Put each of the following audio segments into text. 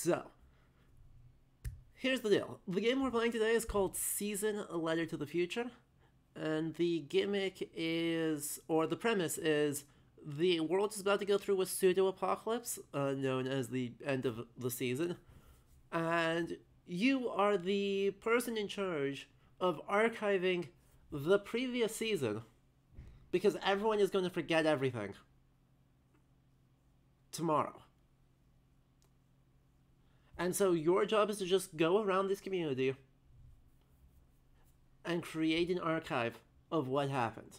So, here's the deal. The game we're playing today is called Season A Letter to the Future. And the gimmick is, or the premise is, the world is about to go through a pseudo apocalypse, uh, known as the end of the season. And you are the person in charge of archiving the previous season because everyone is going to forget everything tomorrow. And so your job is to just go around this community and create an archive of what happened.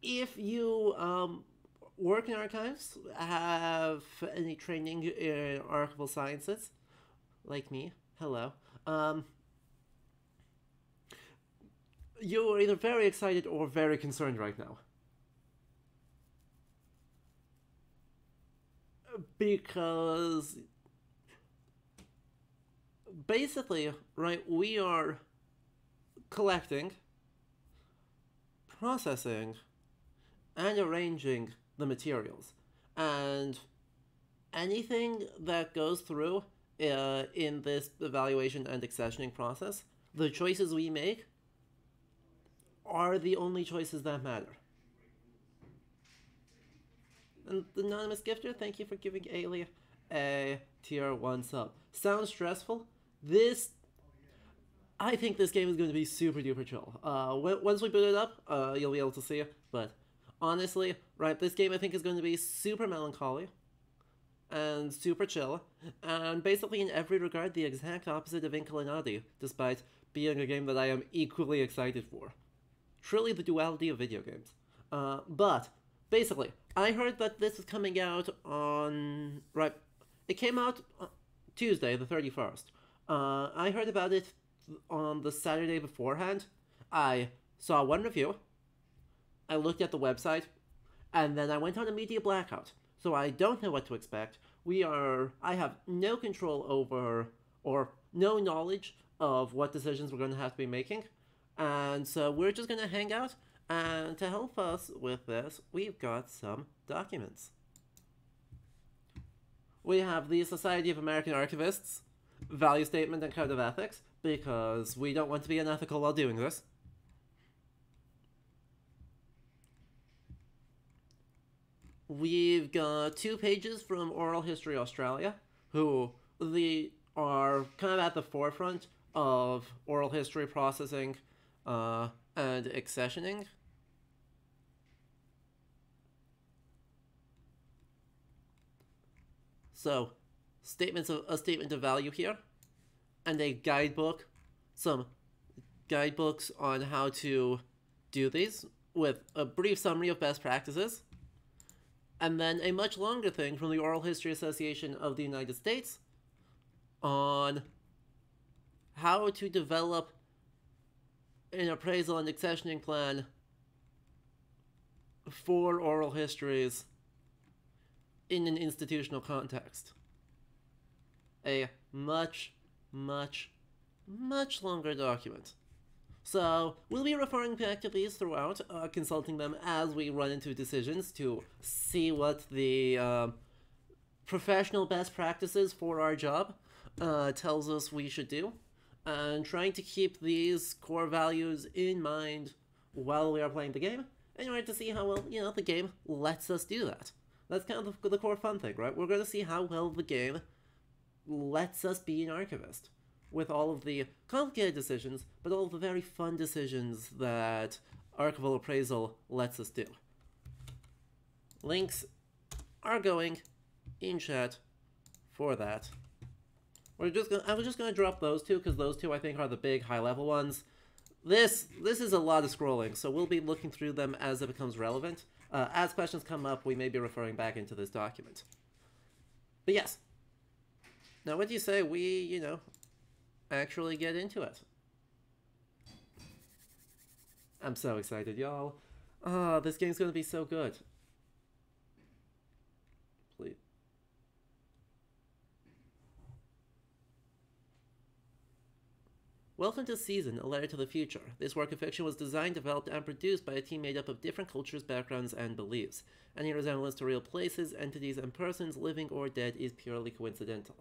If you um, work in archives, have any training in archival sciences, like me, hello, um, you're either very excited or very concerned right now. Because basically, right, we are collecting, processing, and arranging the materials. And anything that goes through uh, in this evaluation and accessioning process, the choices we make are the only choices that matter. And the anonymous gifter, thank you for giving Ailey a tier 1 sub. Sounds stressful? This... I think this game is going to be super duper chill. Uh, once we boot it up, uh, you'll be able to see it, but honestly, right, this game I think is going to be super melancholy and super chill, and basically in every regard the exact opposite of Inkulinati, despite being a game that I am equally excited for. Truly the duality of video games. Uh, but, basically, I heard that this is coming out on... right, it came out Tuesday, the 31st. Uh, I heard about it on the Saturday beforehand. I saw one review, I looked at the website, and then I went on a media blackout. So I don't know what to expect. We are, I have no control over, or no knowledge of what decisions we're going to have to be making. And so we're just going to hang out. And to help us with this, we've got some documents. We have the Society of American Archivists value statement and code of ethics, because we don't want to be unethical while doing this. We've got two pages from Oral History Australia, who they are kind of at the forefront of oral history processing uh, and accessioning. So, statements of a statement of value here, and a guidebook, some guidebooks on how to do these with a brief summary of best practices and then a much longer thing from the Oral History Association of the United States on how to develop an appraisal and accessioning plan for oral histories in an institutional context. A much, much, much longer document. So we'll be referring back to these throughout, uh, consulting them as we run into decisions to see what the uh, professional best practices for our job uh, tells us we should do, and trying to keep these core values in mind while we are playing the game, in order to see how well, you know, the game lets us do that. That's kind of the, the core fun thing, right? We're going to see how well the game lets us be an archivist with all of the complicated decisions, but all the very fun decisions that archival appraisal lets us do. Links are going in chat for that. We're just gonna, I was just gonna drop those two because those two I think are the big high level ones. This this is a lot of scrolling, so we'll be looking through them as it becomes relevant. Uh, as questions come up, we may be referring back into this document. But yes. Now, what do you say we, you know, actually get into it. I'm so excited, y'all. Oh, this game's gonna be so good. Please. Welcome to Season, a letter to the future. This work of fiction was designed, developed, and produced by a team made up of different cultures, backgrounds, and beliefs. Any resemblance to real places, entities, and persons, living or dead, is purely coincidental.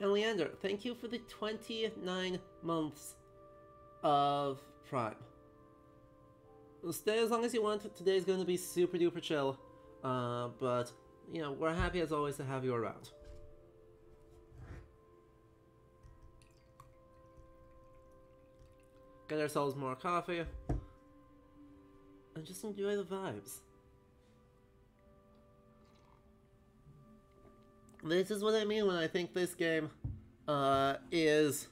And Leander, thank you for the 29 months of Prime. Stay as long as you want. Today's going to be super duper chill. Uh, but, you know, we're happy as always to have you around. Get ourselves more coffee. And just enjoy the vibes. This is what I mean when I think this game uh, is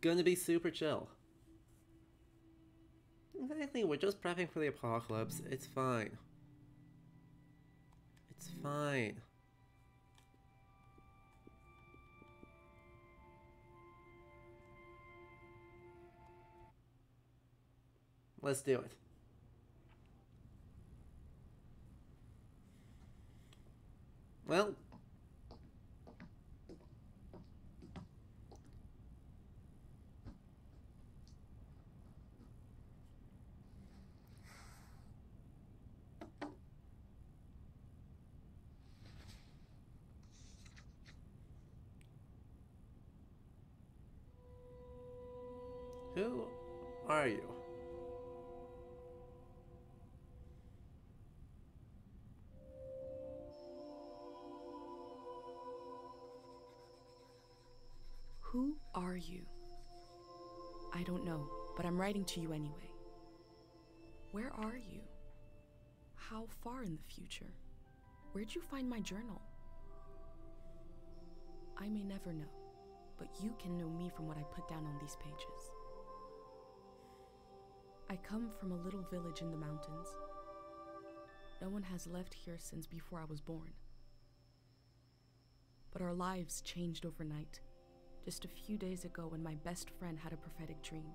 going to be super chill. Exactly, we're just prepping for the apocalypse. It's fine. It's fine. Let's do it. Well, you? I don't know, but I'm writing to you anyway. Where are you? How far in the future? Where'd you find my journal? I may never know, but you can know me from what I put down on these pages. I come from a little village in the mountains. No one has left here since before I was born. But our lives changed overnight, just a few days ago when my best friend had a prophetic dream.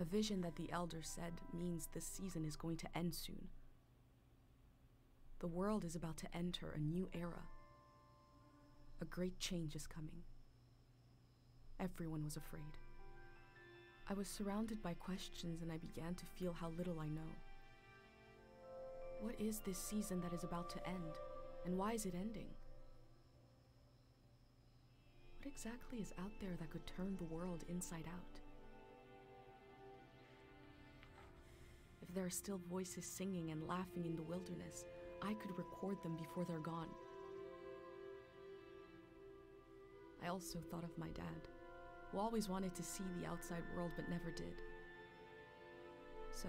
A vision that the elder said means the season is going to end soon. The world is about to enter a new era. A great change is coming. Everyone was afraid. I was surrounded by questions and I began to feel how little I know. What is this season that is about to end, and why is it ending? Exactly is out there that could turn the world inside out? If there are still voices singing and laughing in the wilderness, I could record them before they're gone. I also thought of my dad who always wanted to see the outside world but never did. So,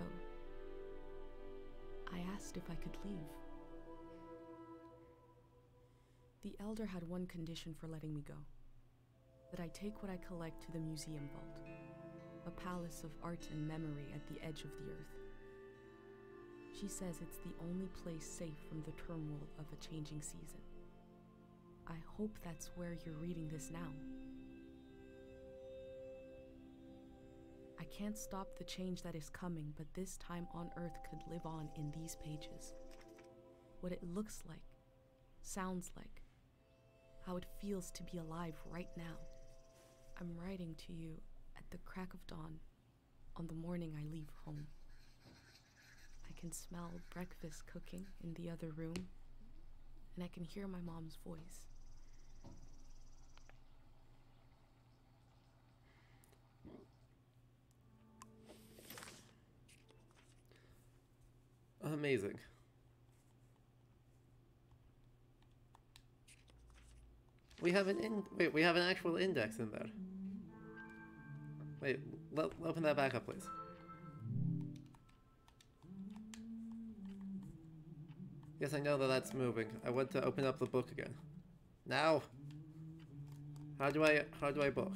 I asked if I could leave. The elder had one condition for letting me go that I take what I collect to the museum vault, a palace of art and memory at the edge of the earth. She says it's the only place safe from the turmoil of a changing season. I hope that's where you're reading this now. I can't stop the change that is coming, but this time on Earth could live on in these pages. What it looks like, sounds like, how it feels to be alive right now. I'm writing to you at the crack of dawn on the morning I leave home. I can smell breakfast cooking in the other room, and I can hear my mom's voice. Amazing. We have an in wait, we have an actual index in there. Wait, open that back up, please. Yes, I know that that's moving. I want to open up the book again. Now. How do I how do I book?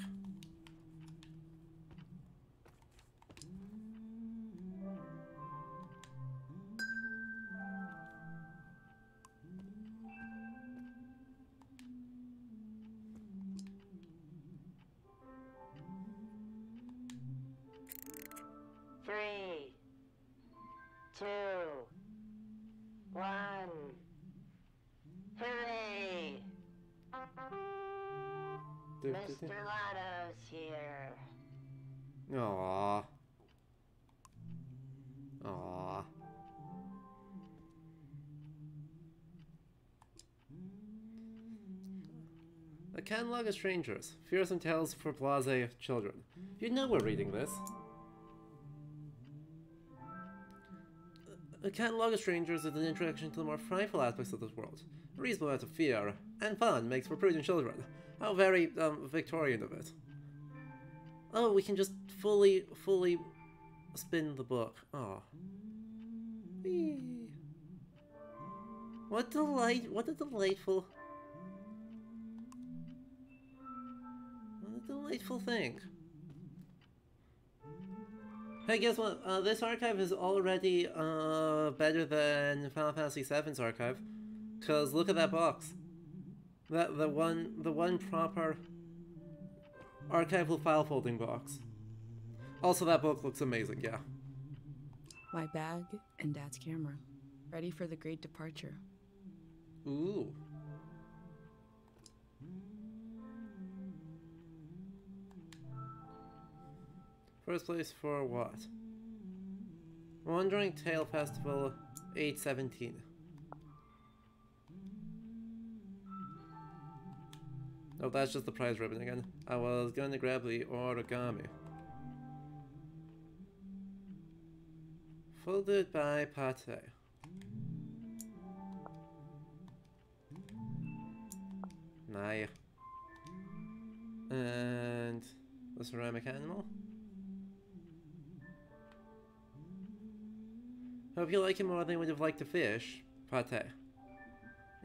three, two, one. Hooray! Mr. Lotto's here. Aww. Aww. A Catalog of Strangers, Fearsome Tales for Blase Children. You know we're reading this. A catalog of strangers is an introduction to the more frightful aspects of this world. A reasonable amount of fear and fun makes for prudent children. How very um, Victorian of it. Oh, we can just fully, fully spin the book. Oh. What delight, what a delightful... What a delightful thing. Hey, guess what? Uh, this archive is already uh, better than Final Fantasy VII's archive. Cause look at that box. That the one, the one proper archival file folding box. Also, that book looks amazing. Yeah. My bag and Dad's camera. Ready for the great departure. Ooh. First place for what? Wandering Tale Festival 817. Oh, that's just the prize ribbon again. I was going to grab the origami. Folded by Pate. Naya. And the ceramic animal. Hope you like it more than you would have liked to fish. Pate.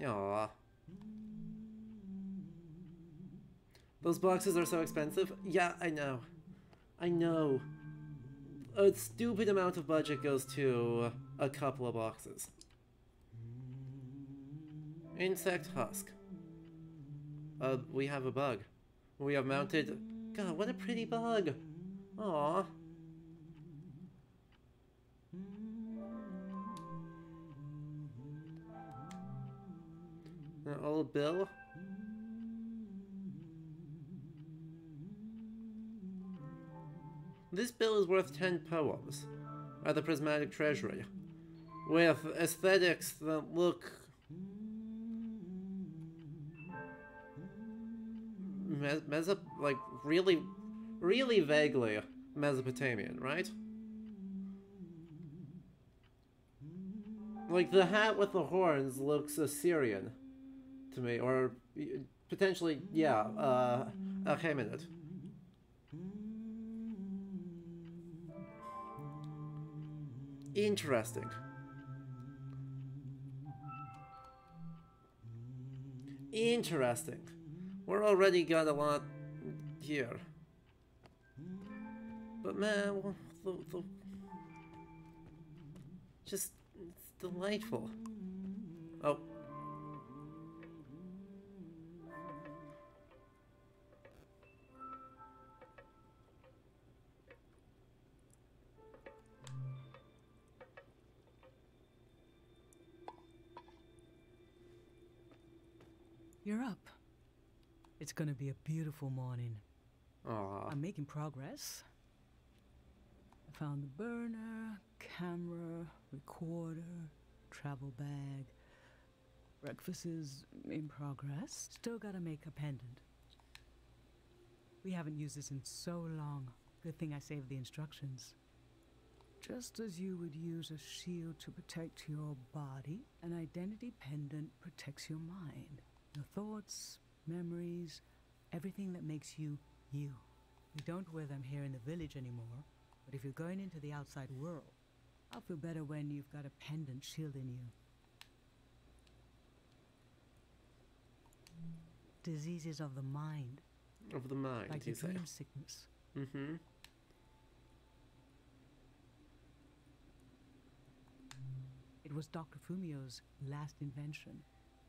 Aww. Those boxes are so expensive. Yeah, I know. I know. A stupid amount of budget goes to a couple of boxes. Insect husk. Uh, we have a bug. We have mounted... God, what a pretty bug! Aww. Old bill? This bill is worth 10 poems at the Prismatic Treasury, with aesthetics that look Mes- like really, really vaguely Mesopotamian, right? Like the hat with the horns looks Assyrian to me, or potentially, yeah, uh, Achaemenid. Interesting. Interesting. We're already got a lot here. But man, the, the, just it's delightful. Oh. You're up. It's gonna be a beautiful morning. Aw. I'm making progress. I found the burner, camera, recorder, travel bag. Breakfast is in progress. Still gotta make a pendant. We haven't used this in so long. Good thing I saved the instructions. Just as you would use a shield to protect your body, an identity pendant protects your mind. Your thoughts, memories, everything that makes you you. We don't wear them here in the village anymore, but if you're going into the outside world, I'll feel better when you've got a pendant shielding you. Diseases of the mind, Of the mind, like you say. dream sickness. Mm-hmm. It was Dr. Fumio's last invention.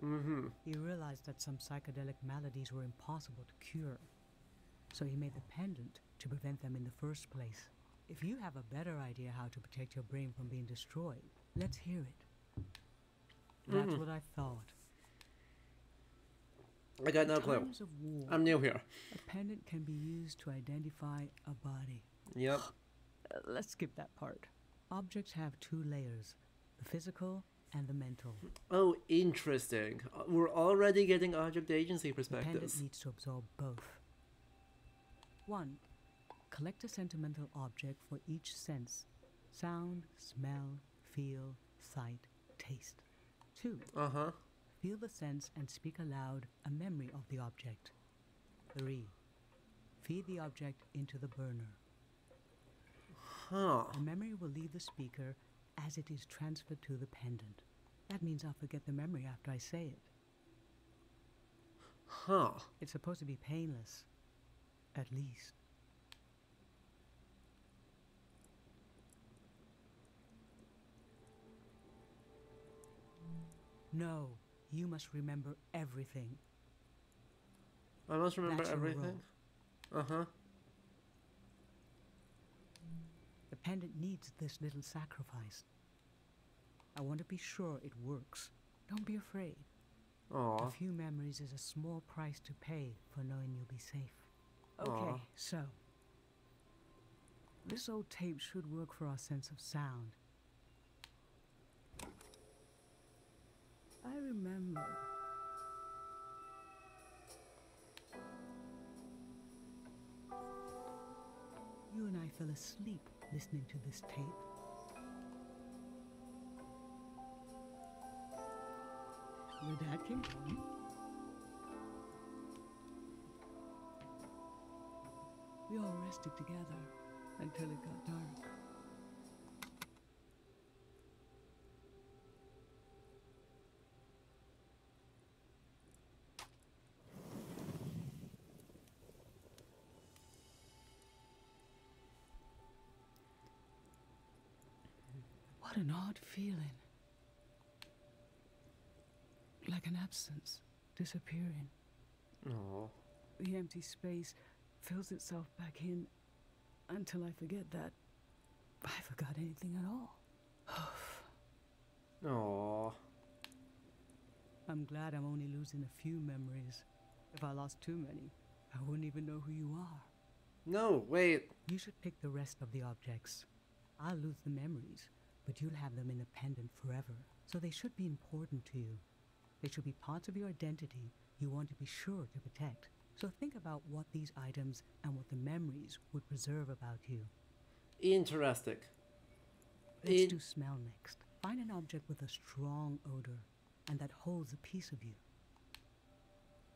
Mm-hmm. He realized that some psychedelic maladies were impossible to cure. So he made the pendant to prevent them in the first place. If you have a better idea how to protect your brain from being destroyed, let's hear it. That's Mhm. what I thought. I got no clue. war, I'm new here. a pendant can be used to identify a body. Yep. Let's skip that part. Objects have two layers the physical and the mental. Oh, interesting. We're already getting object agency The pendant needs to absorb both. 1. Collect a sentimental object for each sense sound, smell, feel, sight, taste. 2. Uh huh. Feel the sense and speak aloud a memory of the object. 3. Feed the object into the burner. Huh. The memory will leave the speaker as it is transferred to the pendant. That means I'll forget the memory after I say it. Huh. It's supposed to be painless. At least. No, you must remember everything. I must remember That's everything. Uh huh. The pendant needs this little sacrifice. I want to be sure it works. Don't be afraid. Aw. A few memories is a small price to pay for knowing you'll be safe. Okay, Aw. so. This old tape should work for our sense of sound. I remember. You and I fell asleep listening to this tape. Your dad came home. We all rested together until it got dark. An odd feeling. Like an absence, disappearing. Aw. The empty space fills itself back in until I forget that I forgot anything at all. Aw. I'm glad I'm only losing a few memories. If I lost too many, I wouldn't even know who you are. No, wait. You should pick the rest of the objects. I'll lose the memories, but you'll have them independent forever. So they should be important to you. They should be parts of your identity you want to be sure to protect. So think about what these items and what the memories would preserve about you. Interesting. Let's In- do smell next. Find an object with a strong odor and that holds a piece of you.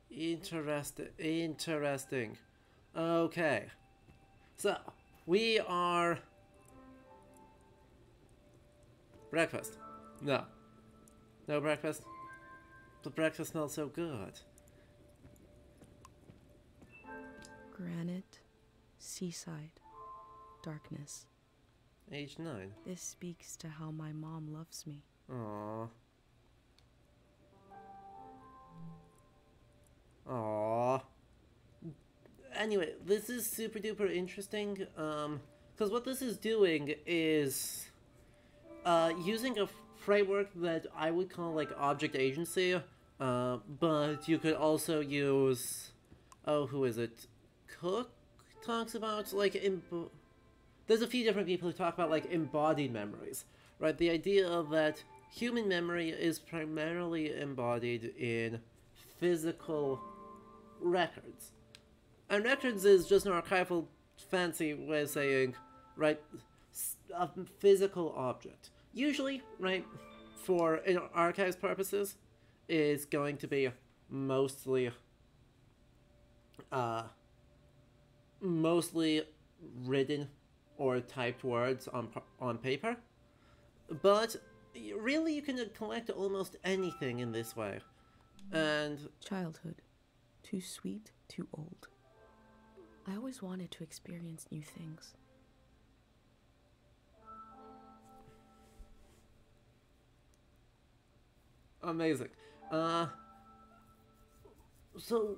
Interesting. Interesting. Okay. So, we are. Breakfast. No. No breakfast. The breakfast smells so good. Granite, seaside, darkness. Age 9. This speaks to how my mom loves me. Aww. Aww. Anyway, this is super duper interesting. Um, because what this is doing is, uh, using a framework that I would call like object agency. Uh, but you could also use, oh, who is it? Cook talks about like there's a few different people who talk about like embodied memories, right? The idea that human memory is primarily embodied in physical records. And records is just an archival fancy way of saying, right, a physical object. Usually, right, for in archives purposes, is going to be mostly, uh, mostly written or typed words on on paper. But really, you can collect almost anything in this way, and Childhood. Too sweet, too old. I always wanted to experience new things. Amazing. Uh, so,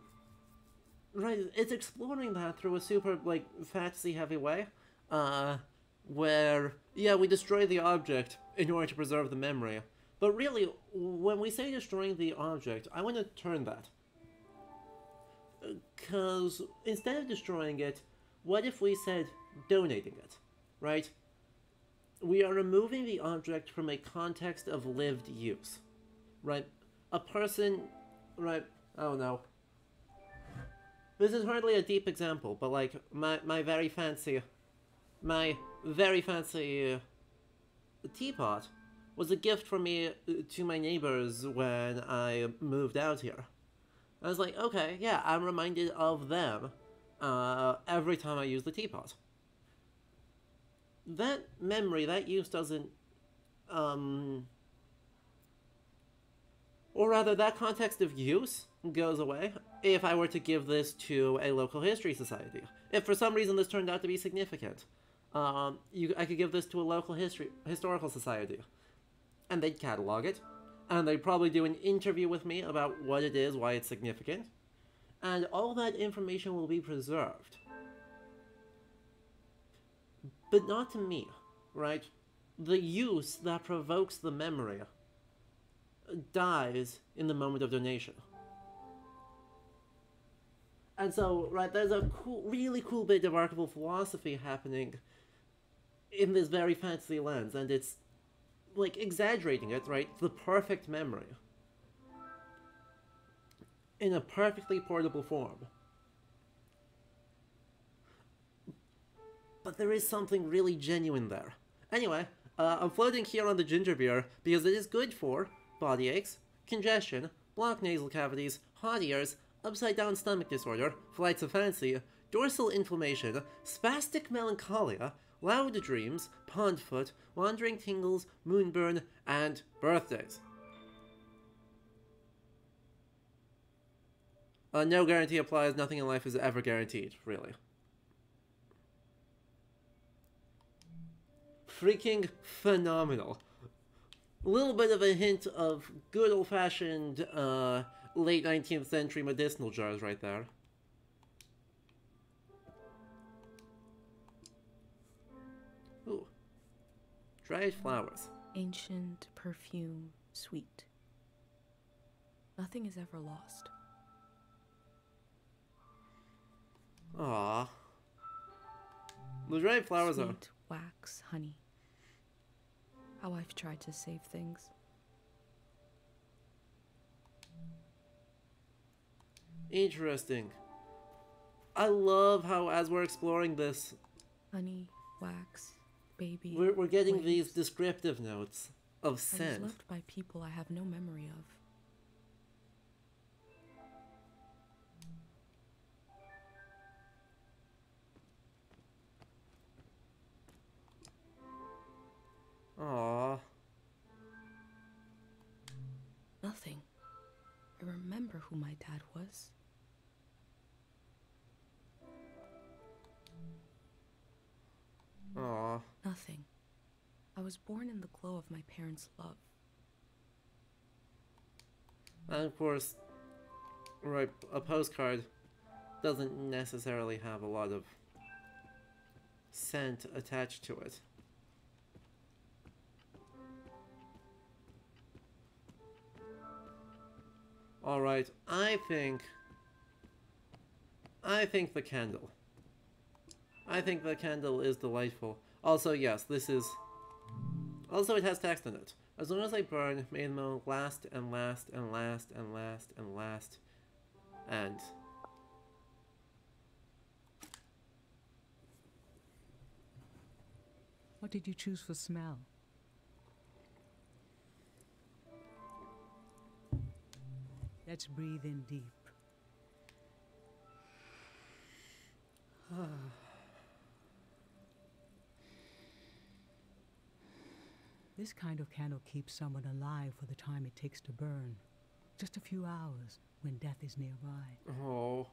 right, it's exploring that through a super like fantasy heavy way, uh, where yeah, we destroy the object in order to preserve the memory. But really, when we say destroying the object, I want to turn that. Because instead of destroying it, what if we said donating it, right? We are removing the object from a context of lived use, right? A person, right? I don't know. This is hardly a deep example, but like my my very fancy, my very fancy uh, teapot was a gift from me uh, to my neighbors when I moved out here. I was like, okay, yeah, I'm reminded of them uh, every time I use the teapot. That memory, that use doesn't, um, or rather, that context of use goes away if I were to give this to a local history society. If for some reason this turned out to be significant, um, you, I could give this to a local history historical society, and they'd catalog it, and they'd probably do an interview with me about what it is, why it's significant, and all that information will be preserved. But not to me, right? The use that provokes the memory dies in the moment of donation. And so, right, there's a cool, really cool bit of archival philosophy happening in this very fancy lens, and it's like exaggerating it, right? The perfect memory in a perfectly portable form. But there is something really genuine there. Anyway, uh, I'm floating here on the ginger beer because it is good for body aches, congestion, blocked nasal cavities, hot ears, upside down stomach disorder, flights of fancy, dorsal inflammation, spastic melancholia, loud dreams, pond foot, wandering tingles, moonburn, and birthdays. Uh, no guarantee applies, nothing in life is ever guaranteed, really. Freaking phenomenal. A little bit of a hint of good old fashioned uh, late 19th century medicinal jars right there. Ooh. Dried flowers. Ancient perfume, sweet. Nothing is ever lost. Aww. The dried flowers are. Wax, honey. How I've tried to save things. Interesting. I love how, as we're exploring this, Honey, wax, baby. we're, we're getting waves. these descriptive notes of I was scent. loved by people I have no memory of. Aww. Nothing. I remember who my dad was. Aww. Nothing. I was born in the glow of my parents' love. And of course, right, a postcard doesn't necessarily have a lot of scent attached to it. Alright, I think. I think the candle. I think the candle is delightful. Also, yes, this is. Also, it has text in it. As long as I burn, may moment last and last and last and last and last. And. What did you choose for smell? Let's breathe in deep. This kind of candle keeps someone alive for the time it takes to burn. Just a few hours when death is nearby. Oh.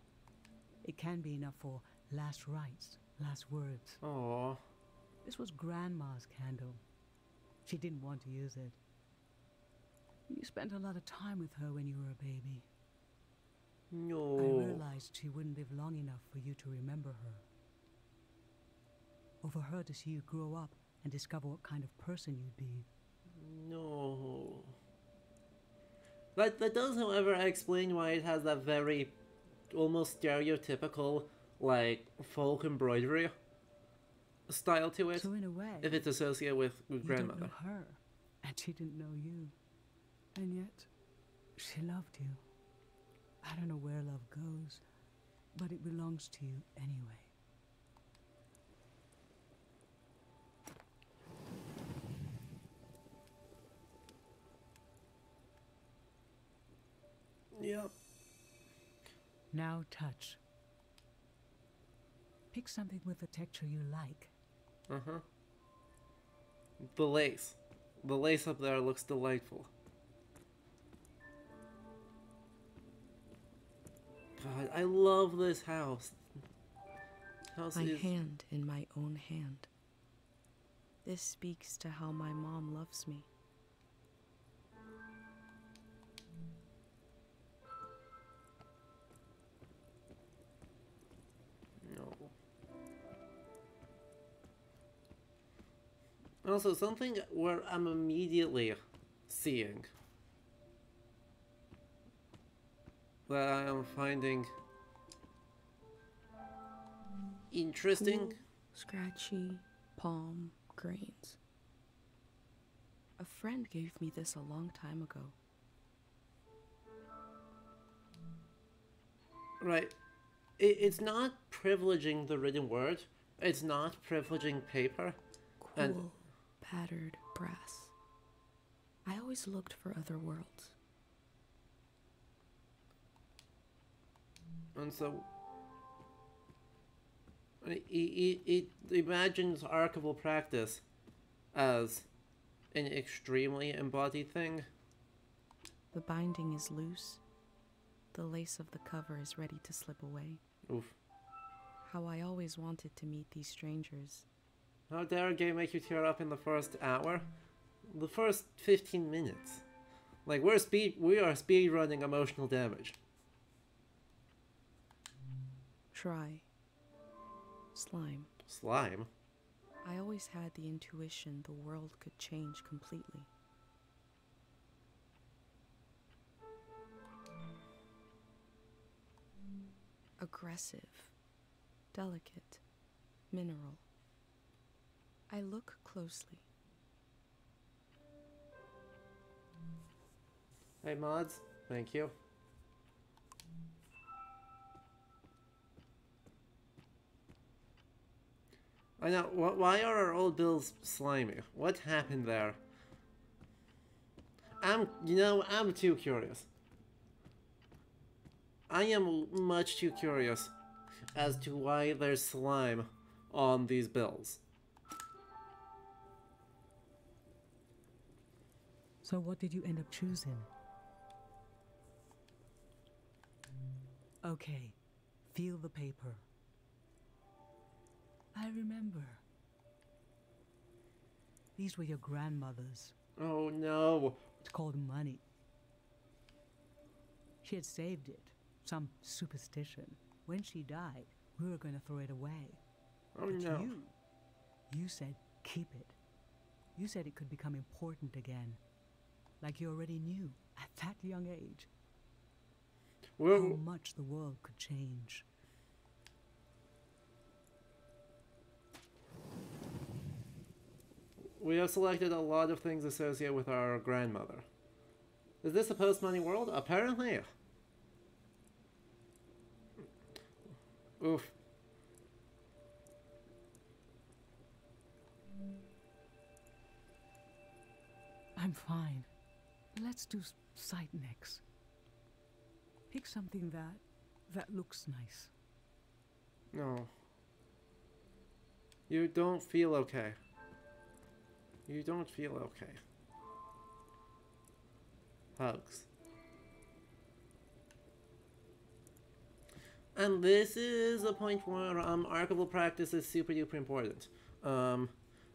It can be enough for last rites, last words. Oh. This was Grandma's candle. She didn't want to use it. You spent a lot of time with her when you were a baby. No. I realized she wouldn't live long enough for you to remember her. Or for her to see you grow up and discover what kind of person you'd be. No. That, that does, however, explain why it has that very almost stereotypical like folk embroidery style to it So in a way, if it's associated with, with you grandmother. her, and she didn't know you, and yet she loved you. I don't know where love goes, but it belongs to you anyway. Yep. Now touch. Pick something with a texture you like. Uh huh. The lace. The lace up there looks delightful. God, I love this house. House My is hand in my own hand. This speaks to how my mom loves me. no. Also, something where I'm immediately seeing that I am finding interesting. Cool, scratchy palm grains. A friend gave me this a long time ago. Right. It, it's not privileging the written word. It's not privileging paper. Cool, And- pattered brass. I always looked for other worlds. And so. It, it, it imagines archival practice as an extremely embodied thing. The binding is loose. The lace of the cover is ready to slip away. Oof. How I always wanted to meet these strangers. How dare a game make you tear up in the first hour? The first 15 minutes. Like, we're speed. We are speed running emotional damage. Try. Slime. Slime. I always had the intuition the world could change completely. Aggressive, delicate, mineral. I look closely. Hey, mods. Thank you. I know. Wh- why are our old bills slimy? What happened there? I'm, you know, I'm too curious. I am much too curious as to why there's slime on these bills. So what did you end up choosing? Okay, feel the paper. I remember. These were your grandmother's. Oh no. It's called money. She had saved it, some superstition. When she died, we were going to throw it away. Oh but no. you, you said keep it. You said it could become important again, like you already knew at that young age We're, how much the world could change. We have selected a lot of things associated with our grandmother. Is this a post-money world? Apparently. Oof. I'm fine. Let's do sight next. Pick something that that looks nice. No. You don't feel okay. You don't feel okay. Hugs. And this is a point where um, archival practice is super duper important. Um,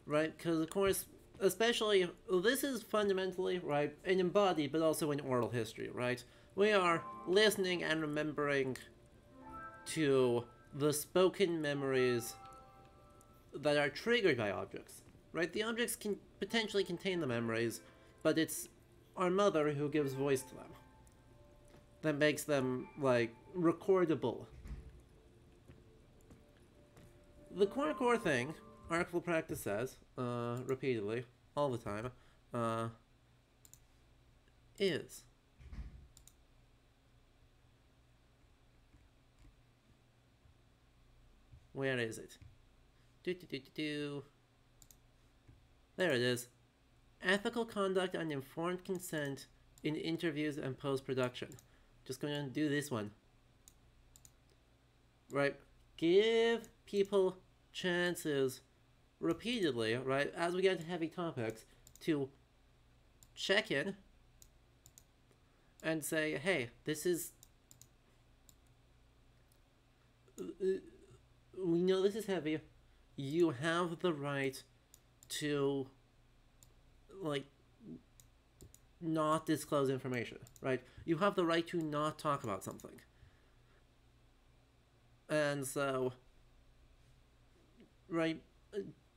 right? Because, of course, especially, this is fundamentally, right, an embodied but also an oral history, right? We are listening and remembering to the spoken memories that are triggered by objects, right? The objects can potentially contain the memories, but it's our mother who gives voice to them. that makes them like recordable. The core core thing, Artful Practice says, uh, repeatedly, all the time, uh, is Where is it? Do, do, do, do, do. There it is. Ethical conduct and informed consent in interviews and post production. Just going to do this one. Right. Give people chances repeatedly, right, as we get into heavy topics, to check in and say, hey, this is. Uh, uh, we know this is heavy. You have the right to, like, not disclose information, right? You have the right to not talk about something. And so, right,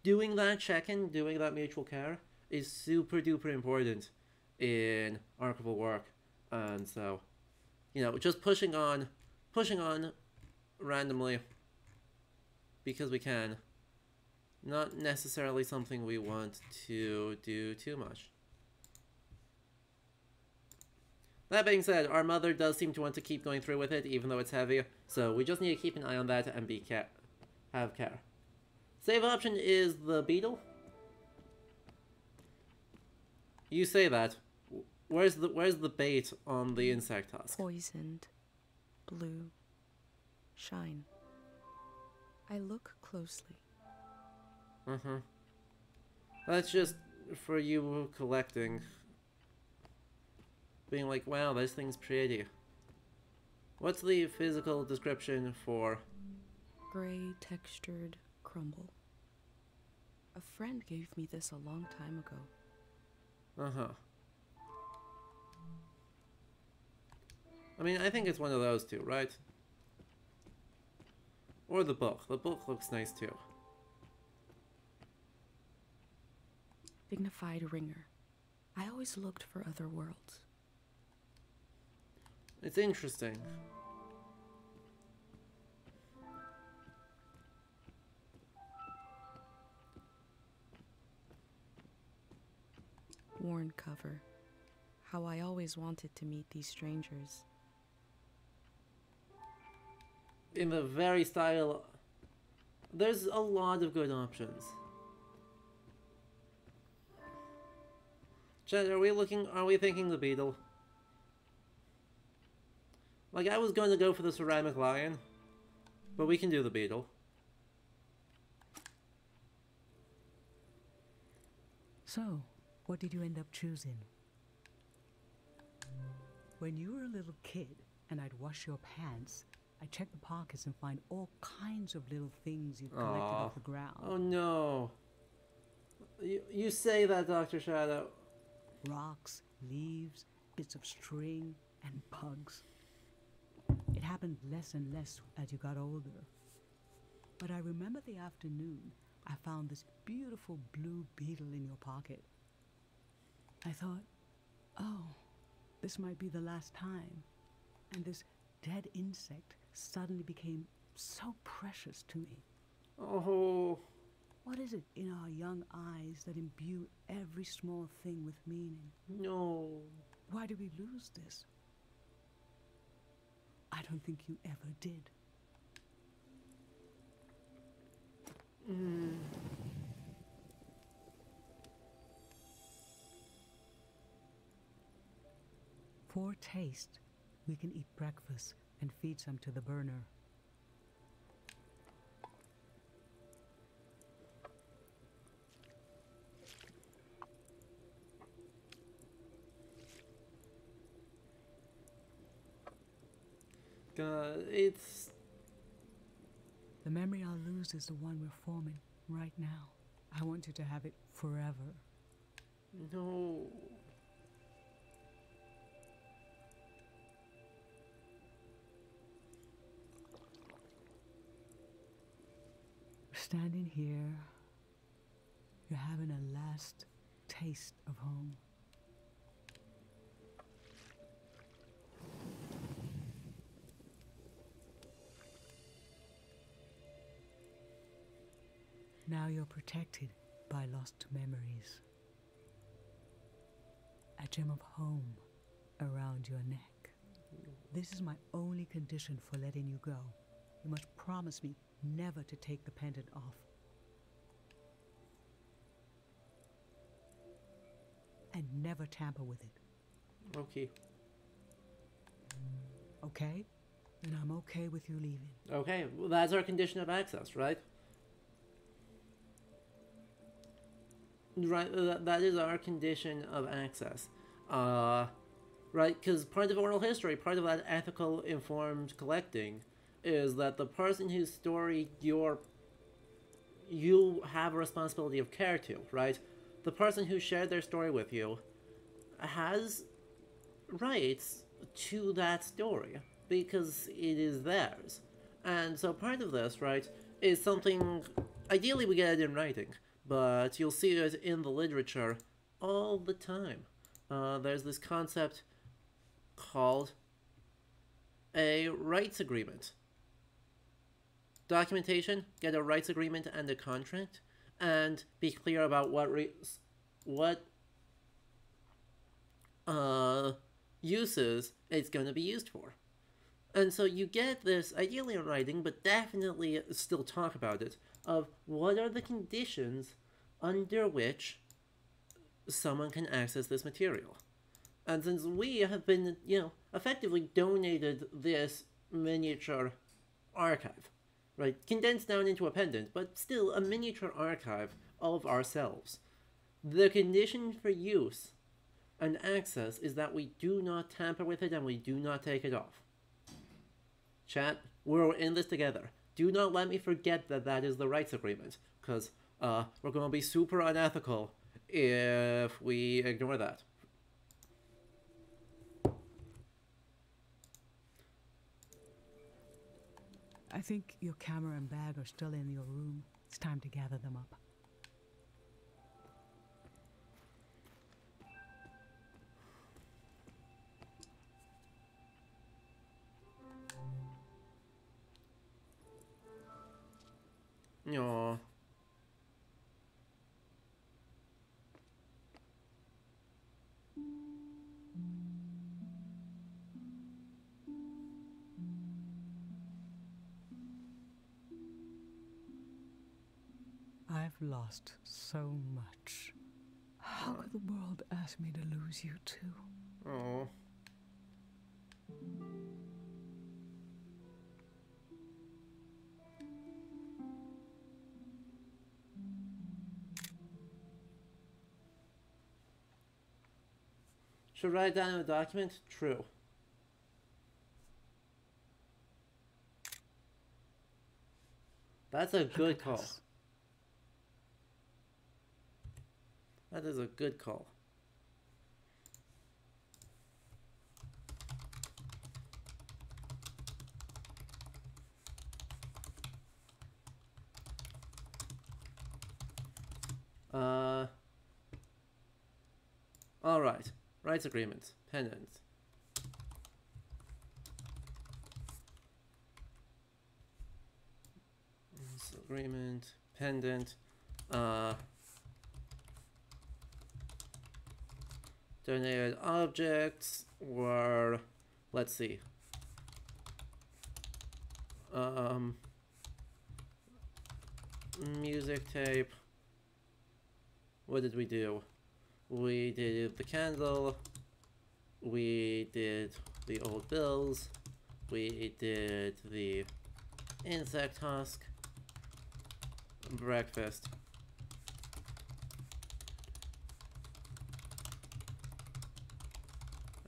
doing that check in, doing that mutual care is super duper important in archival work. And so, you know, just pushing on, pushing on randomly because we can, not necessarily something we want to do too much. That being said, our mother does seem to want to keep going through with it, even though it's heavy, so we just need to keep an eye on that and be care, have care. Save option is the beetle. You say that. Where's the where's the bait on the insect husk? Poisoned. Blue. Shine. I look closely. Uh-huh. That's just for you collecting. Being like, wow, this thing's pretty. What's the physical description for... Gray textured crumble. A friend gave me this a long time ago. Uh-huh. I mean, I think it's one of those two, right? Or the book. The book looks nice too. Dignified ringer. I always looked for other worlds. It's interesting. Worn cover. How I always wanted to meet these strangers. In the very style... There's a lot of good options. Chad, are we looking... Are we thinking the beetle? Like, I was going to go for the ceramic lion. But we can do the beetle. So, what did you end up choosing? When you were a little kid and I'd wash your pants, I'd check the pockets and find all kinds of little things you'd collected Aw. off the ground. Oh no. You, you say that, Dr. Shadow. Rocks, leaves, bits of string, and bugs. It happened less and less as you got older. But I remember the afternoon I found this beautiful blue beetle in your pocket. I thought, oh, this might be the last time. And this dead insect suddenly became so precious to me. Oh. What is it in our young eyes that imbue every small thing with meaning? No. Why do we lose this? I don't think you ever did. Mm. For taste, we can eat breakfast and feed some to the burner. Uh, it's. The memory I'll lose is the one we're forming right now. I want you to have it forever. No. Standing here, you're having a last taste of home. Now you're protected by lost memories. A gem of home around your neck. This is my only condition for letting you go. You must promise me never to take the pendant off. And never tamper with it, Okay. okay? Then I'm okay with you leaving. Okay, well, that's our condition of access, right? Right, that, that is our condition of access. Uh, right, because part of oral history, part of that ethical informed collecting, is that the person whose story you're you have a responsibility of care to, right? The person who shared their story with you has rights to that story because it is theirs. And so part of this, right, is something ideally we get it in writing, but you'll see it in the literature all the time. Uh, there's this concept called a rights agreement. Documentation, get a rights agreement and a contract, and be clear about what what uh, uses it's going to be used for. And so you get this, ideally in writing, but definitely still talk about it, of what are the conditions under which someone can access this material. And since we have been, you know, effectively donated this miniature archive, right, condensed down into a pendant, but still a miniature archive of ourselves, the condition for use and access is that we do not tamper with it and we do not take it off. Chat, we're in this together. Do not let me forget that that is the rights agreement, because uh, we're going to be super unethical if we ignore that. I think your camera and bag are still in your room. It's time to gather them up. Aw. I've lost so much. How could the world ask me to lose you too? Oh. Should write down in a document? True. That's a good call. This. That is a good call. Uh. All right. Rights agreement. Rights Agreement. Pendant. Uh. Donated objects were, let's see. Um, music tape. What did we do? We did the candle. We did the old bills. We did the insect husk. Breakfast.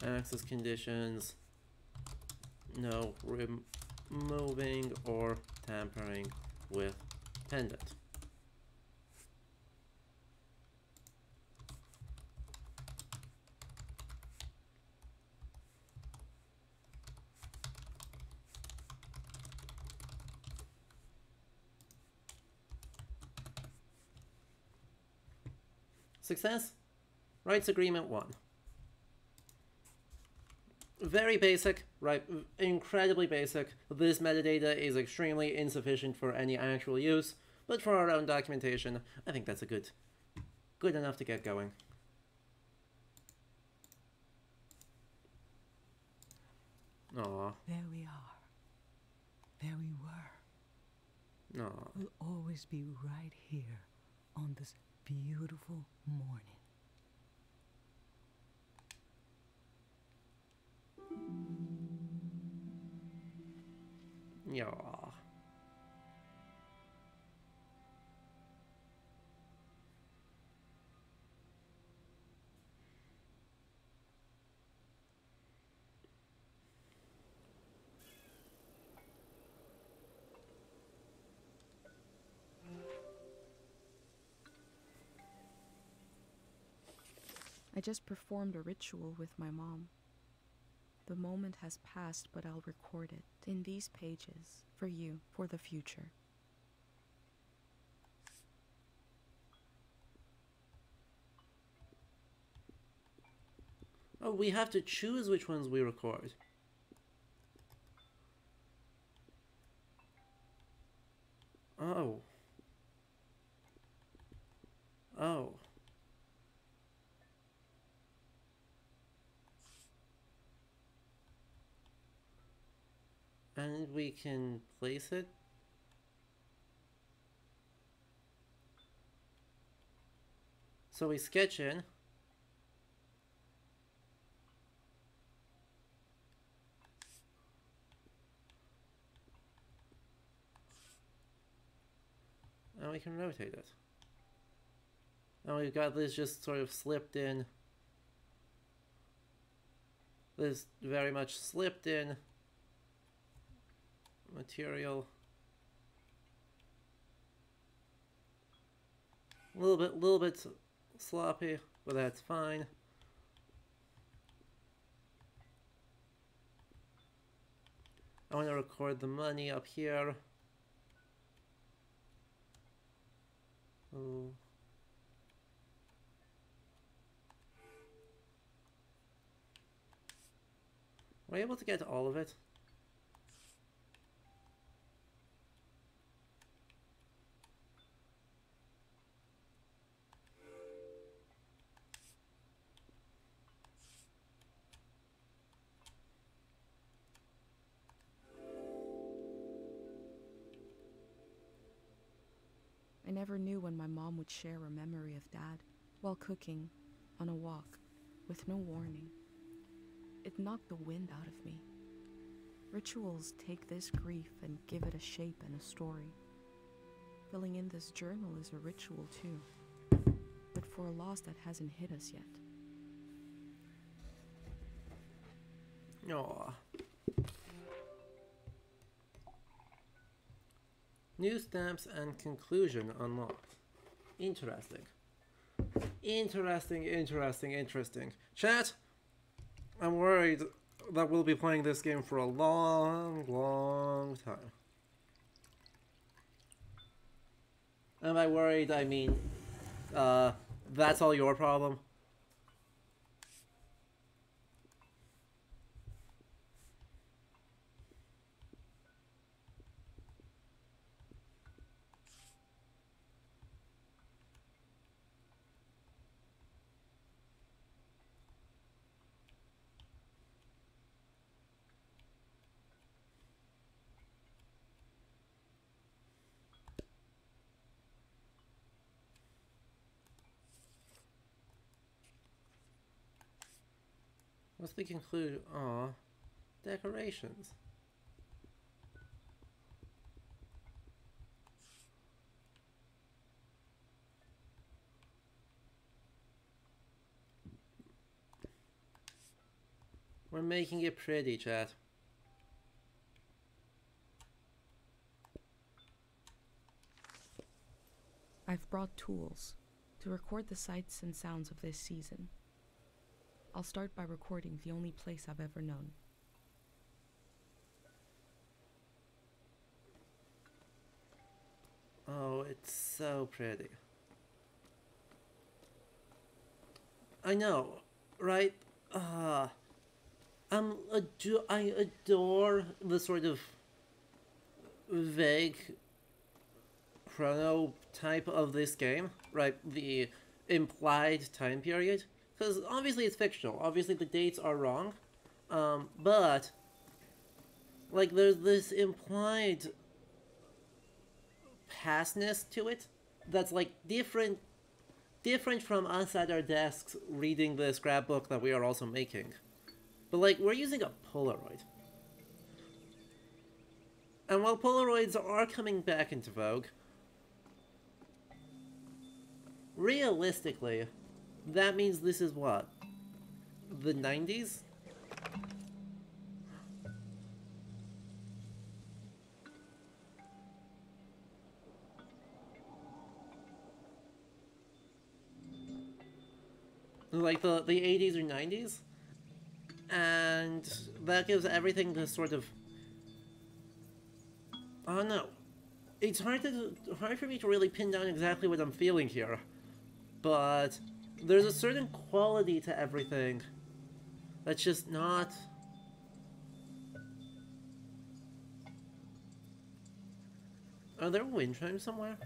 Access conditions, no removing or tampering with pendant. Success? Rights Agreement 1 very basic, right? Incredibly basic. This metadata is extremely insufficient for any actual use, But for our own documentation, I think that's a good, good enough to get going. Aw, There we are. There we were. aw. We'll always be right here on this beautiful morning. Yeah. I just performed a ritual with my mom. The moment has passed, but I'll record it in these pages for you for the future. Oh, we have to choose which ones we record. Oh. Oh. And we can place it? So we sketch in. And we can rotate it. And we've got this just sort of slipped in. This very much slipped in material. A little bit, little bit sloppy, but that's fine. I want to record the money up here. Oh. Were you able to get all of it? Never knew when my mom would share a memory of dad while cooking on a walk with no warning. It knocked the wind out of me. Rituals take this grief and give it a shape and a story. Filling in this journal is a ritual too, but for a loss that hasn't hit us yet. Aw. New stamps and conclusion unlocked. Interesting. Interesting, interesting, interesting. Chat, I'm worried that we'll be playing this game for a long, long time. Am I worried, I mean, uh, that's all your problem. What's the conclude? Aw, decorations. We're making it pretty, chat. I've brought tools to record the sights and sounds of this season. I'll start by recording the only place I've ever known. Oh, it's so pretty. I know, right? Uh, I'm ado- I adore the sort of vague chronotype of this game, right? The implied time period, because obviously it's fictional. Obviously the dates are wrong, um, but like there's this implied pastness to it that's like different different from us at our desks reading the scrapbook that we are also making. But like we're using a Polaroid. And while Polaroids are coming back into vogue, realistically, that means this is what? The 90s? Like the, the 80s or 90s? And that gives everything this sort of I don't know. It's hard to hard for me to really pin down exactly what I'm feeling here, but there's a certain quality to everything that's just not. Are there wind chimes somewhere?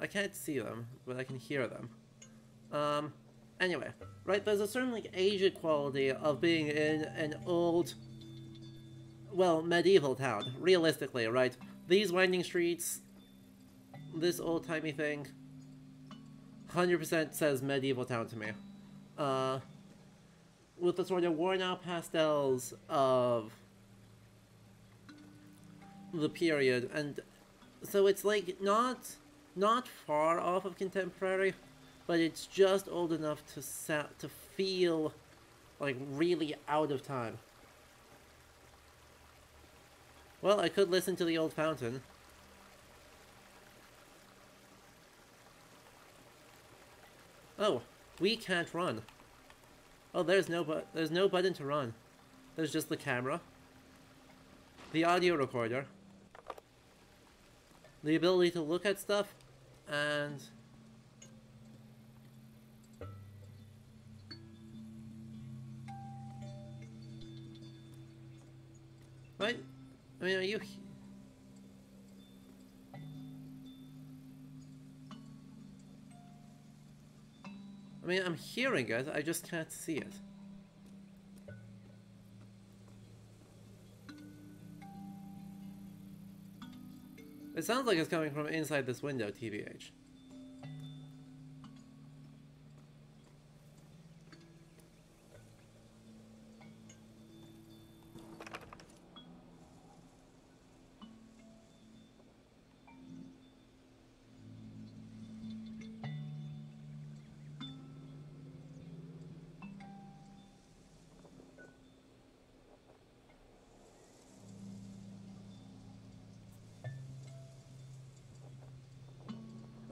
I can't see them, but I can hear them. Um, anyway, right, there's a certain, like, aged quality of being in an old well, medieval town, realistically, right? These winding streets, this old-timey thing, 100% says medieval town to me. Uh, with the sort of worn-out pastels of the period, and so it's like not not far off of contemporary, but it's just old enough to sa- to feel like really out of time. Well, I could listen to the old fountain. Oh, we can't run. Oh, there's no but there's no button to run. There's just the camera. The audio recorder. The ability to look at stuff and Right? I mean, are you... I mean, I'm hearing it, I just can't see it. It sounds like it's coming from inside this window, TVH.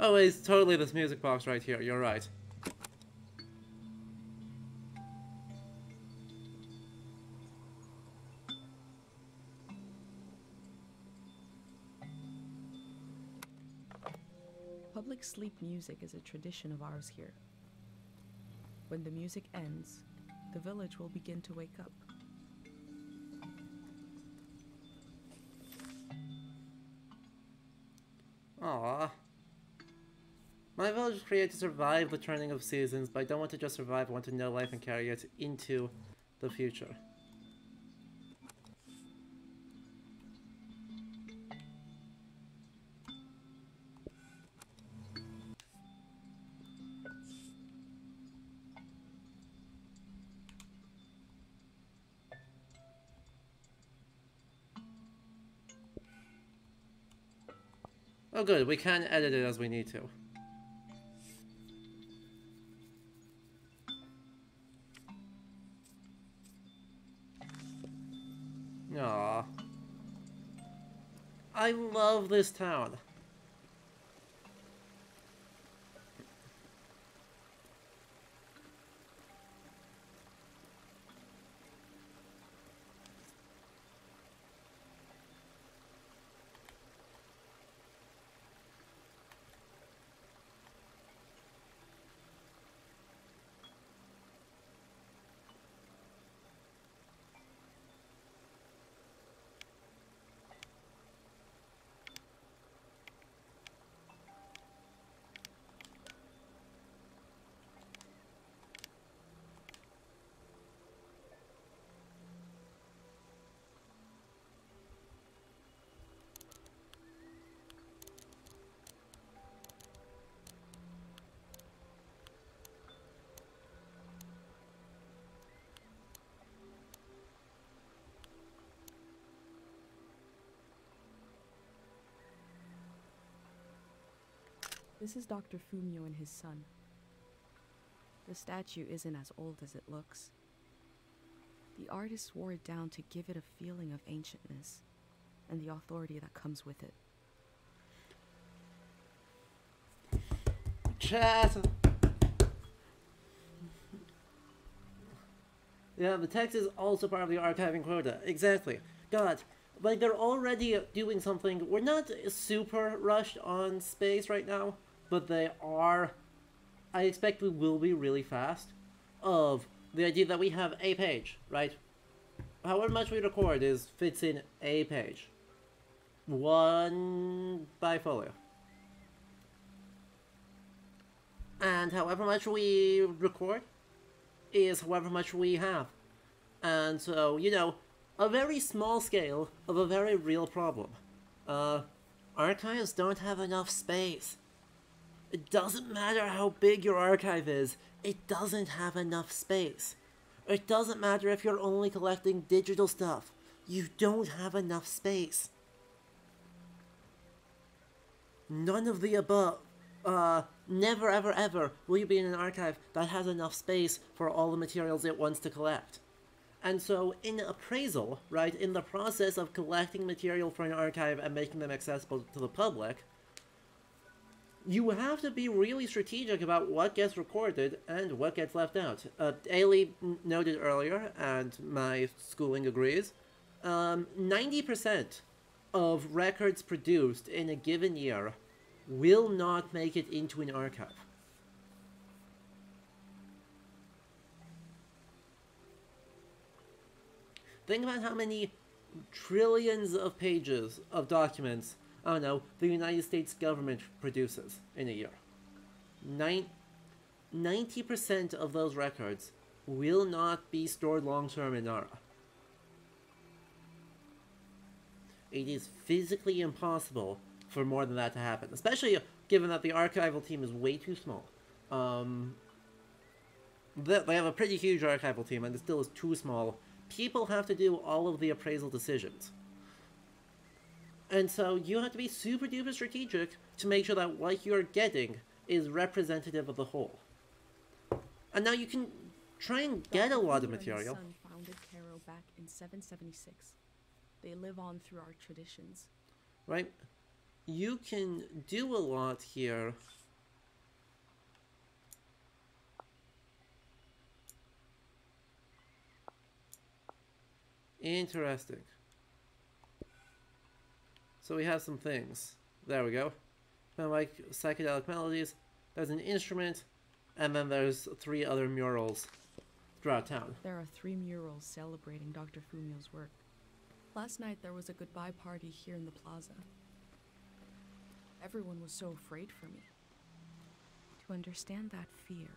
Oh, it's totally this music box right here, you're right. Public sleep music is a tradition of ours here. When the music ends, the village will begin to wake up. Aww. Created to survive the turning of seasons, but I don't want to just survive, I want to know life and carry it into the future. Oh good, we can edit it as we need to. This town. This is Dr. Fumio and his son. The statue isn't as old as it looks. The artist wore it down to give it a feeling of ancientness and the authority that comes with it. Chat. Yeah, the text is also part of the archiving quota. Exactly. God, like they're already doing something. We're not super rushed on space right now, but they are. I expect we will be really fast. Of the idea that we have a page, right? However much we record is fits in a page. One bifolio. And however much we record is however much we have. And so, you know, a very small scale of a very real problem. Uh, archives don't have enough space. It doesn't matter how big your archive is, it doesn't have enough space. It doesn't matter if you're only collecting digital stuff, you don't have enough space. None of the above. Uh, never ever ever will you be in an archive that has enough space for all the materials it wants to collect. And so, in appraisal, right, in the process of collecting material for an archive and making them accessible to the public, you have to be really strategic about what gets recorded and what gets left out. Uh, Ailey noted earlier, and my schooling agrees, um, 90% of records produced in a given year will not make it into an archive. Think about how many trillions of pages of documents, I don't know, the United States government produces in a year. Nine, 90% of those records will not be stored long term in NARA. It is physically impossible for more than that to happen, especially given that the archival team is way too small. Um, they have a pretty huge archival team, and it still is too small people have to do all of the appraisal decisions. And so you have to be super duper strategic to make sure that what you're getting is representative of the whole. And now you can try and get a lot of Fumio and his material. son founded Cairo back in 776. They live on through our traditions. right? You can do a lot here. Interesting. So we have some things. There we go. Of like psychedelic melodies. There's an instrument, and then there's three other murals throughout town. There are three murals celebrating Dr. Fumio's work. Last night there was a goodbye party here in the plaza. Everyone was so afraid for me. To understand that fear,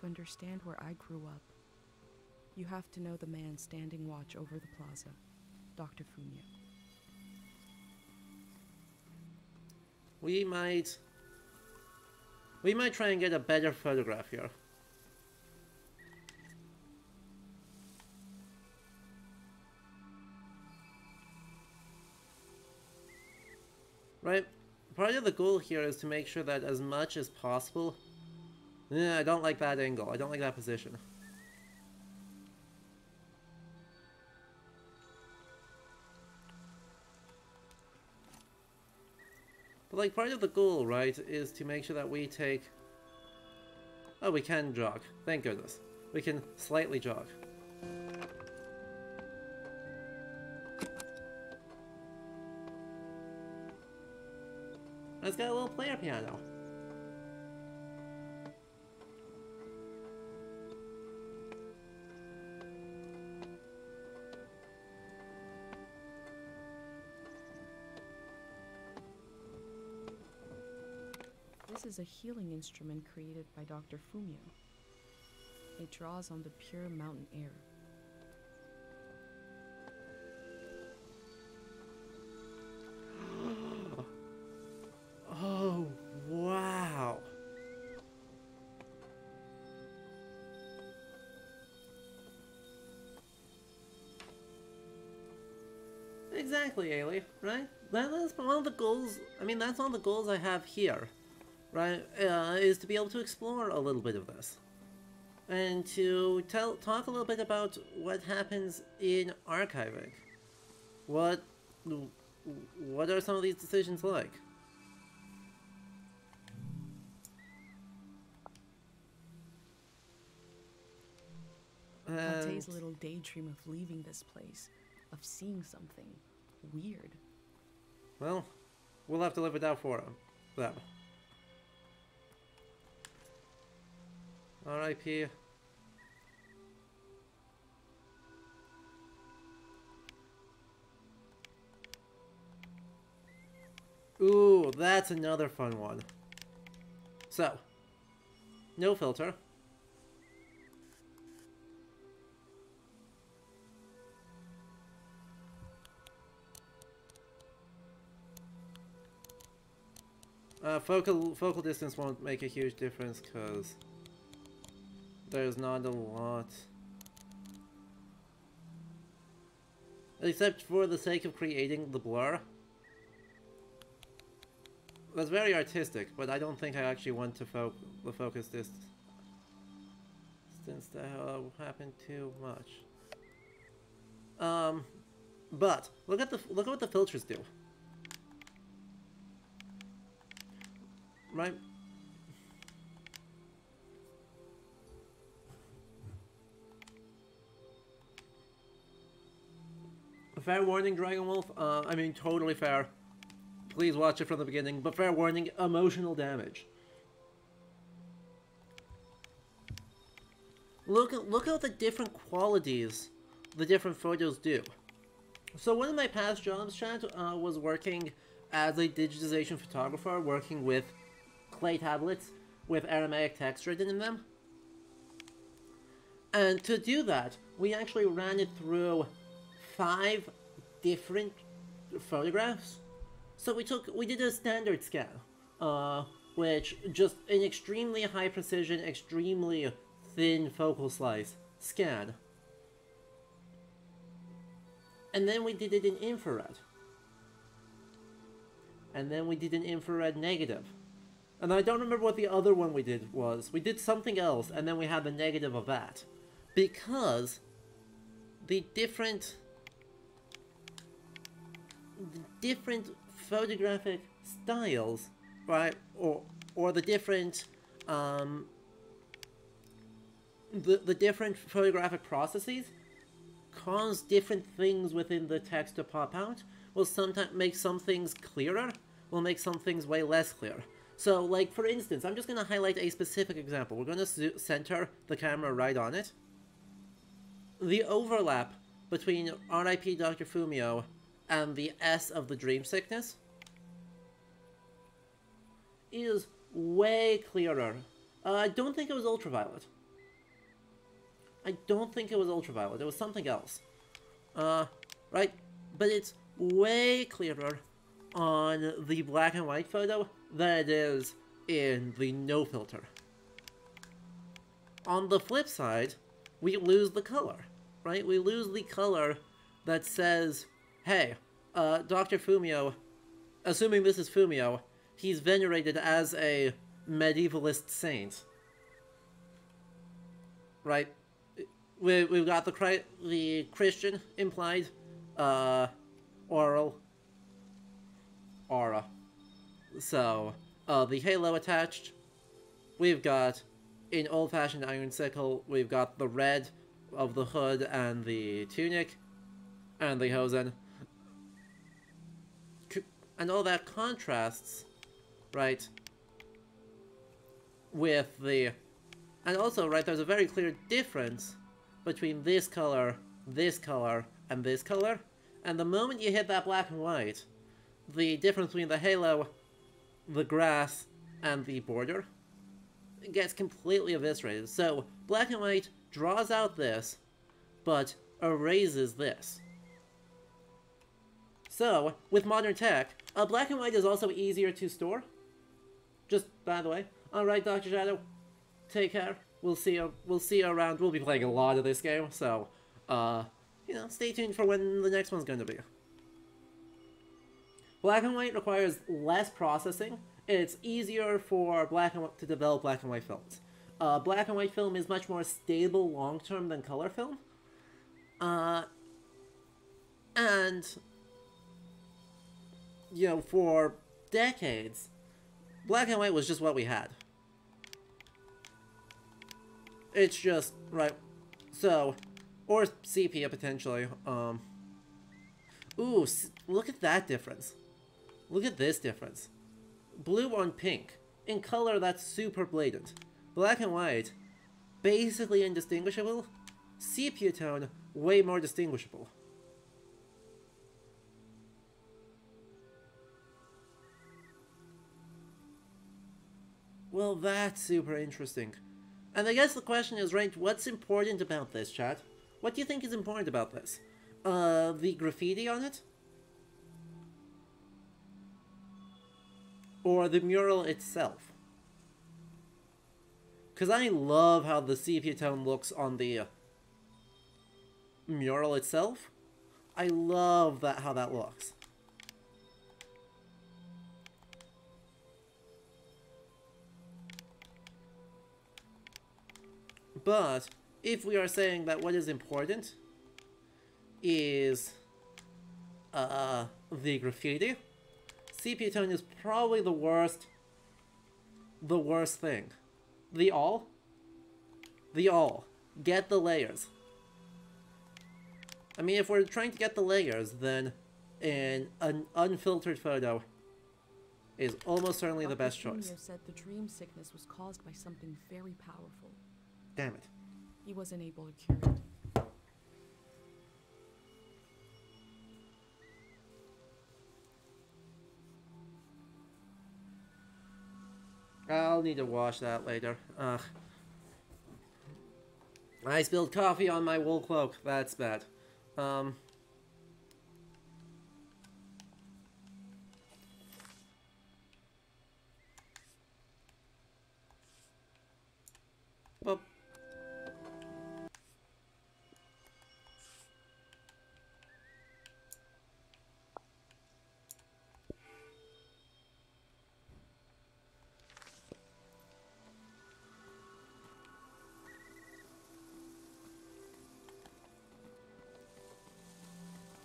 to understand where I grew up, you have to know the man standing watch over the plaza, Dr. Fumio. We might... We might try and get a better photograph here. Right? Part of the goal here is to make sure that as much as possible... Yeah, I don't like that angle. I don't like that position. But like part of the goal, right, is to make sure that we take. Oh, we can jog. Thank goodness. We can slightly jog. And It's got a little player piano. Is a healing instrument created by Dr. Fumio. It draws on the pure mountain air. Oh, wow. Exactly, Ailey, right? That is one of the goals. I mean, that's one of the goals I have here. Right, uh, is to be able to explore a little bit of this. And to tell, talk a little bit about what happens in archiving. What, what are some of these decisions like? Alte's little daydream of leaving this place, of seeing something weird. Well, we'll have to live it out for him. Them. R.I.P. Ooh, that's another fun one. So, no filter. Uh, focal focal distance won't make a huge difference because there's not a lot. Except for the sake of creating the blur. That's very artistic, but I don't think I actually want to fo focus this distance to uh, happen too much. Um, but look at the look at what the filters do. Right. Fair warning, Dragon Wolf. Uh, I mean, totally fair. Please watch it from the beginning. But fair warning, emotional damage. Look look at the different qualities the different photos do. So one of my past jobs, Chad, uh, was working as a digitization photographer, working with clay tablets with Aramaic text written in them. And to do that, we actually ran it through five different photographs. So we took, we did a standard scan, uh, which just an extremely high precision, extremely thin focal slice scan. And then we did it in infrared. And then we did an infrared negative. And I don't remember what the other one we did was. We did something else, and then we had the negative of that. Because the different different photographic styles, right, or or the different um the the different photographic processes cause different things within the text to pop out. Will sometimes make some things clearer. Will make some things way less clear. So, like for instance, I'm just gonna highlight a specific example. We're gonna center the camera right on it. The overlap between R.I.P. Dr. Fumio and the S of the dream sickness is way clearer. Uh, I don't think it was ultraviolet. I don't think it was ultraviolet. It was something else. Uh, right? But it's way clearer on the black and white photo than it is in the no filter. On the flip side, we lose the color, right? We lose the color that says, hey, uh, Dr. Fumio, assuming this is Fumio, he's venerated as a medievalist saint. Right? We, we've got the, the Christian implied, uh, oral, aura. So, uh, the halo attached, we've got, in old-fashioned Iron Sickle, we've got the red of the hood and the tunic, and the hosen. And all that contrasts, right, with the... And also, right, there's a very clear difference between this color, this color, and this color. And the moment you hit that black and white, the difference between the halo, the grass, and the border gets completely eviscerated. So, black and white draws out this, but erases this. So, with modern tech, uh, black and white is also easier to store. Just by the way. Alright, Dr. Shadow. Take care. We'll see you we'll see you around. We'll be playing a lot of this game, so uh you know, stay tuned for when the next one's gonna be. Black and white requires less processing. It's easier for black and white to develop black and white films. Uh, black and white film is much more stable long term than color film. Uh, and you know, for decades, black and white was just what we had. It's just right. So, or sepia potentially. Um. Ooh, look at that difference. Look at this difference. Blue on pink. In color, that's super blatant. Black and white, basically indistinguishable. Sepia tone, way more distinguishable. Well, that's super interesting. And I guess the question is, right, what's important about this, chat? What do you think is important about this? Uh, the graffiti on it? Or the mural itself? Because I love how the sepia tone looks on the uh, mural itself. I love that how that looks. But if we are saying that what is important is uh, the graffiti, sepia tone is probably the worst, the worst thing. The all? The all. Get the layers. I mean, if we're trying to get the layers, then an, an unfiltered photo is almost certainly Dr. the best choice. said the dream sickness was caused by something very powerful. Damn it. He wasn't able to cure it. I'll need to wash that later. Ugh. I spilled coffee on my wool cloak. That's bad. Um.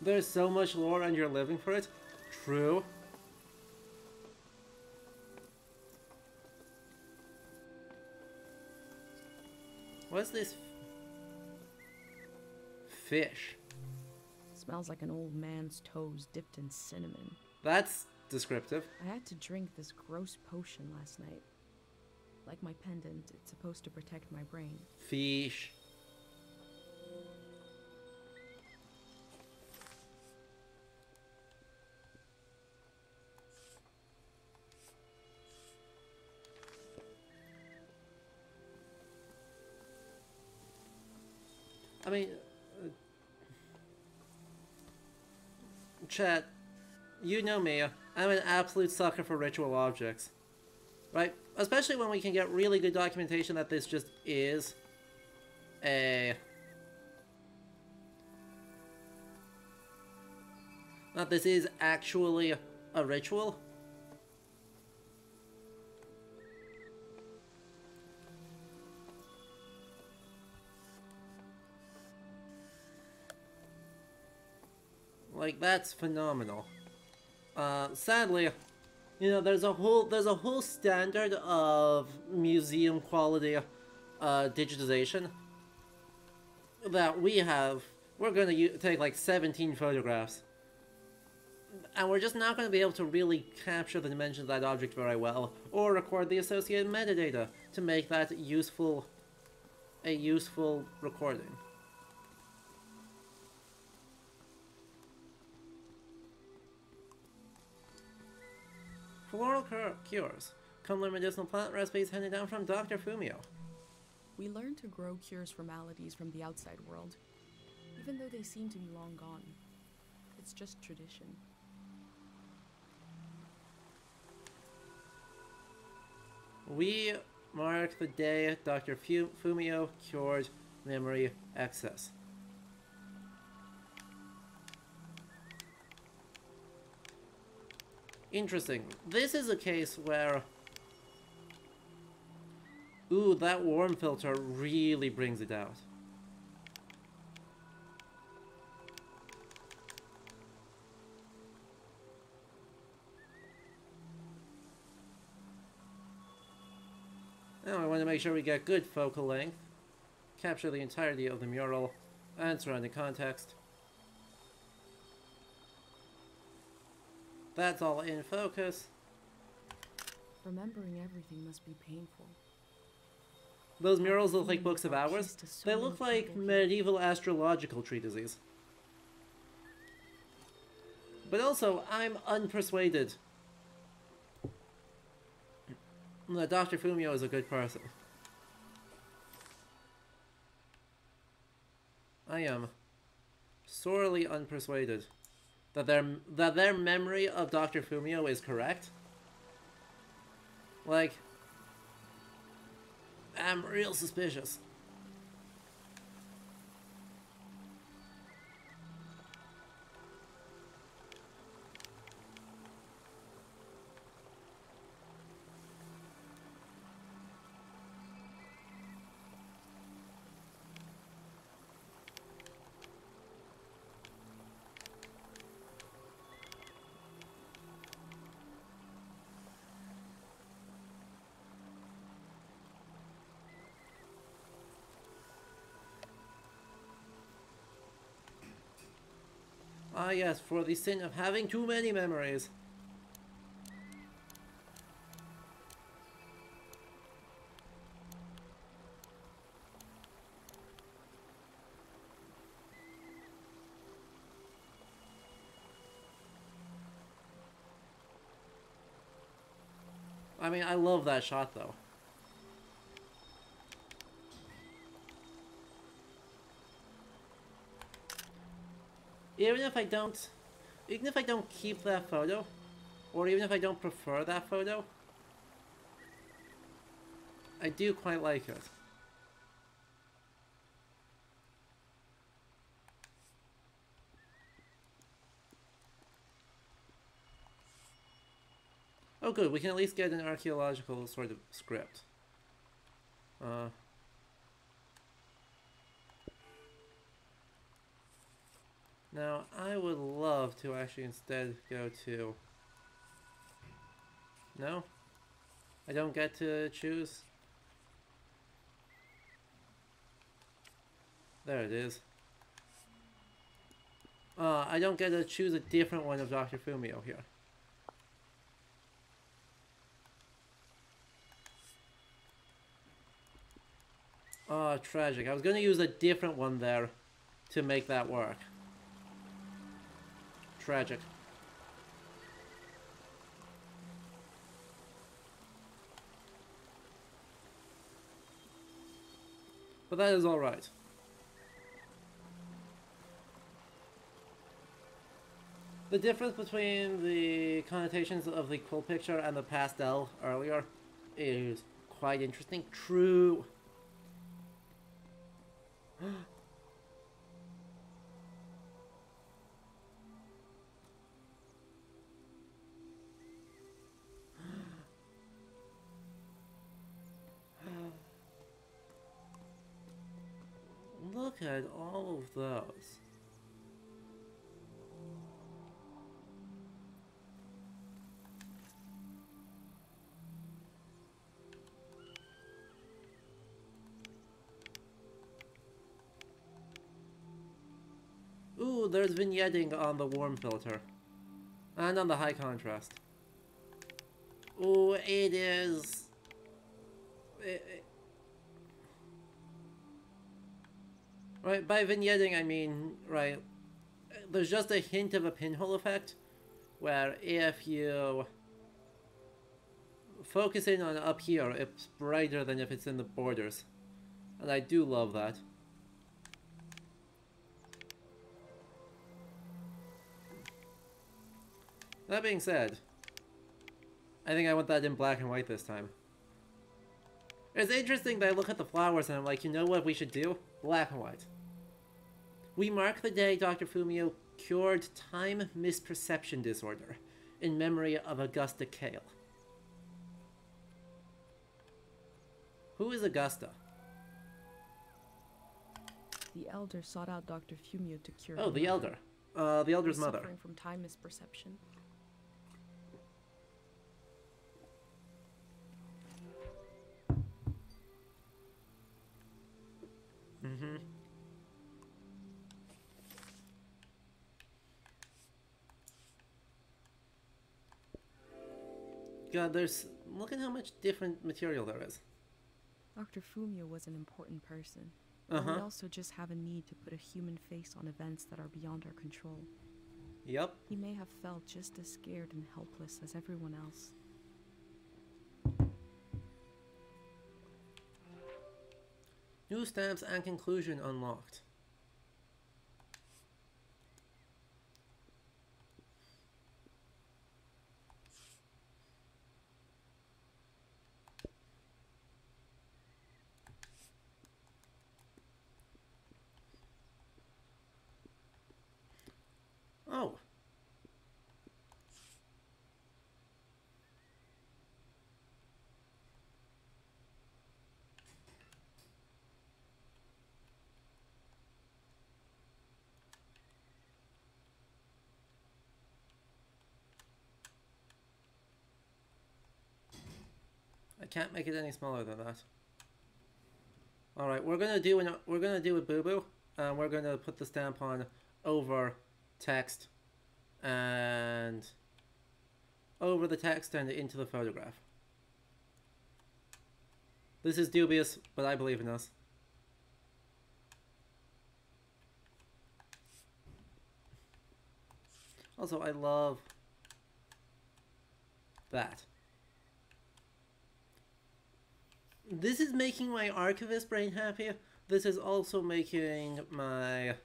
There's so much lore and you're living for it. True. What's this? Fish. Smells like an old man's toes dipped in cinnamon. That's descriptive. I had to drink this gross potion last night. Like my pendant, it's supposed to protect my brain. Fish. I mean, uh, chat, you know me. I'm an absolute sucker for ritual objects. Right? Especially when we can get really good documentation that this just is a... That this is actually a ritual. Like that's phenomenal. Uh, sadly, you know, there's a whole there's a whole standard of museum quality uh, digitization that we have. We're gonna take like 17 photographs, and we're just not gonna be able to really capture the dimensions of that object very well, or record the associated metadata to make that useful, a useful recording. Floral cur- cures. Comely medicinal plant recipes handed down from Dr. Fumio. We learn to grow cures for maladies from the outside world, even though they seem to be long gone. It's just tradition. We mark the day Dr. Fumio cured memory excess. Interesting. This is a case where... Ooh, that warm filter really brings it out. Now I want to make sure we get good focal length, capture the entirety of the mural and surrounding context. That's all in focus. Remembering everything must be painful. Those murals look like books of hours. peace to so They look like medieval astrological treatises. But also, I'm unpersuaded that Dr. Fumio is a good person. I am sorely unpersuaded that their that their memory of Dr. Fumio is correct. Like, I'm real suspicious. Ah yes, for the sin of having too many memories. I mean, I love that shot though. Even if I don't, even if I don't keep that photo, or even if I don't prefer that photo, I do quite like it. Oh good, we can at least get an archaeological sort of script. Uh, Now, I would love to actually instead go to... No? I don't get to choose? There it is. Uh, I don't get to choose a different one of Dr. Fumio here. Oh, tragic. I was gonna use a different one there to make that work. Tragic. But that is alright. The difference between the connotations of the quill picture and the pastel earlier is quite interesting. True. those. Ooh, there's vignetting on the warm filter. And on the high contrast. Ooh, it is... It, it- Right, by vignetting I mean, right, there's just a hint of a pinhole effect, where if you focus in on up here, it's brighter than if it's in the borders. And I do love that. That being said, I think I want that in black and white this time. It's interesting that I look at the flowers and I'm like, you know what we should do? Black and white. We mark the day Dr. Fumio cured time misperception disorder. in memory of Augusta Kale. Who is Augusta? The elder sought out Dr. Fumio to cure Oh, the mother, elder. Uh, the elder's mother. Suffering from time misperception. Mm-hmm. God, there's look at how much different material there is. Dr. Fumio was an important person. Uh but We also just have a need to put a human face on events that are beyond our control. Yep. He may have felt just as scared and helpless as everyone else. New stamps and conclusion unlocked. Oh. I can't make it any smaller than that. All right, we're gonna do an we're gonna do a boo boo, and we're gonna put the stamp on over text, and over the text and into the photograph. This is dubious, but I believe in us. Also, I love that. This is making my archivist brain happy. This is also making my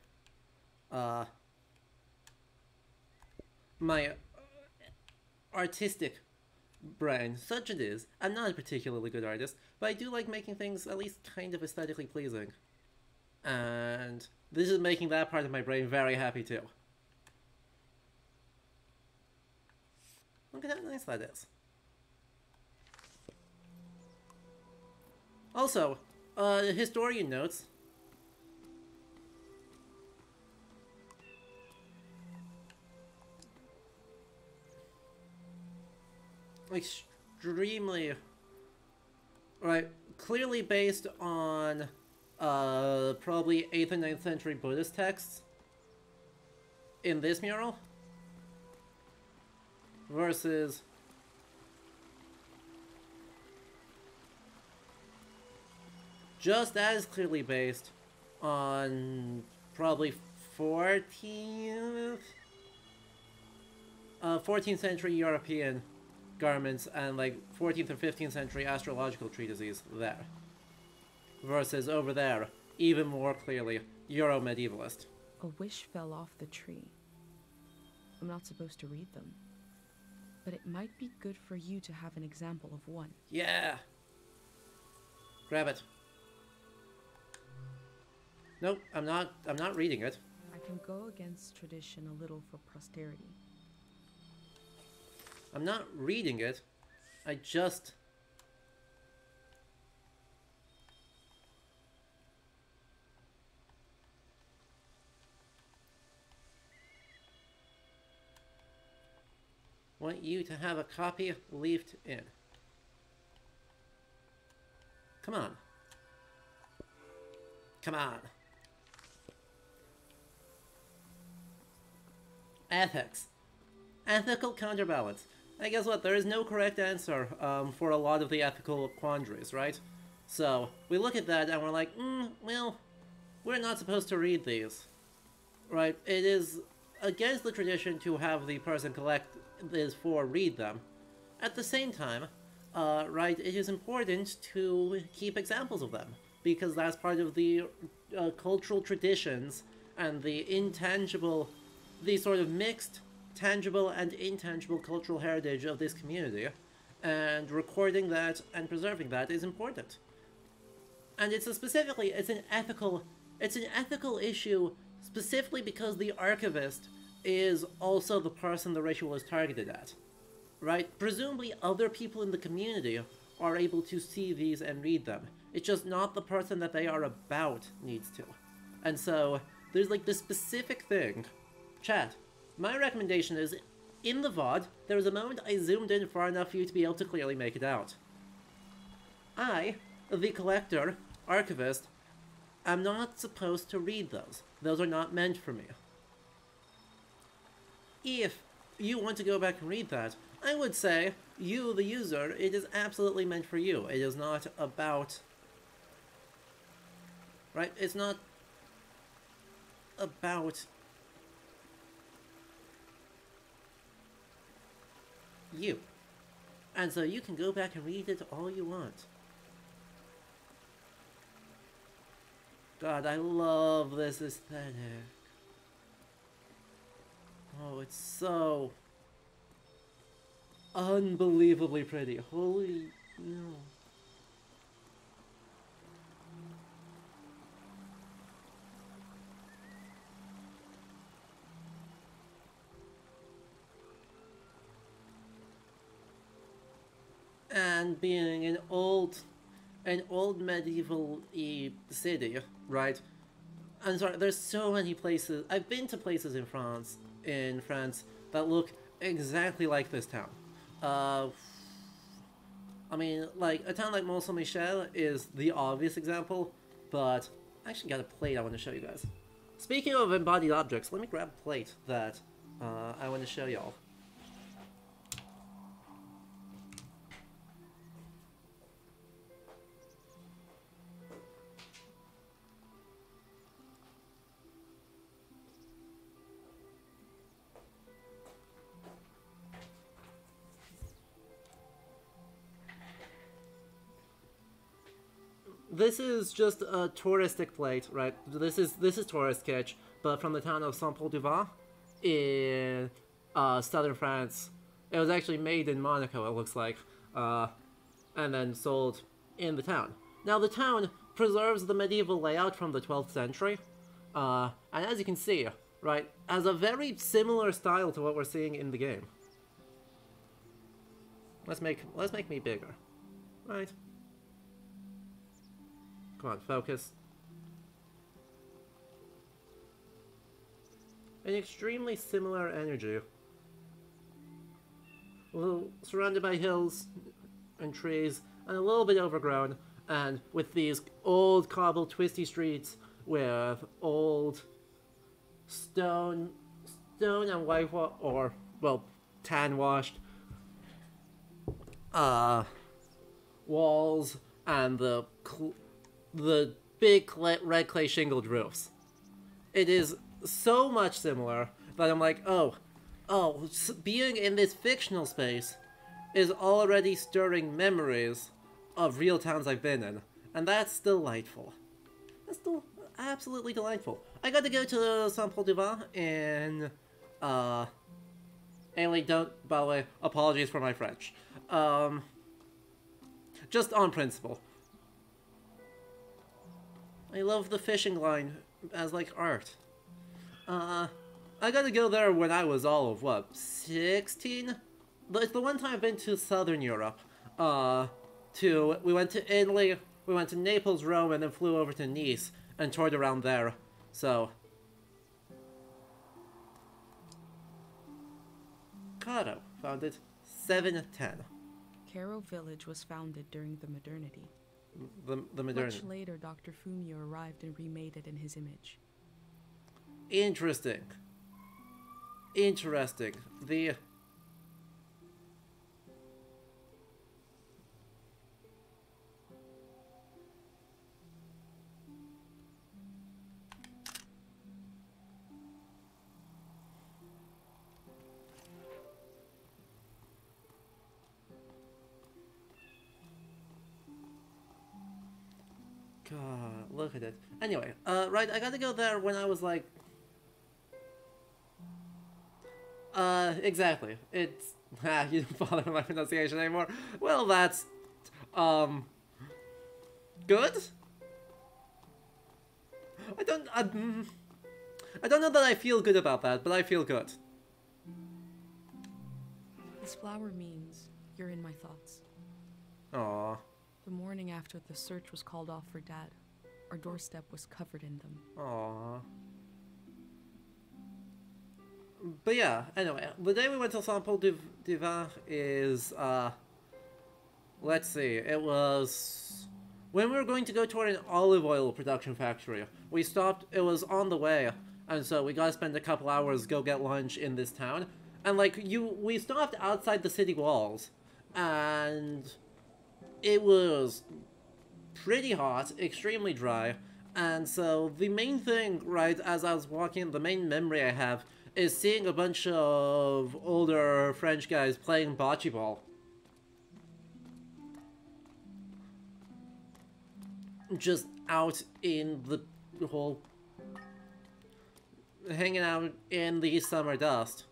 uh my artistic brain, such it is. I'm not a particularly good artist, but I do like making things at least kind of aesthetically pleasing. And this is making that part of my brain very happy too. Look at how nice that is. Also, uh, historian notes. Extremely, right, clearly based on, uh, probably 8th and 9th century Buddhist texts in this mural versus just as clearly based on probably 14th uh, 14th century European garments and like 14th or 15th century astrological treatises there versus over there even more clearly Euro medievalist. A wish fell off the tree. I'm not supposed to read them. But it might be good for you to have an example of one. Yeah. Grab it. Nope, I'm not I'm not reading it. I can go against tradition a little for posterity. I'm not reading it. I just want you to have a copy leafed in. Come on. Come on. Ethics. Ethical counterbalance. And guess what? There is no correct answer um, for a lot of the ethical quandaries, right? So, we look at that and we're like, mm, well, we're not supposed to read these. Right? It is against the tradition to have the person collect these for read them. At the same time, uh, right, it is important to keep examples of them because that's part of the uh, cultural traditions and the intangible, the sort of mixed tangible and intangible cultural heritage of this community, and recording that and preserving that is important. And it's a specifically it's an ethical it's an ethical issue specifically because the archivist is also the person the ritual is targeted at. Right? Presumably, other people in the community are able to see these and read them. It's just not the person that they are about needs to. And so, there's like this specific thing. Chat, my recommendation is in the VOD, there was a moment I zoomed in far enough for you to be able to clearly make it out. I, the collector, archivist, am not supposed to read those. Those are not meant for me. If you want to go back and read that, I would say, you, the user, it is absolutely meant for you. It is not about... Right? It's not about you. And so you can go back and read it all you want. God, I love this aesthetic. Oh, it's so unbelievably pretty. Holy no. And being an old an old medieval city, right? I'm sorry, there's so many places. I've been to places in France, in France, that look exactly like this town. Uh, I mean, like, a town like Mont Saint Michel is the obvious example, but I actually got a plate I want to show you guys. Speaking of embodied objects, let me grab a plate that uh, I want to show y'all. This is just a touristic plate, right? This is this is tourist kitsch, but from the town of Saint-Paul-du-Var in uh, southern France. It was actually made in Monaco, it looks like, uh, and then sold in the town. Now the town preserves the medieval layout from the 12th century, uh, and as you can see, right, has a very similar style to what we're seeing in the game. Let's make let's make me bigger, right? Come on, focus. An extremely similar energy. Little, surrounded by hills and trees, and a little bit overgrown, and with these old cobble twisty streets with old stone stone and white or well tan washed uh walls and the the big red clay shingled roofs. It is so much similar that I'm like, oh, oh, being in this fictional space is already stirring memories of real towns I've been in, and that's delightful. That's still absolutely delightful. I got to go to Saint Paul du Var in, uh, Ailey, don't, by the way, apologies for my French. Um, just on principle. I love the fishing line as like art. Uh, I got to go there when I was all of what, 16? It's the one time I've been to Southern Europe. Uh, to, we went to Italy, we went to Naples, Rome, and then flew over to Nice and toured around there. So, Caro, founded 710. Caro Village was founded during the modernity. The, the modernity. Much later, Dr. Fumio arrived and remade it in his image. Interesting. Interesting. The right, I gotta go there when I was like... Uh, exactly. It's... Ah, you don't bother with my pronunciation anymore. Well, that's... Um... Good? I don't... Uh, I don't know that I feel good about that, but I feel good. This flower means you're in my thoughts. Aww. The morning after the search was called off for Dad, our doorstep was covered in them. Aww. But yeah, anyway, the day we went to Paul du, du Vin is, uh, let's see, it was when we were going to go toward an olive oil production factory. We stopped, it was on the way, and so we gotta spend a couple hours go get lunch in this town. And like, you, we stopped outside the city walls, and it was pretty hot, extremely dry, and so the main thing, right, as I was walking, the main memory I have is seeing a bunch of older French guys playing bocce ball. Just out in the whole... hanging out in the summer dust.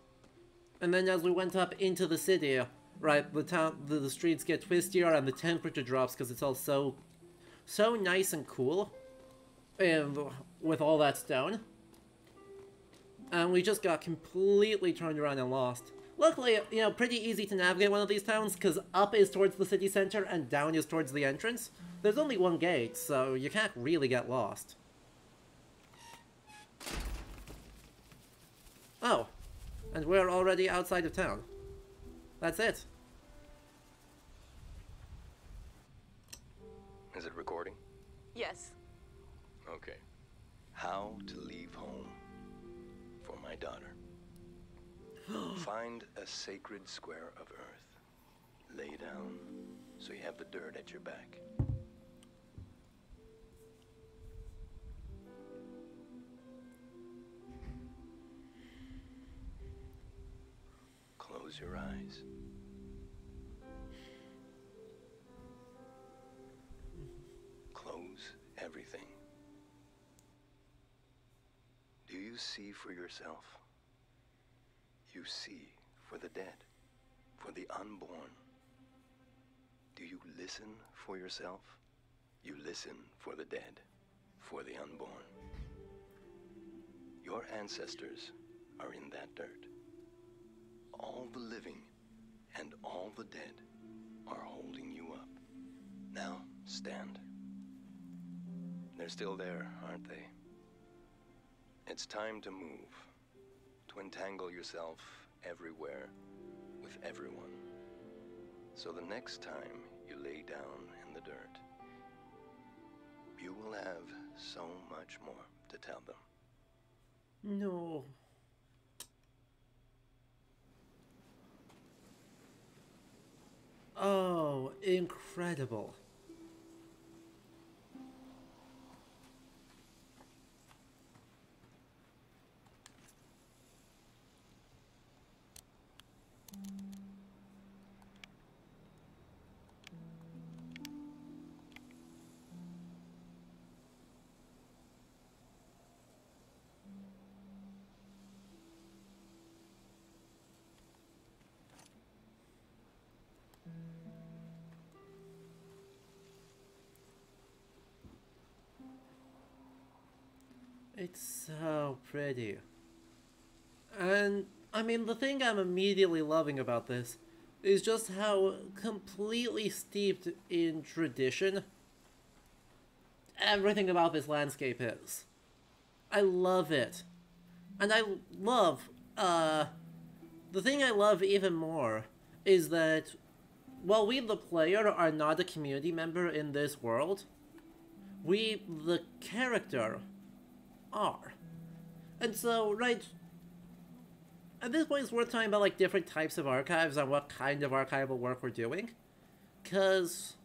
And then as we went up into the city, right, the town, the, the streets get twistier and the temperature drops because it's all so, so nice and cool. And with all that stone and we just got completely turned around and lost. Luckily, you know, pretty easy to navigate one of these towns, because up is towards the city center and down is towards the entrance. There's only one gate, so you can't really get lost. Oh, and we're already outside of town. That's it. Is it recording? Yes. Okay. How to leave home for my daughter. Find a sacred square of earth. Lay down so you have the dirt at your back. Close your eyes. You see for yourself? You see for the dead, for the unborn. Do you listen for yourself? You listen for the dead, for the unborn. Your ancestors are in that dirt. All the living and all the dead are holding you up. Now, stand. They're still there, aren't they? It's time to move, to entangle yourself everywhere with everyone. So the next time you lay down in the dirt, you will have so much more to tell them. No. Oh, incredible. It's so pretty. And, I mean, the thing I'm immediately loving about this is just how completely steeped in tradition everything about this landscape is. I love it. And I love, uh, the thing I love even more is that while we, the player, are not a community member in this world, we, the character, are. And so, right, at this point it's worth talking about like different types of archives and what kind of archival work we're doing. Because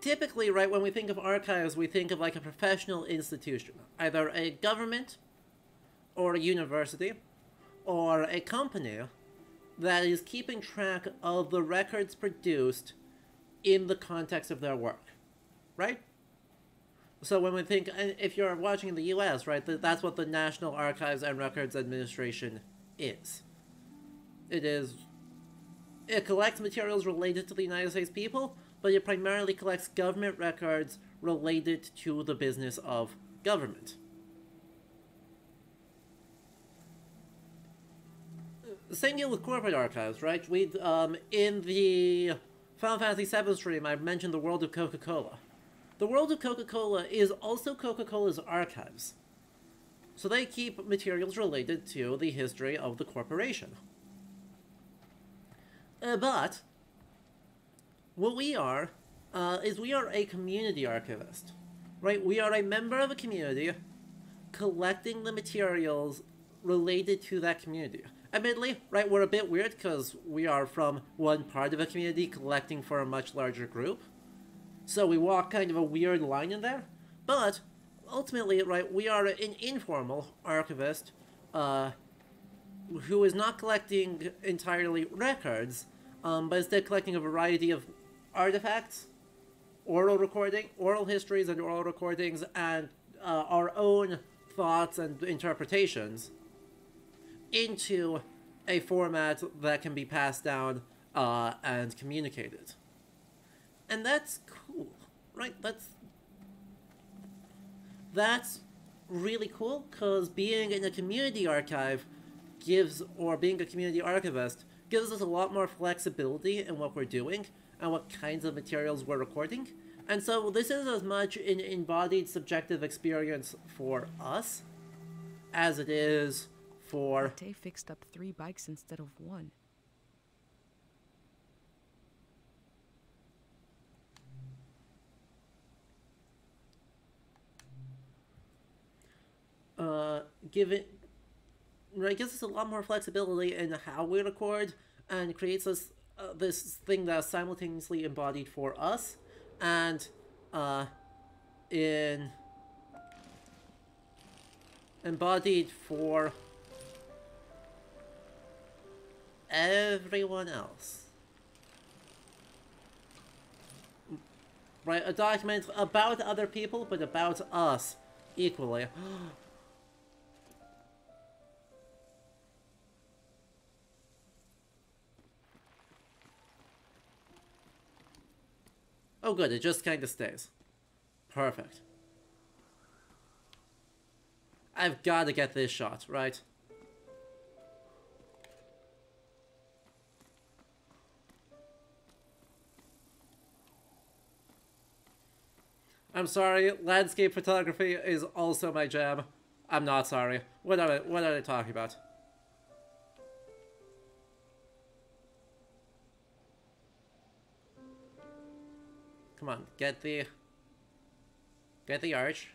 typically, right, when we think of archives, we think of like a professional institution, either a government or a university or a company that is keeping track of the records produced in the context of their work, right? So when we think, if you're watching in the U.S., right, that's what the National Archives and Records Administration is. It is. It collects materials related to the United States people, but it primarily collects government records related to the business of government. Same deal with corporate archives, right? We um, in the Final Fantasy Seven stream, I mentioned the world of Coca-Cola. The world of Coca-Cola is also Coca-Cola's archives. So they keep materials related to the history of the corporation. Uh, but what we are uh, is we are a community archivist, right? We are a member of a community collecting the materials related to that community. Admittedly, right, we're a bit weird because we are from one part of a community collecting for a much larger group. So we walk kind of a weird line in there. But ultimately, right, we are an informal archivist uh, who is not collecting entirely records, um, but instead collecting a variety of artifacts, oral recording, oral histories and oral recordings, and uh, our own thoughts and interpretations into a format that can be passed down uh, and communicated. And that's right? That's that's really cool because being in a community archive gives, or being a community archivist, gives us a lot more flexibility in what we're doing and what kinds of materials we're recording. And so this is as much an embodied subjective experience for us as it is for Tay fixed up three bikes instead of one. Uh, right gives us a lot more flexibility in how we record and creates us uh, this thing that's simultaneously embodied for us and uh, in embodied for everyone else. Right, a document about other people, but about us equally. Oh good, it just kinda stays. Perfect. I've gotta get this shot, right? I'm sorry, landscape photography is also my jam. I'm not sorry. What are, what are they talking about? Come on, get the... Get the arch.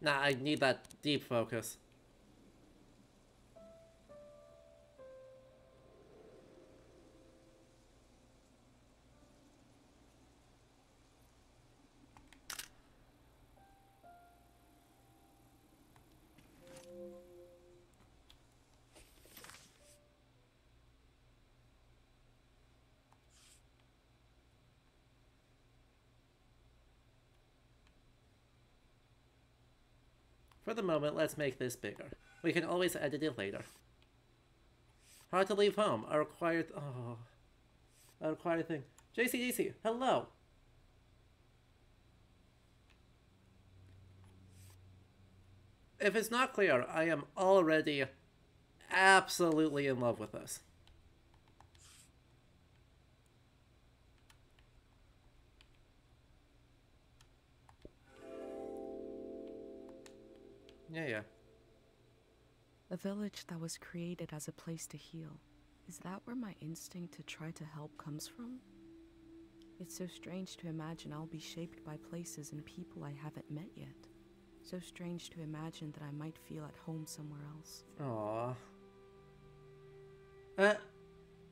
Nah, I need that deep focus. For the moment, let's make this bigger. We can always edit it later. Hard to leave home. A required... Oh. A required thing. JCDC, hello! If it's not clear, I am already absolutely in love with this. Yeah, yeah. A village that was created as a place to heal. Is that where my instinct to try to help comes from? It's so strange to imagine I'll be shaped by places and people I haven't met yet. So strange to imagine that I might feel at home somewhere else. Aww. Uh,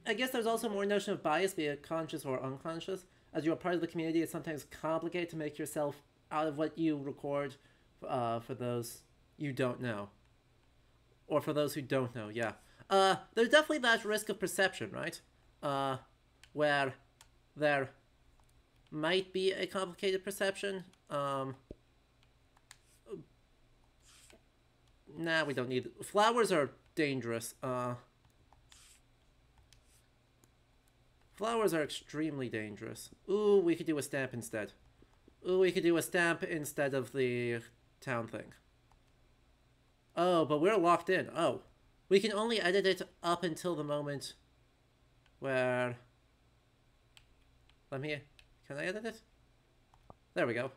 I guess there's also more notion of bias, be it conscious or unconscious. As you're part of the community, it's sometimes complicated to make yourself out of what you record uh, for those you don't know. Or for those who don't know, yeah. Uh, there's definitely that risk of perception, right? Uh, where there might be a complicated perception. Um, nah, we don't need... Flowers are dangerous. Uh, flowers are extremely dangerous. Ooh, we could do a stamp instead. Ooh, we could do a stamp instead of the town thing. Oh, but we're locked in. Oh. We can only edit it up until the moment where... Let me... Can I edit it? There we go.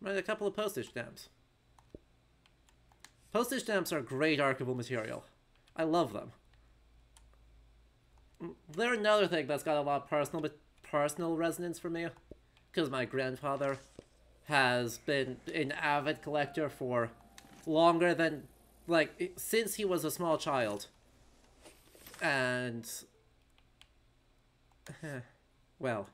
Right, a couple of postage stamps. Postage stamps are great archival material. I love them. They're another thing that's got a lot of personal personal resonance for me. Because my grandfather has been an avid collector for longer than, like, since he was a small child. And, well,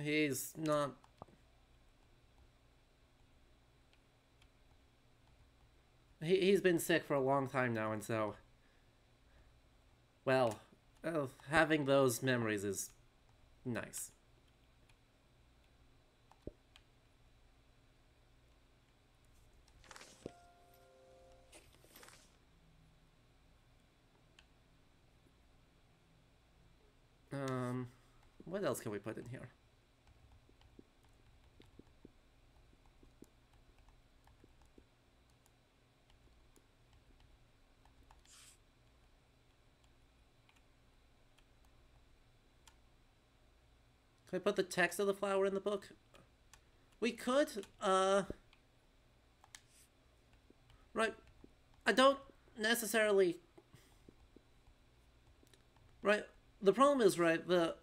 He's not... He, he's been sick for a long time now, and so... Well, uh, having those memories is nice. Um, what else can we put in here? Can I put the text of the flower in the book? We could, uh... Right. I don't necessarily... Right. The problem is, right, the...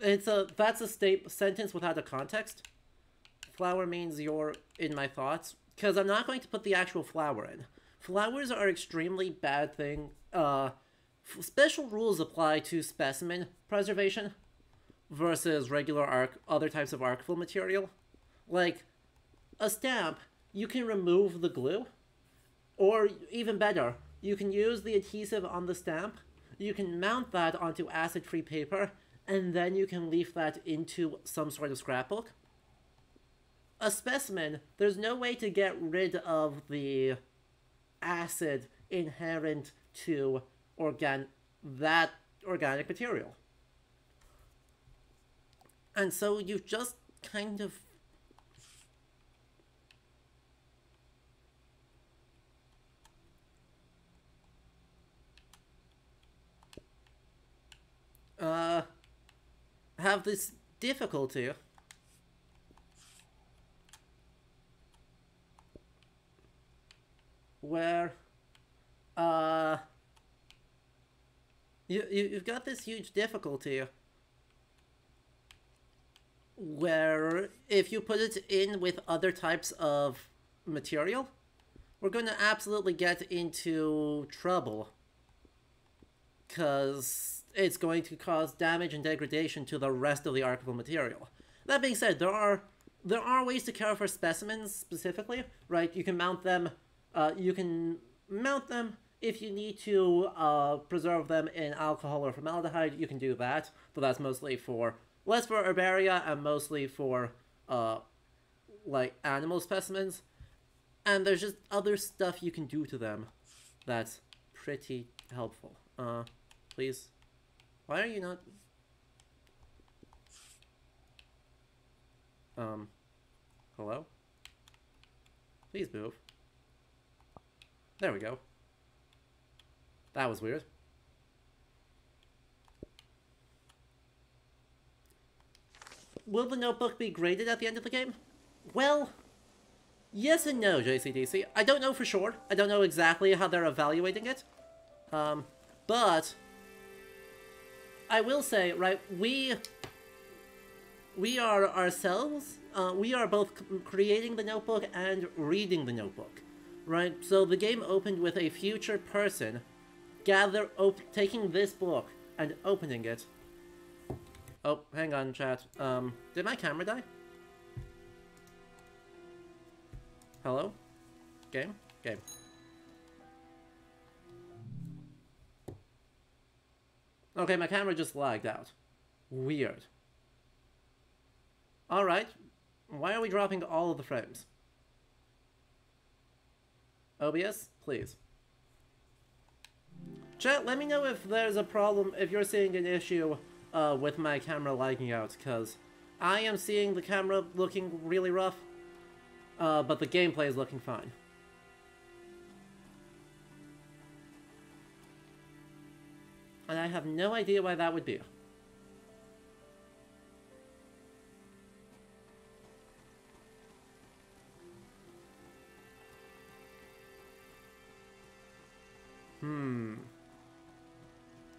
It's a... That's a state sentence without a context. Flower means you're in my thoughts. Because I'm not going to put the actual flower in. Flowers are extremely bad thing. Uh... Special rules apply to specimen preservation versus regular arc other types of archival material. Like a stamp, you can remove the glue, or even better, you can use the adhesive on the stamp. You can mount that onto acid-free paper, and then you can leaf that into some sort of scrapbook. A specimen, there's no way to get rid of the acid inherent to organ that organic material. And so you just kind of uh have this difficulty. Where uh you, you you've got this huge difficulty where if you put it in with other types of material, we're going to absolutely get into trouble. Because it's going to cause damage and degradation to the rest of the archival material. That being said, there are there are ways to care for specimens specifically, right? You can mount them, uh, you can mount them if you need to uh, preserve them in alcohol or formaldehyde, you can do that, but that's mostly for less for herbaria and mostly for uh, like animal specimens. And there's just other stuff you can do to them that's pretty helpful. Uh, please. Why are you not... Um, hello? Please move. There we go. That was weird. Will the notebook be graded at the end of the game? Well, yes and no, JCDC. I don't know for sure. I don't know exactly how they're evaluating it. Um, but I will say, right, we we are ourselves, uh, we are both creating the notebook and reading the notebook, right? So the game opened with a future person gather, taking this book and opening it Oh, hang on, chat. Um, did my camera die? Hello? Game? Game. Okay, my camera just lagged out. Weird. Alright. Why are we dropping all of the frames? OBS, please. Chat, let me know if there's a problem, if you're seeing an issue uh, with my camera lagging out, because I am seeing the camera looking really rough, uh, but the gameplay is looking fine. And I have no idea why that would be. Hmm.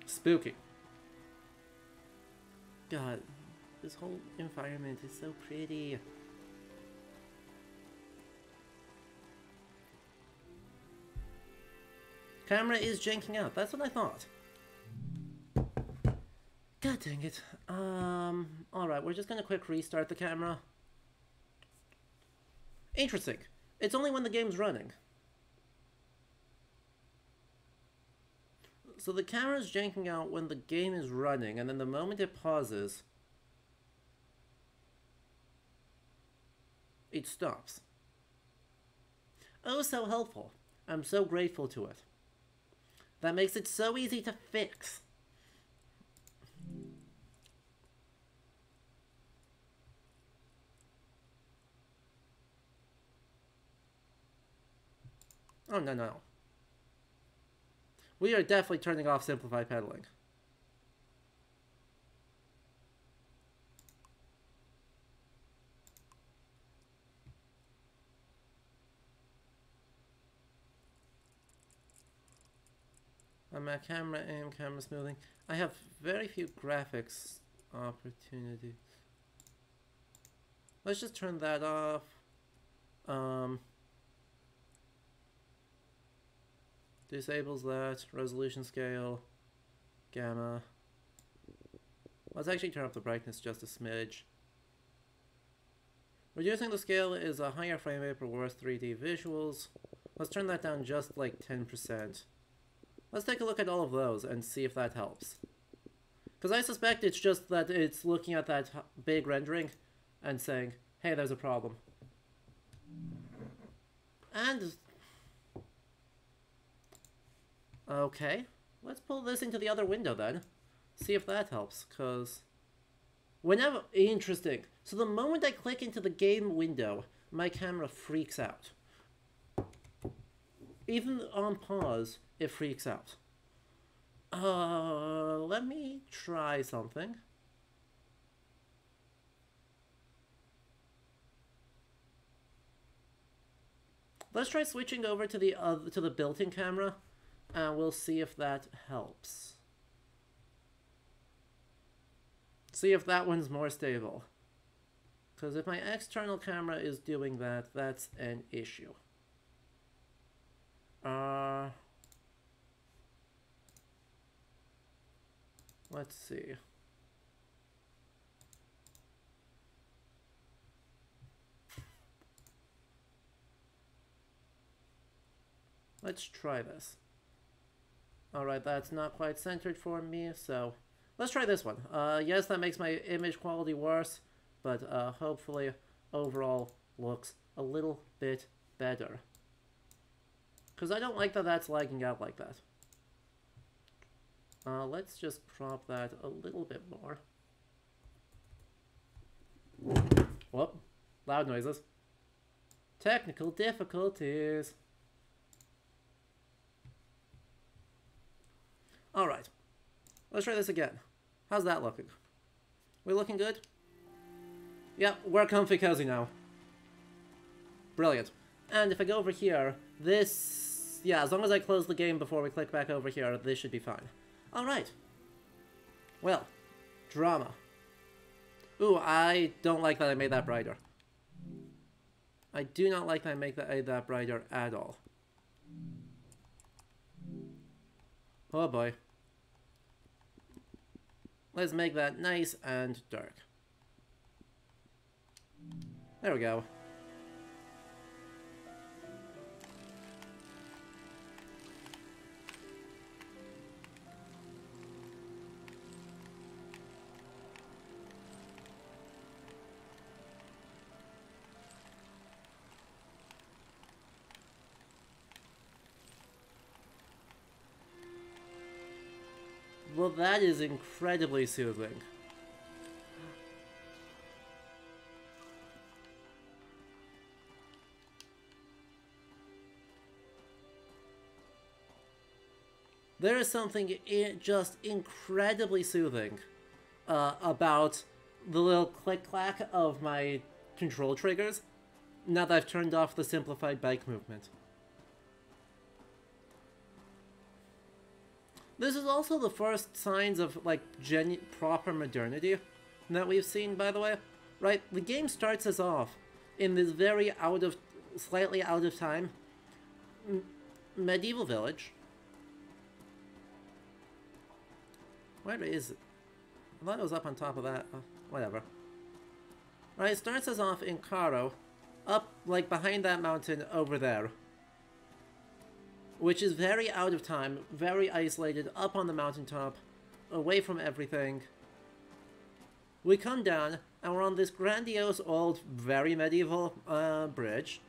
Spooky. God, this whole environment is so pretty. Camera is janking out. That's what I thought. God dang it. Um, alright, we're just gonna quick restart the camera. Interesting. It's only when the game's running. So the camera is janking out when the game is running, and then the moment it pauses, it stops. Oh, so helpful. I'm so grateful to it. That makes it so easy to fix. Oh, no, no. We are definitely turning off Simplify Pedaling. On my camera aim, camera smoothing. I have very few graphics opportunities. Let's just turn that off. Um, disables that, resolution scale, gamma. Let's actually turn up the brightness just a smidge. Reducing the scale is a higher frame rate for worse 3D visuals. Let's turn that down just like 10%. Let's take a look at all of those and see if that helps. Because I suspect it's just that it's looking at that big rendering and saying, hey, there's a problem. And... Okay, let's pull this into the other window then. See if that helps, because... Whenever... Interesting. So the moment I click into the game window, my camera freaks out. Even on pause, it freaks out. Uh, let me try something. Let's try switching over to the uh, to the built-in camera, and we'll see if that helps. See if that one's more stable. Because if my external camera is doing that, that's an issue. Uh, let's see. Let's try this. Alright, that's not quite centered for me, so let's try this one. Uh, yes, that makes my image quality worse, but uh, hopefully overall looks a little bit better. Because I don't like that that's lagging out like that. Uh, let's just crop that a little bit more. Whoop. Loud noises. Technical difficulties. Alright. Let's try this again. How's that looking? We looking good? Yep, we're comfy cozy now. Brilliant. And if I go over here, this... Yeah, as long as I close the game before we click back over here, this should be fine. Alright. Well, drama. Ooh, I don't like that I made that brighter. I do not like that I make that, made that brighter at all. Oh boy. Let's make that nice and dark. There we go. That is incredibly soothing. There is something just incredibly soothing uh, about the little click clack of my control triggers now that I've turned off the simplified bike movement. This is also the first signs of like genu- proper modernity that we've seen, by the way. Right, the game starts us off in this very out of, slightly out of time medieval village. Where is it? I thought it was up on top of that. Uh, whatever. Right, it starts us off in Caro, up like behind that mountain over there which is very out of time, very isolated, up on the mountaintop, away from everything. We come down, and we're on this grandiose old, very medieval uh, bridge.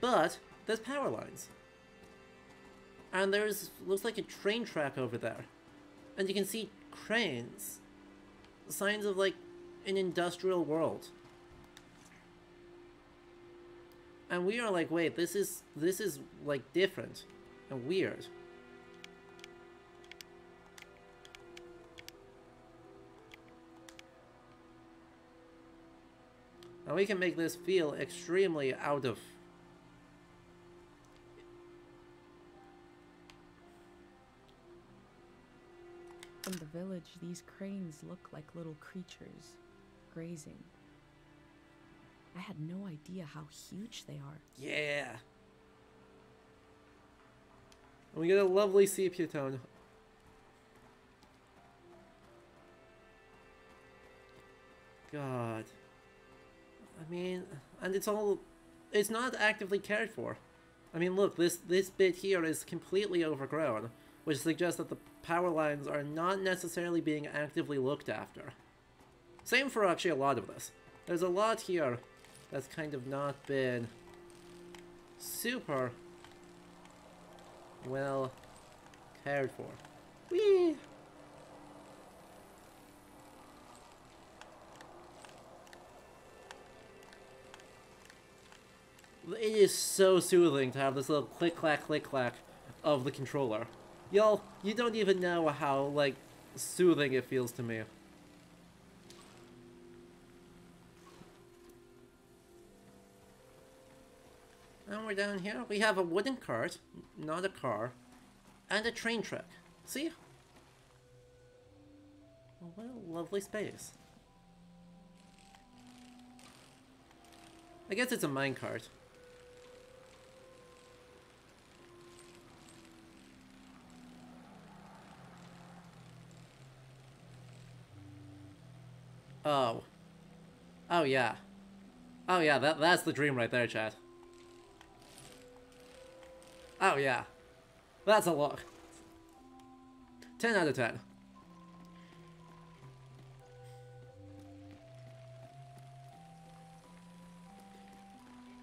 But there's power lines. And there's, looks like a train track over there. And you can see cranes. Signs of, like, an industrial world. And we are like, wait, this is this is like different and weird. And we can make this feel extremely out of From the village, these cranes look like little creatures, grazing. I had no idea how huge they are. Yeah. And we get a lovely sepia tone. God. I mean, and it's all, it's not actively cared for. I mean, look, this this bit here is completely overgrown, which suggests that the power lines are not necessarily being actively looked after. Same for actually a lot of this. There's a lot here that's kind of not been super well cared for. Whee! It is so soothing to have this little click clack click clack of the controller. Y'all, you don't even know how, like, soothing it feels to me. Down here. We have a wooden cart, not a car, and a train track. See? What a lovely space. I guess it's a minecart. Oh. Oh yeah. Oh yeah, that that's the dream right there, chat. Oh yeah. That's a lot. 10 out of 10.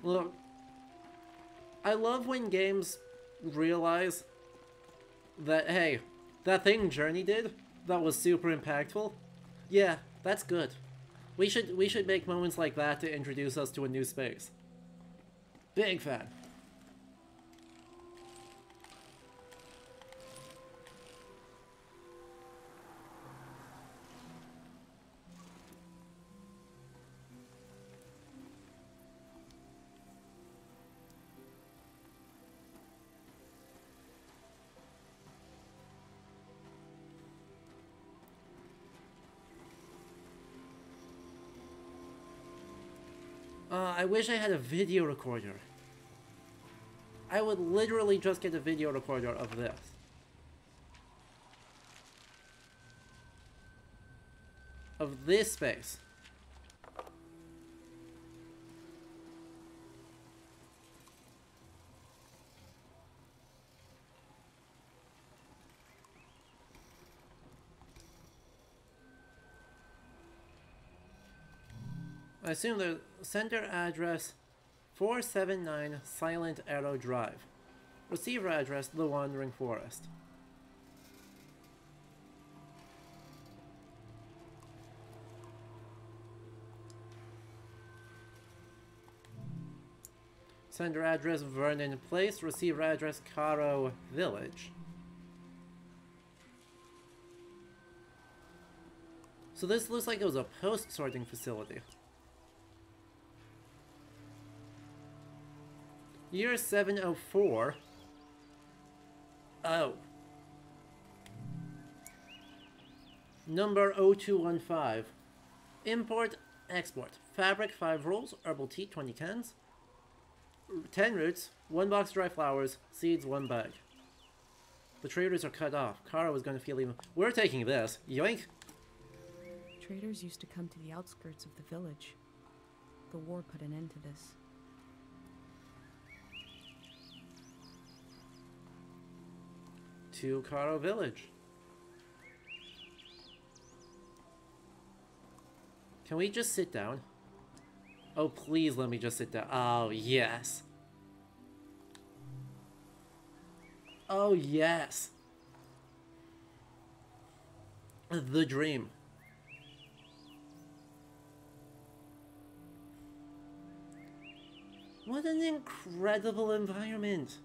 Look, I love when games realize that, hey, that thing Journey did that was super impactful, yeah, that's good. We should we should make moments like that to introduce us to a new space. Big fan. I wish I had a video recorder. I would literally just get a video recorder of this. Of this space. I Assume the sender address 479 Silent Arrow Drive. Receiver address The Wandering Forest. Sender address Vernon Place, receiver address Caro Village. So this looks like it was a post-sorting facility. Year 704. Oh. Number 0215. Import, export. Fabric, 5 rolls. Herbal tea, 20 cans. 10 roots. 1 box dry flowers. Seeds, 1 bag. The traders are cut off. Kara was going to feel even... We're taking this. Yoink! Traders used to come to the outskirts of the village. The war put an end to this. To Caro Village. Can we just sit down? Oh, please let me just sit down. Oh, yes. Oh, yes. The dream. What an incredible environment.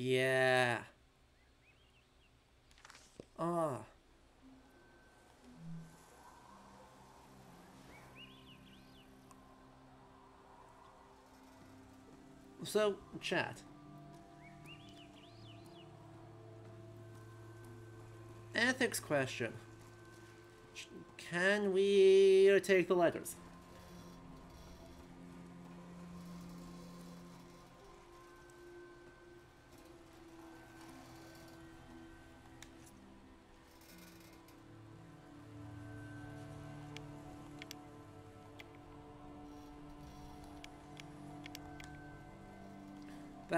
Yeah. Ah. So, chat. Ethics question. Can we take the letters?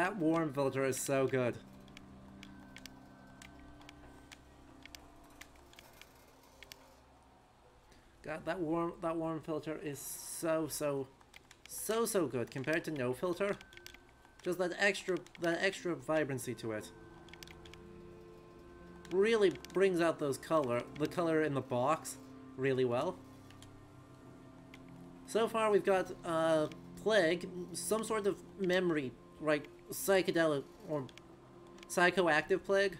That warm filter is so good. God, that warm that warm filter is so so so so good compared to no filter. Just that extra that extra vibrancy to it. Really brings out those color the color in the box really well. So far we've got uh plague, some sort of memory, right psychedelic or psychoactive plague.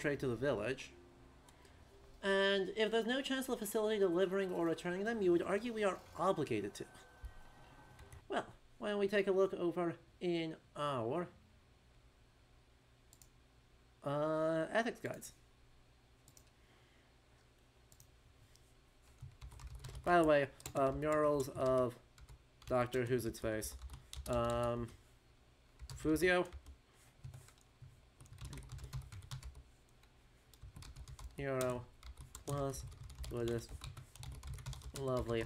To the village. And if there's no chance of the facility delivering or returning them, you would argue we are obligated to. Well, why don't we take a look over in our uh, ethics guides. By the way, uh, murals of Doctor Who's its face. Um, Fuzio? Hero plus for this lovely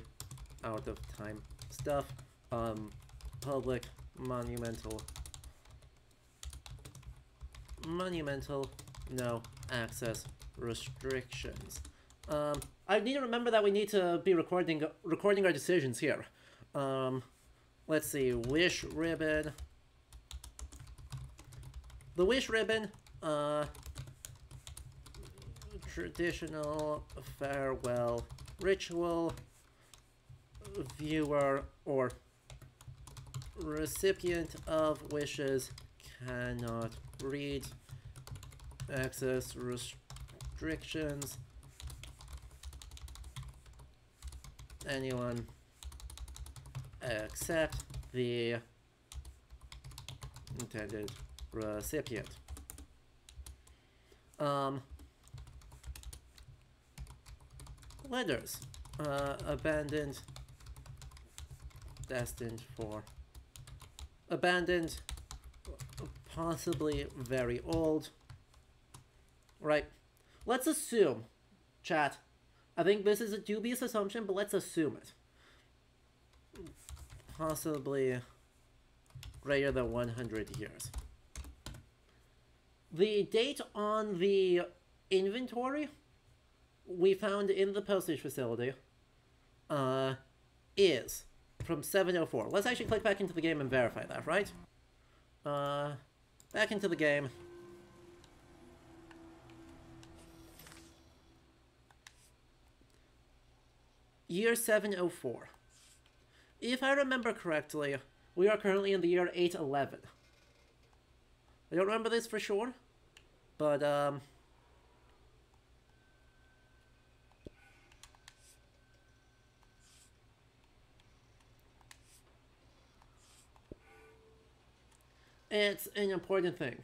out of time stuff. Um, public monumental monumental no access restrictions. Um, I need to remember that we need to be recording recording our decisions here. Um, let's see, wish ribbon. The wish ribbon, uh, traditional farewell ritual viewer or recipient of wishes cannot read access restrictions. Anyone except the intended recipient. Um letters uh, abandoned destined for abandoned possibly very old right let's assume chat I think this is a dubious assumption but let's assume it possibly greater than 100 years. The date on the inventory we found in the postage facility uh, is from 704. Let's actually click back into the game and verify that, right? Uh, back into the game. Year 704. If I remember correctly, we are currently in the year 811. I don't remember this for sure, but, um... It's an important thing.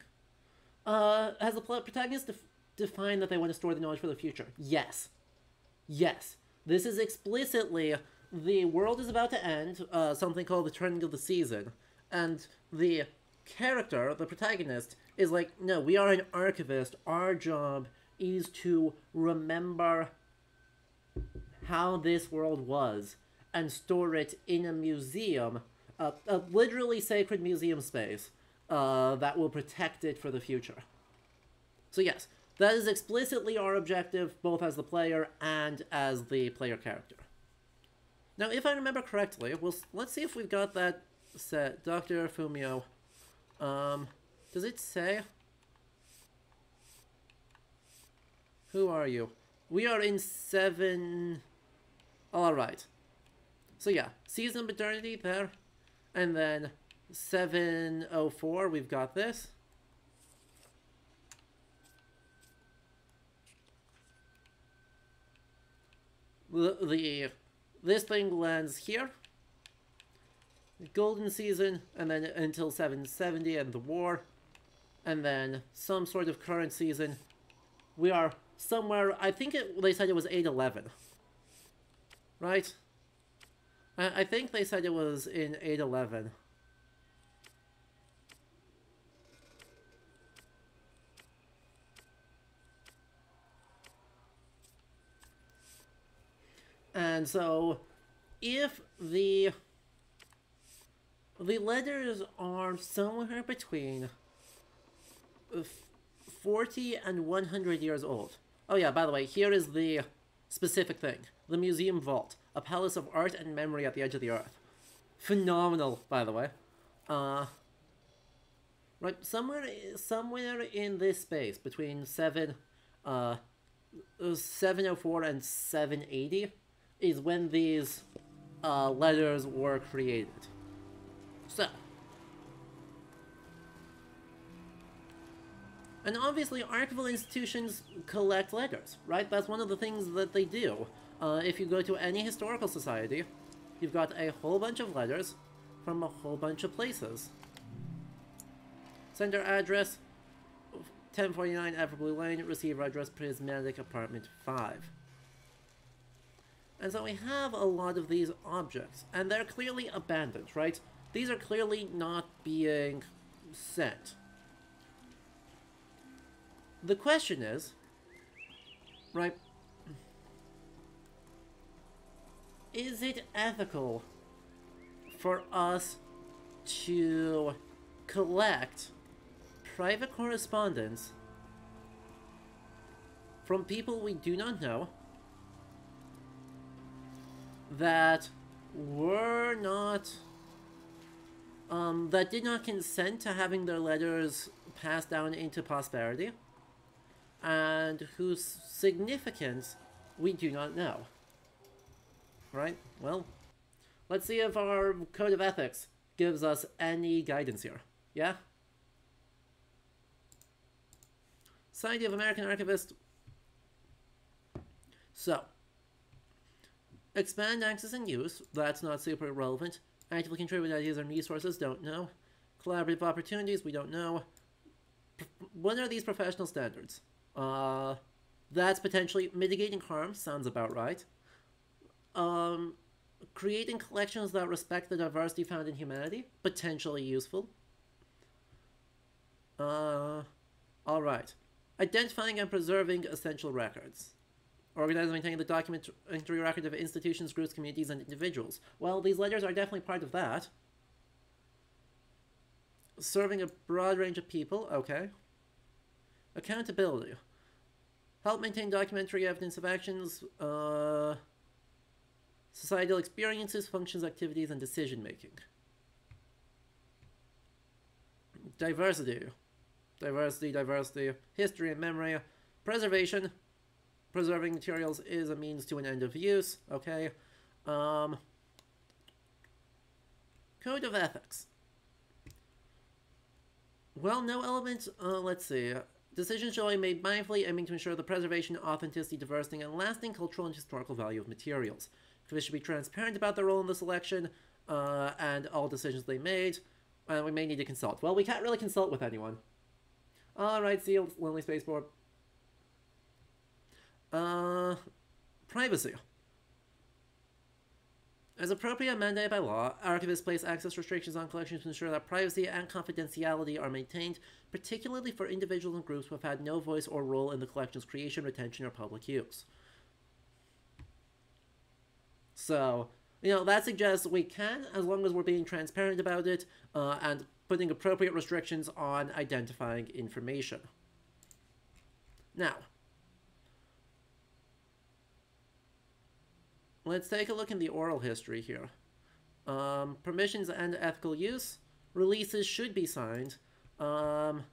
Uh, has the protagonist def defined that they want to store the knowledge for the future? Yes. Yes. This is explicitly the world is about to end, uh, something called the turning of the season, and the character, the protagonist, is like, no, we are an archivist. Our job is to remember how this world was and store it in a museum, a, a literally sacred museum space uh, that will protect it for the future. So yes, that is explicitly our objective, both as the player and as the player character. Now, if I remember correctly, we'll, let's see if we've got that set. Dr. Fumio. Um, does it say? Who are you? We are in seven... Alright. So yeah, Season Modernity there. And then 704, we've got this. The, the this thing lands here. Golden season, and then until 770 and the war, and then some sort of current season. We are somewhere, I think it, they said it was 811. Right? I, I think they said it was in 811. And so, if the the letters are somewhere between 40 and 100 years old. Oh yeah, by the way, here is the specific thing. The Museum Vault, a palace of art and memory at the edge of the earth. Phenomenal, by the way. Uh, right, somewhere, somewhere in this space, between 7, uh, 704 and 780, is when these uh, letters were created. So. And obviously, archival institutions collect letters, right? That's one of the things that they do. Uh, if you go to any historical society, you've got a whole bunch of letters from a whole bunch of places. Sender address, 1049 Everblue Lane, receiver address, Prismatic Apartment 5. And so we have a lot of these objects, and they're clearly abandoned, right? These are clearly not being sent. The question is, right, is it ethical for us to collect private correspondence from people we do not know that were not um, that did not consent to having their letters passed down into posterity and whose significance we do not know. Right? Well, let's see if our code of ethics gives us any guidance here. Yeah? Society of American Archivists. So, Expand access and use, that's not super relevant. Actively contribute ideas and resources, don't know. Collaborative opportunities, we don't know. What are these professional standards? Uh, that's potentially mitigating harm, sounds about right. Um, creating collections that respect the diversity found in humanity, potentially useful. Uh, alright. Identifying and preserving essential records. Organize and maintain the documentary record of institutions, groups, communities, and individuals. Well, these ledgers are definitely part of that. Serving a broad range of people, okay. Accountability. Help maintain documentary evidence of actions, uh, societal experiences, functions, activities, and decision making. Diversity. Diversity, diversity, history and memory, preservation. Preserving materials is a means to an end of use, okay. Um, code of ethics. Well, no element, uh, let's see. Decisions shall be made mindfully, aiming to ensure the preservation, authenticity, diversity, and lasting cultural and historical value of materials. Commission should be transparent about their role in the selection uh, and all decisions they made, and we may need to consult. Well, we can't really consult with anyone. Alright, see you, Lonely Spaceport. Uh, privacy. As appropriate mandated by law, archivists place access restrictions on collections to ensure that privacy and confidentiality are maintained, particularly for individuals and groups who have had no voice or role in the collection's creation, retention, or public use. So, you know, that suggests we can, as long as we're being transparent about it uh, and putting appropriate restrictions on identifying information. Now, let's take a look in the oral history here. Um, permissions and ethical use. Releases should be signed. Um,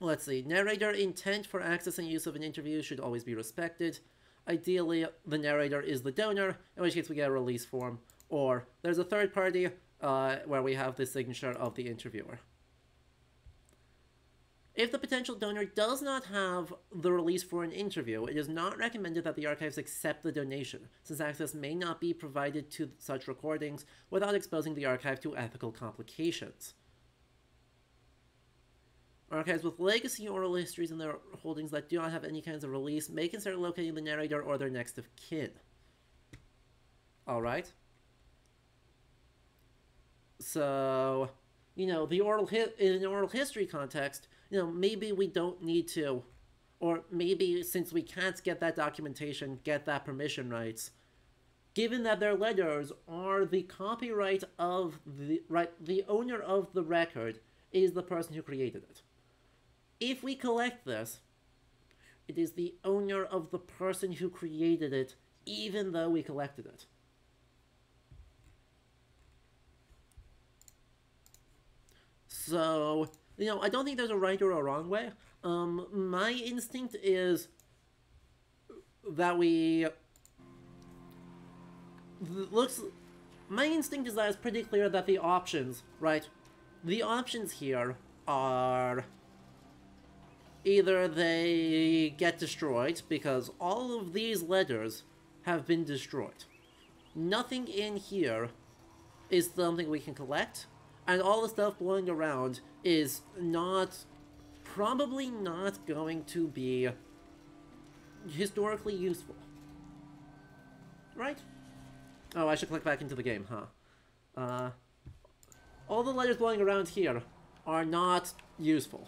let's see. Narrator intent for access and use of an interview should always be respected. Ideally, the narrator is the donor, in which case we get a release form. Or there's a third party uh, where we have the signature of the interviewer. If the potential donor does not have the release for an interview, it is not recommended that the archives accept the donation, since access may not be provided to such recordings without exposing the archive to ethical complications. Archives with legacy oral histories in their holdings that do not have any kinds of release may consider locating the narrator or their next of kin. Alright. So, you know, the oral hi- in an oral history context, you know, maybe we don't need to, or maybe since we can't get that documentation, get that permission rights, given that their letters are the copyright of the right, the owner of the record is the person who created it. If we collect this, it is the owner of the person who created it, even though we collected it. So, you know, I don't think there's a right or a wrong way. Um, my instinct is that we looks. My instinct is that it's pretty clear that the options, right? The options here are either they get destroyed because all of these letters have been destroyed. Nothing in here is something we can collect, and all the stuff blowing around is not, probably not going to be historically useful. Right? Oh, I should click back into the game, huh? Uh, all the letters blowing around here are not useful.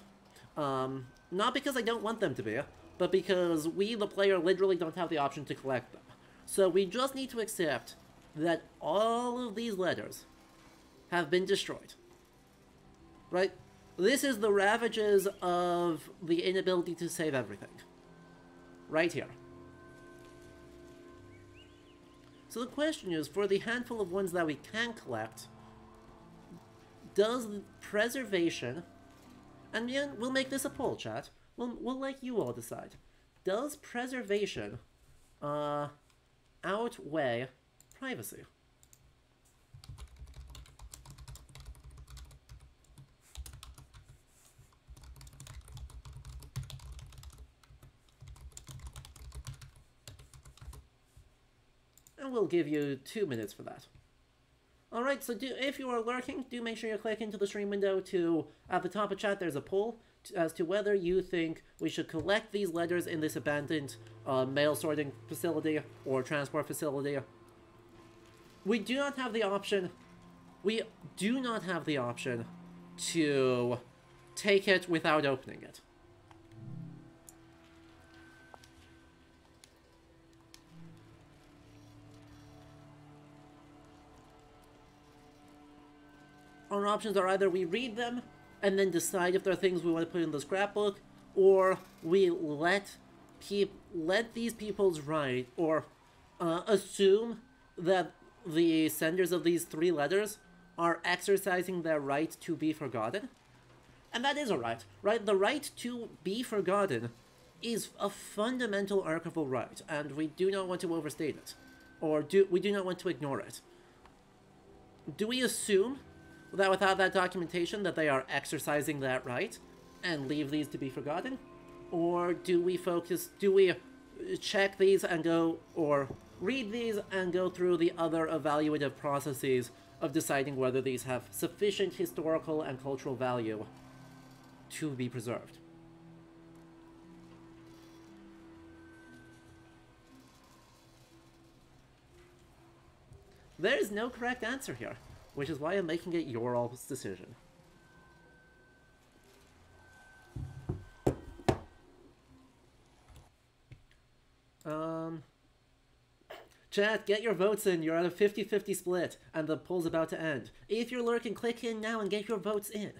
Um, not because I don't want them to be, but because we, the player, literally don't have the option to collect them. So we just need to accept that all of these letters have been destroyed. Right? This is the ravages of the inability to save everything. Right here. So the question is, for the handful of ones that we can collect, does preservation, and we'll make this a poll, chat, we'll, we'll let you all decide, does preservation uh, outweigh privacy? We'll give you two minutes for that. Alright, so do, if you are lurking, do make sure you click into the stream window to, at the top of chat, there's a poll as to whether you think we should collect these letters in this abandoned uh, mail sorting facility or transport facility. We do not have the option, we do not have the option to take it without opening it. Our options are either we read them and then decide if there are things we want to put in the scrapbook, or we let peop- let these people's write, or uh, assume that the senders of these three letters are exercising their right to be forgotten. And that is a right, right? The right to be forgotten is a fundamental archival right, and we do not want to overstate it, or do we do not want to ignore it. Do we assume that without that documentation that they are exercising that right and leave these to be forgotten? Or do we focus, do we check these and go, or read these and go through the other evaluative processes of deciding whether these have sufficient historical and cultural value to be preserved? There is no correct answer here, which is why I'm making it your all's decision. Um, chat, get your votes in. You're at a 50-50 split, and the poll's about to end. If you're lurking, click in now and get your votes in.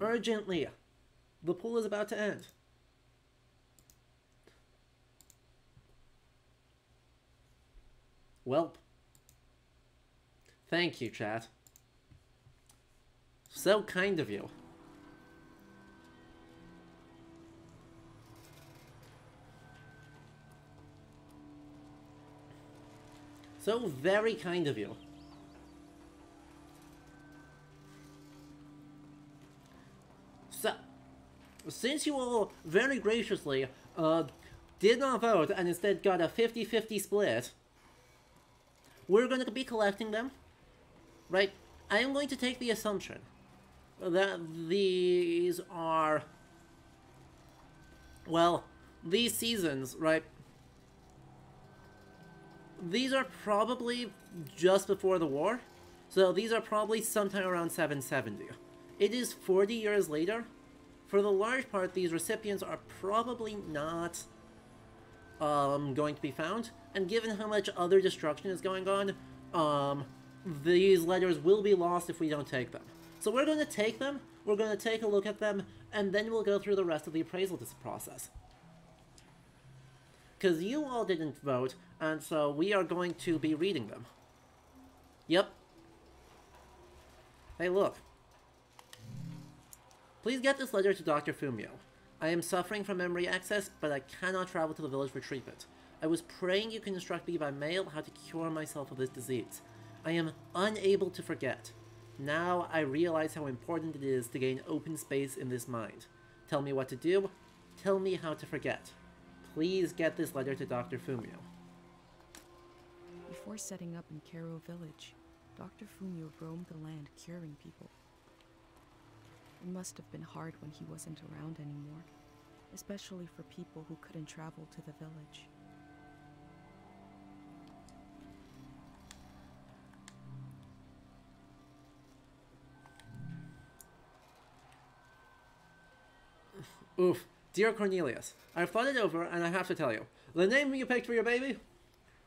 Urgently. The poll is about to end. Welp. Thank you, chat. So kind of you. So very kind of you. So, since you all very graciously uh, did not vote and instead got a 50-50 split, we're going to be collecting them, right? I am going to take the assumption that these are, well, these seasons, right? These are probably just before the war, so these are probably sometime around 770. It is 40 years later. For the large part, these recipients are probably not um, going to be found, and given how much other destruction is going on, um, these letters will be lost if we don't take them. So we're going to take them, we're going to take a look at them, and then we'll go through the rest of the appraisal process. Because you all didn't vote, and so we are going to be reading them. Yep. Hey, look. Please get this letter to Dr. Fumio. I am suffering from memory access, but I cannot travel to the village for treatment. I was praying you can instruct me by mail how to cure myself of this disease. I am unable to forget. Now I realize how important it is to gain open space in this mind. Tell me what to do. Tell me how to forget. Please get this letter to Dr. Fumio. Before setting up in Caro village, Dr. Fumio roamed the land curing people. It must have been hard when he wasn't around anymore, especially for people who couldn't travel to the village. Oof. Dear Cornelius, I've thought it over and I have to tell you. The name you picked for your baby?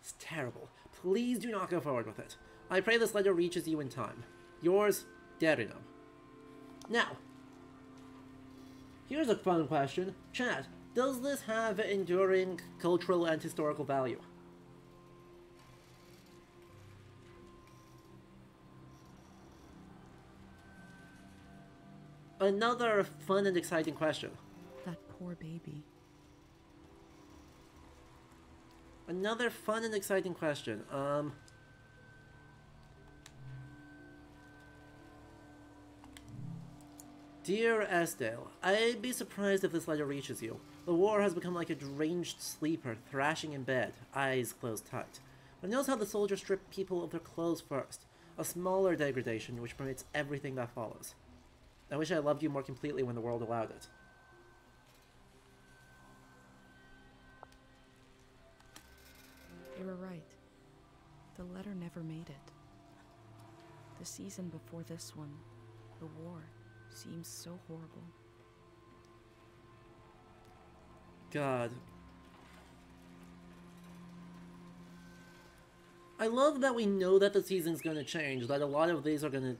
It's terrible. Please do not go forward with it. I pray this letter reaches you in time. Yours, Derino. Now, here's a fun question. Chat, does this have enduring cultural and historical value? Another fun and exciting question. Poor baby. Another fun and exciting question. Um. Dear Esdale, I'd be surprised if this letter reaches you. The war has become like a deranged sleeper, thrashing in bed, eyes closed tight. But notice how the soldiers strip people of their clothes first. A smaller degradation which permits everything that follows. I wish I loved you more completely when the world allowed it. They were right. The letter never made it. The season before this one, the war, seems so horrible. God. I love that we know that the season's going to change, that a lot of these are going to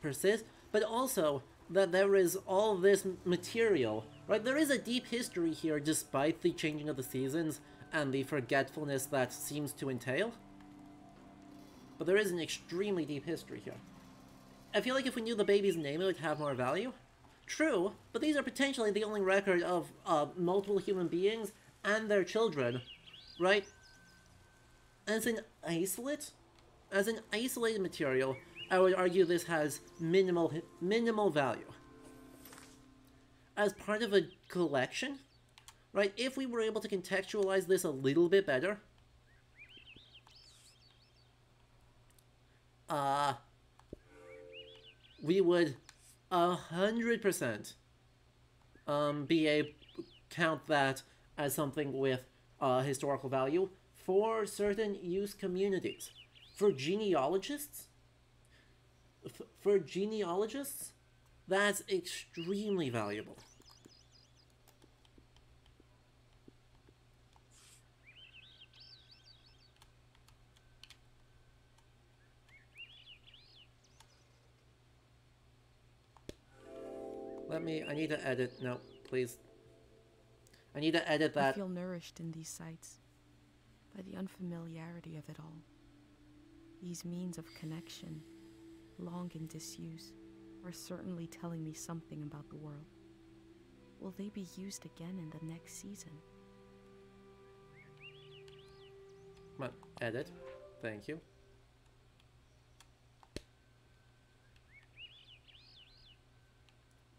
persist, but also that there is all this material, right? There is a deep history here despite the changing of the seasons and the forgetfulness that seems to entail. But there is an extremely deep history here. I feel like if we knew the baby's name, it would have more value. True, but these are potentially the only record of uh, multiple human beings and their children, right? As an isolate, as an isolated material, I would argue this has minimal minimal value. As part of a collection, right? If we were able to contextualize this a little bit better, uh, we would a hundred percent um be a count that as something with uh, historical value for certain use communities. For genealogists, for genealogists, that's extremely valuable. Let me, I need to edit, no, please. I need to edit I that. feel nourished in these sights by the unfamiliarity of it all. These means of connection, long in disuse, are certainly telling me something about the world. Will they be used again in the next season? Come on, edit. Thank you.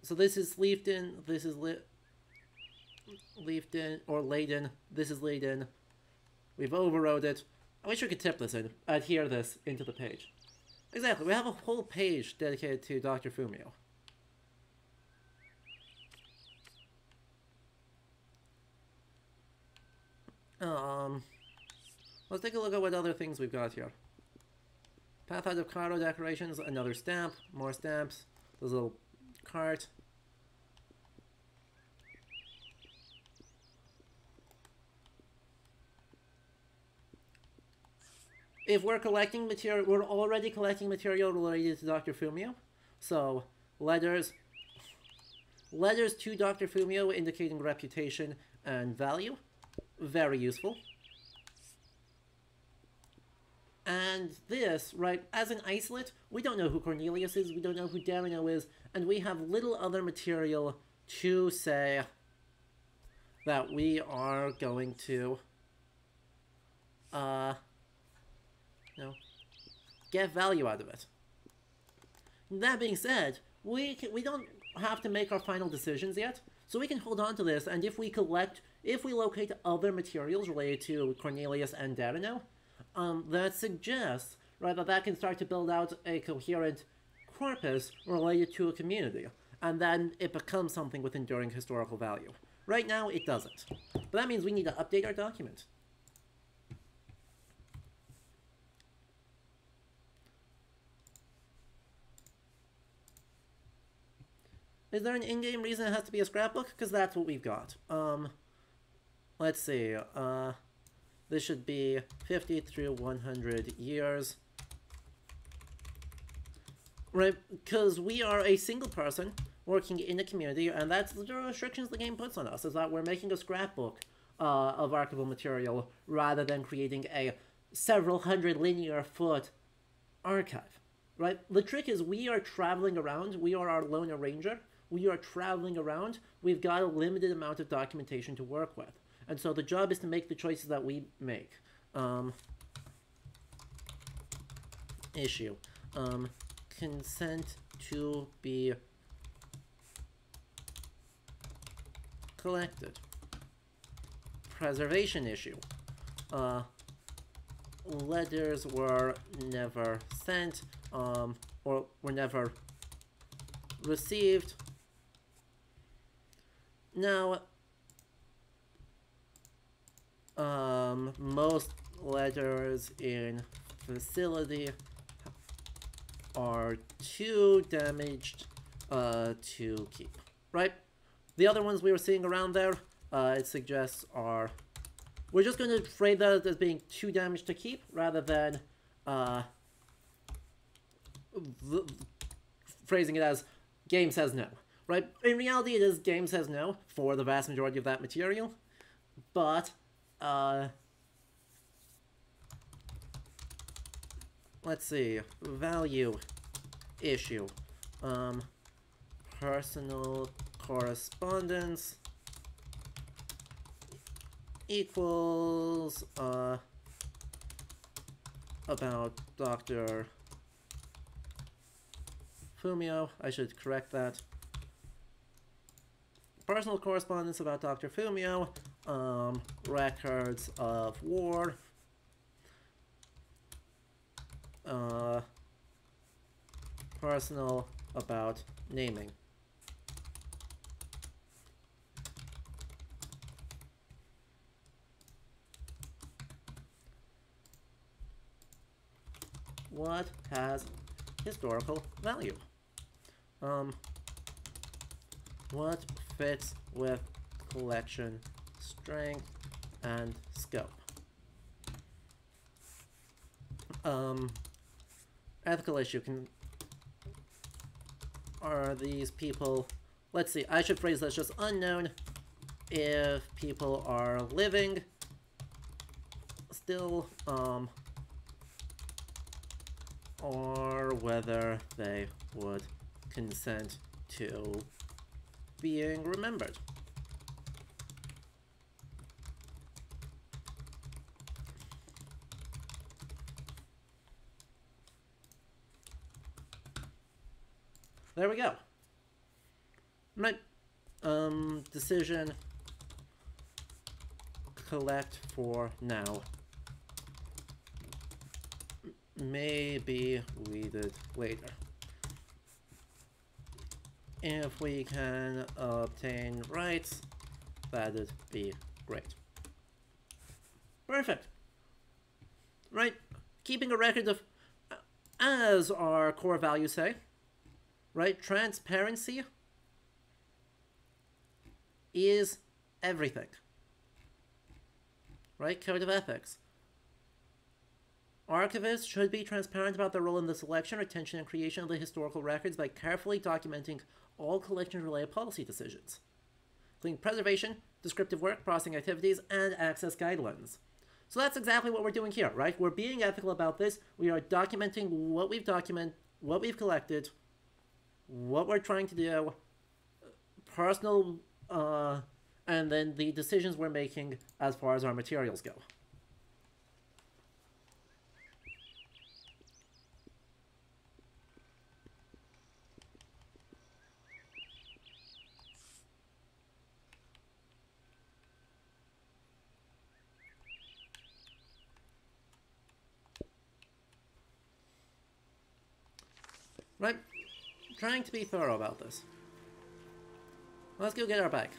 So this is Leafton, this is Leafton, or Leyden, this is Leyden. We've overrode it. I wish we could tip this in, adhere this into the page. Exactly, we have a whole page dedicated to Dr. Fumio. Um, let's take a look at what other things we've got here. Path out of Caro decorations, another stamp, more stamps, those little cart. If we're collecting material, we're already collecting material related to Dr. Fumio. So, letters, letters to Dr. Fumio indicating reputation and value. Very useful. And this, right, as an isolate, we don't know who Cornelius is, we don't know who Darino is, and we have little other material to say that we are going to, uh, you know, get value out of it. That being said, we can, we don't have to make our final decisions yet, so we can hold on to this, and if we collect, if we locate other materials related to Cornelius and Darino, um, that suggests, right, that that can start to build out a coherent corpus related to a community, and then it becomes something with enduring historical value. Right now, it doesn't. But that means we need to update our document. Is there an in-game reason it has to be a scrapbook? Because that's what we've got. Um, let's see. Uh, this should be 50 through 100 years. Right, because we are a single person working in a community, and that's the restrictions the game puts on us, is that we're making a scrapbook uh, of archival material rather than creating a several hundred linear foot archive. Right? The trick is we are traveling around, we are our lone ranger, we are traveling around, we've got a limited amount of documentation to work with. And so the job is to make the choices that we make. Um, issue. Um, consent to be collected. Preservation issue. Uh, letters were never sent, um, or were never received. Now, um, most letters in facility are too damaged uh, to keep, right? The other ones we were seeing around there, uh, it suggests are... We're just going to frame that as being too damaged to keep, rather than uh, phrasing it as game says no, right? In reality, it is game says no for the vast majority of that material, but uh, let's see, value issue, um, personal correspondence equals uh about Dr. Fumio. I should correct that. Personal correspondence about Dr. Fumio. Um, records of war. Uh, personal about naming. What has historical value? Um, what fits with collection strength and scope? Um, ethical issue can are these people let's see I should phrase this just unknown if people are living still um or whether they would consent to being remembered. There we go. Right. Um, decision collect for now. Maybe read it later. If we can obtain rights, that'd be great. Perfect. Right, keeping a record of, as our core values say, right, transparency is everything. Right, code of ethics. Archivists should be transparent about their role in the selection, retention, and creation of the historical records by carefully documenting all collection-related policy decisions, including preservation, descriptive work, processing activities, and access guidelines. So that's exactly what we're doing here, right? We're being ethical about this. We are documenting what we've documented, what we've collected, what we're trying to do, personal, uh, and then the decisions we're making as far as our materials go. Right? Trying to be thorough about this. Let's go get our bag.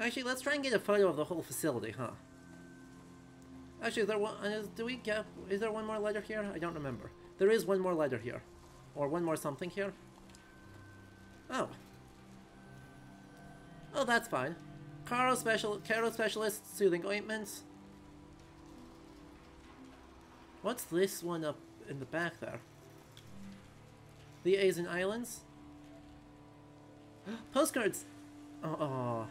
Actually, let's try and get a photo of the whole facility, huh? Actually, is there one? Is, do we get? Is there one more letter here? I don't remember. There is one more letter here, or one more something here. Oh. Oh, that's fine. Caro special, Caro specialist, soothing ointments. What's this one up in the back there. The Asian Islands? Postcards! Oh, oh,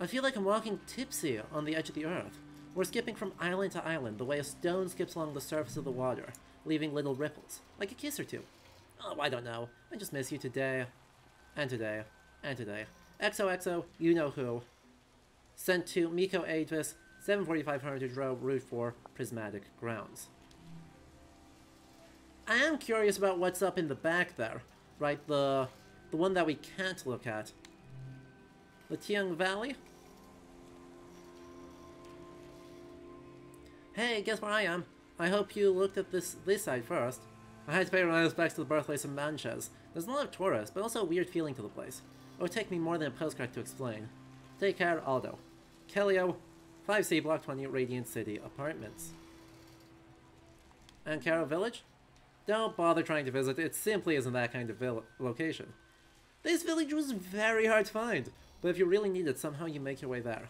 I feel like I'm walking tipsy on the edge of the earth. We're skipping from island to island, the way a stone skips along the surface of the water, leaving little ripples, like a kiss or two. Oh, I don't know. I just miss you today, and today, and today. XOXO, you know who. Sent to Miko Advis, 745 Heritage Row, Route 4, Prismatic Grounds. I am curious about what's up in the back there, right? The the one that we can't look at. The Tiang Valley? Hey, guess where I am? I hope you looked at this this side first. I had to pay my respects to the birthplace of Manches. There's a lot of tourists, but also a weird feeling to the place. It would take me more than a postcard to explain. Take care, Aldo. Kellio, 5C Block 20, Radiant City Apartments. Ankara Village? Don't bother trying to visit, it simply isn't that kind of location. This village was very hard to find, but if you really need it, somehow you make your way there.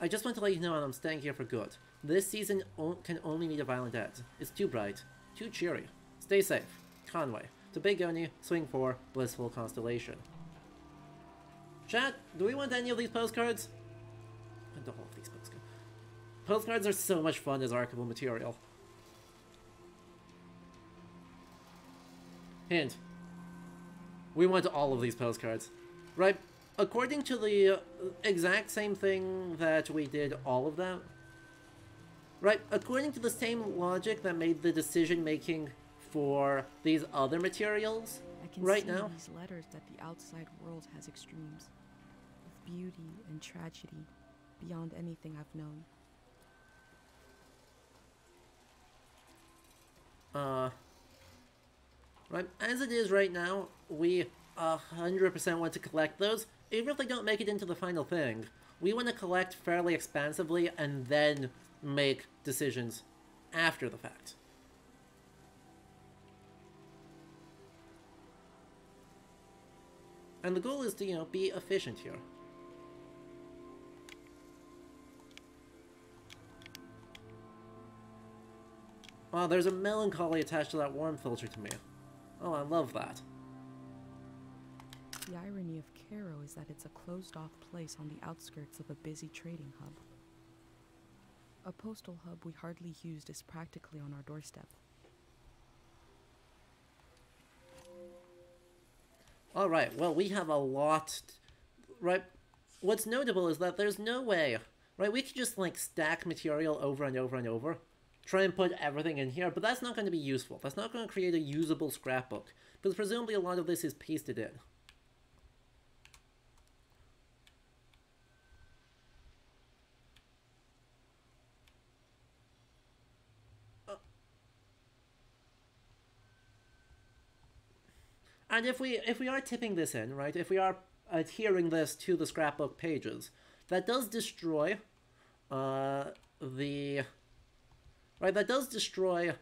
I just want to let you know that I'm staying here for good. This season can only meet a violent end. It's too bright, too cheery. Stay safe. Conway. To Big Oni, Swing 4, Blissful Constellation. Chat, do we want any of these postcards? I don't want these postcards. Postcards are so much fun as archival material. Hint. We want all of these postcards. Right? According to the uh, exact same thing that we did all of that. Right? According to the same logic that made the decision making for these other materials I can right see now. in these letters that the outside world has extremes, with beauty and tragedy beyond anything I've known. Uh, right, as it is right now, we a hundred percent want to collect those, even if they don't make it into the final thing. We want to collect fairly expansively and then make decisions after the fact. And the goal is to, you know, be efficient here. Oh, there's a melancholy attached to that warm filter to me. Oh, I love that. The irony of Caro is that it's a closed off place on the outskirts of a busy trading hub. A postal hub we hardly used is practically on our doorstep. Alright, well, we have a lot. Right? What's notable is that there's no way. Right? We could just, like, stack material over and over and over. Try and put everything in here, but that's not going to be useful. That's not going to create a usable scrapbook. Because presumably a lot of this is pasted in. And if we if we are tipping this in, right, if we are adhering this to the scrapbook pages, that does destroy uh, the right. That does destroy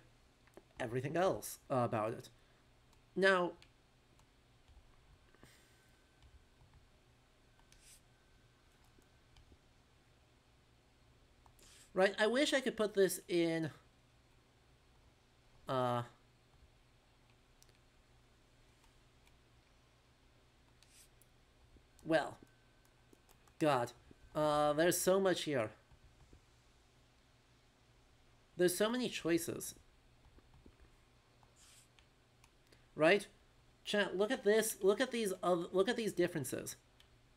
everything else about it. Now, right, I wish I could put this in. Uh, Well, God, uh, there's so much here. There's so many choices. Right? Chat, look at this. Look at these. Look at these differences.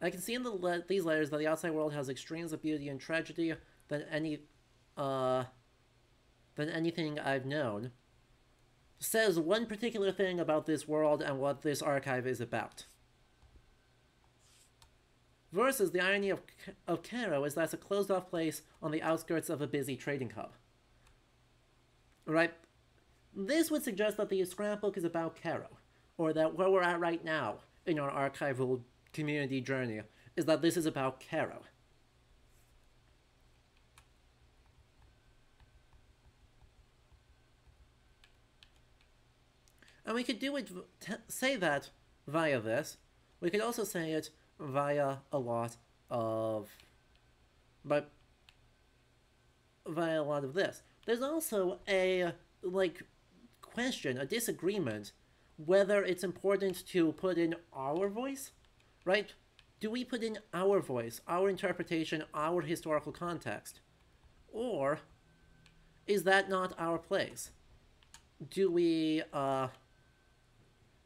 I can see in the le these letters that the outside world has extremes of beauty and tragedy than any, uh, than anything I've known. Says one particular thing about this world and what this archive is about. Versus the irony of, of Caro is that it's a closed off place on the outskirts of a busy trading hub. Right? This would suggest that the scrapbook is about Caro, or that where we're at right now in our archival community journey is that this is about Caro. And we could do it, say that via this. We could also say it via a lot of but via a lot of this. There's also a like question, a disagreement whether it's important to put in our voice, right? Do we put in our voice, our interpretation, our historical context? Or is that not our place? Do we uh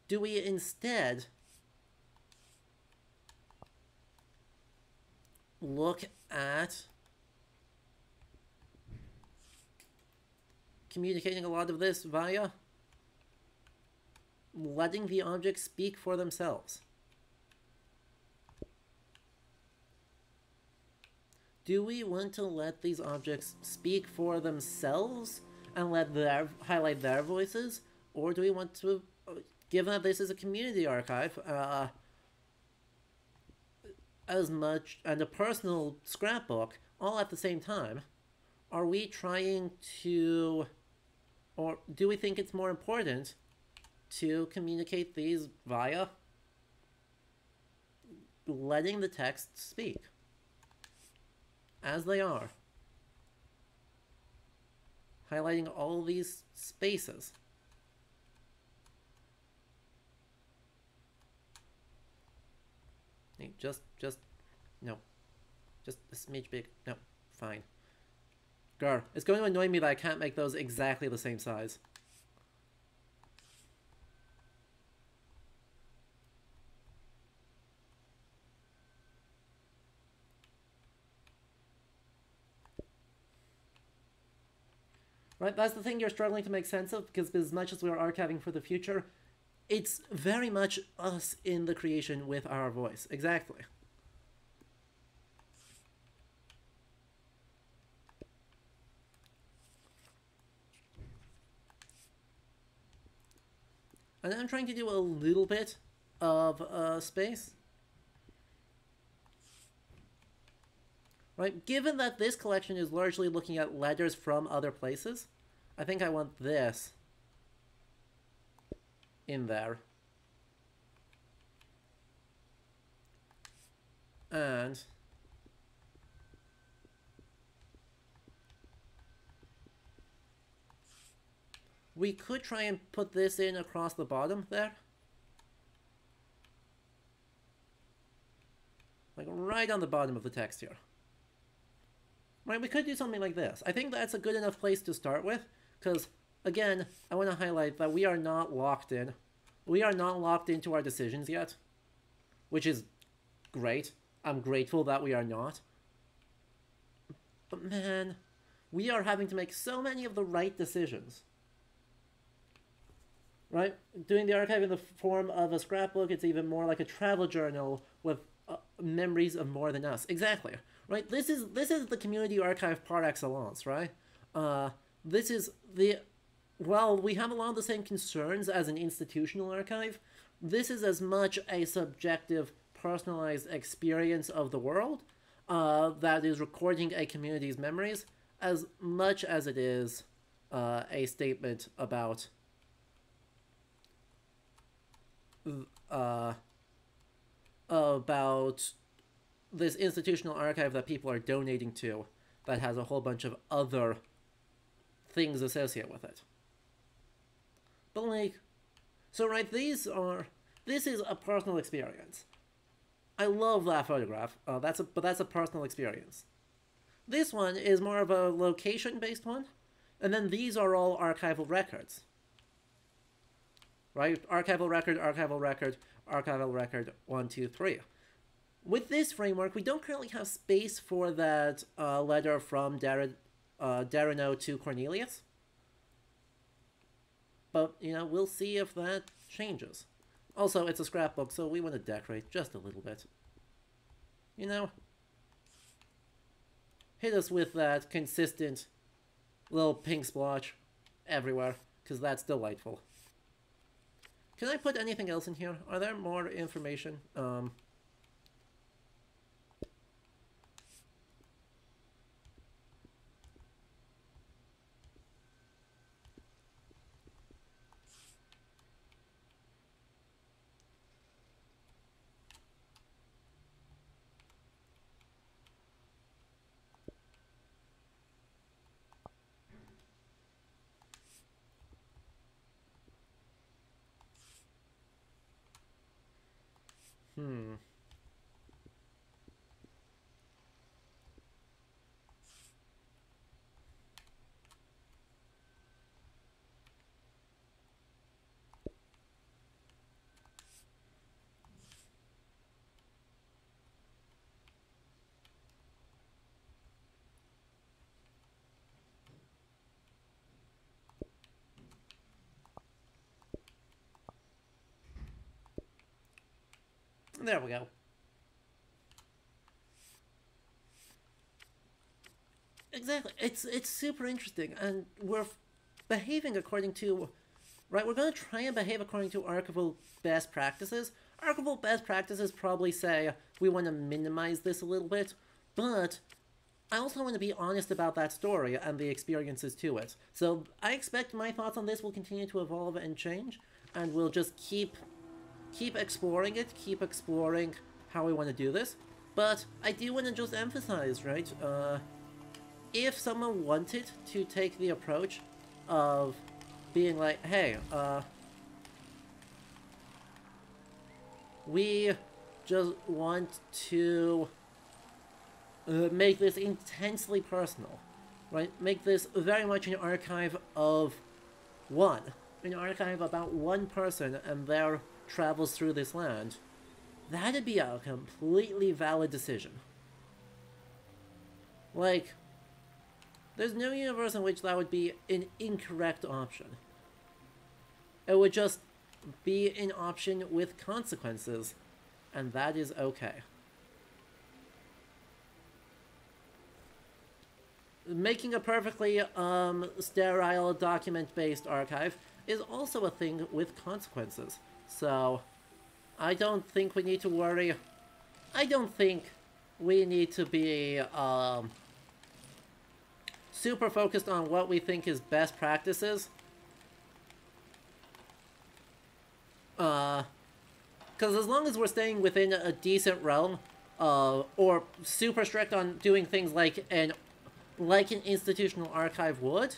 do we instead look at communicating a lot of this via letting the objects speak for themselves. Do we want to let these objects speak for themselves and let their highlight their voices, or do we want to, given that this is a community archive, uh, as much and a personal scrapbook all at the same time are we trying to or do we think it's more important to communicate these via letting the text speak as they are highlighting all these spaces. Just, just, no. Just a smidge big. No, fine. Gar, it's going to annoy me that I can't make those exactly the same size. Right, that's the thing you're struggling to make sense of, because as much as we're archiving for the future, it's very much us in the creation with our voice. Exactly. And then I'm trying to do a little bit of uh, space. Right, given that this collection is largely looking at letters from other places, I think I want this in there. And we could try and put this in across the bottom there. Like right on the bottom of the text here. Right, we could do something like this. I think that's a good enough place to start with, because, again, I want to highlight that we are not locked in. We are not locked into our decisions yet, which is great. I'm grateful that we are not. But man, we are having to make so many of the right decisions. Right? Doing the archive in the form of a scrapbook, it's even more like a travel journal with uh, memories of more than us. Exactly right? This is this is the community archive par excellence, right? Uh, this is the well, we have a lot of the same concerns as an institutional archive. This is as much a subjective, personalized experience of the world uh, that is recording a community's memories as much as it is uh, a statement about uh, about this institutional archive that people are donating to that has a whole bunch of other things associated with it. But like, so right, these are, this is a personal experience. I love that photograph, uh, that's a, but that's a personal experience. This one is more of a location-based one, and then these are all archival records. Right? Archival record, archival record, archival record, one, two, three with this framework, we don't currently have space for that uh, letter from Dar uh, to Cornelius. But, you know, we'll see if that changes. Also, it's a scrapbook, so we want to decorate just a little bit. You know? Hit us with that consistent little pink splotch everywhere, because that's delightful. Can I put anything else in here? Are there more information? Um... Hmm. There we go. Exactly. It's it's super interesting, and we're behaving according to, right? We're going to try and behave according to archival best practices. Archival best practices probably say we want to minimize this a little bit, but I also want to be honest about that story and the experiences to it. So I expect my thoughts on this will continue to evolve and change, and we'll just keep keep exploring it, keep exploring how we want to do this. But I do want to just emphasize, right? Uh, if someone wanted to take the approach of being like, hey, uh, we just want to uh, make this intensely personal, right? Make this very much an archive of one, an archive about one person and their travels through this land. That'd be a completely valid decision. Like, there's no universe in which that would be an incorrect option. It would just be an option with consequences, and that is okay. Making a perfectly um, sterile document-based archive is also a thing with consequences. So, I don't think we need to worry. I don't think we need to be um, super focused on what we think is best practices. Uh, because as long as we're staying within a decent realm, uh, or super strict on doing things like an like an institutional archive would,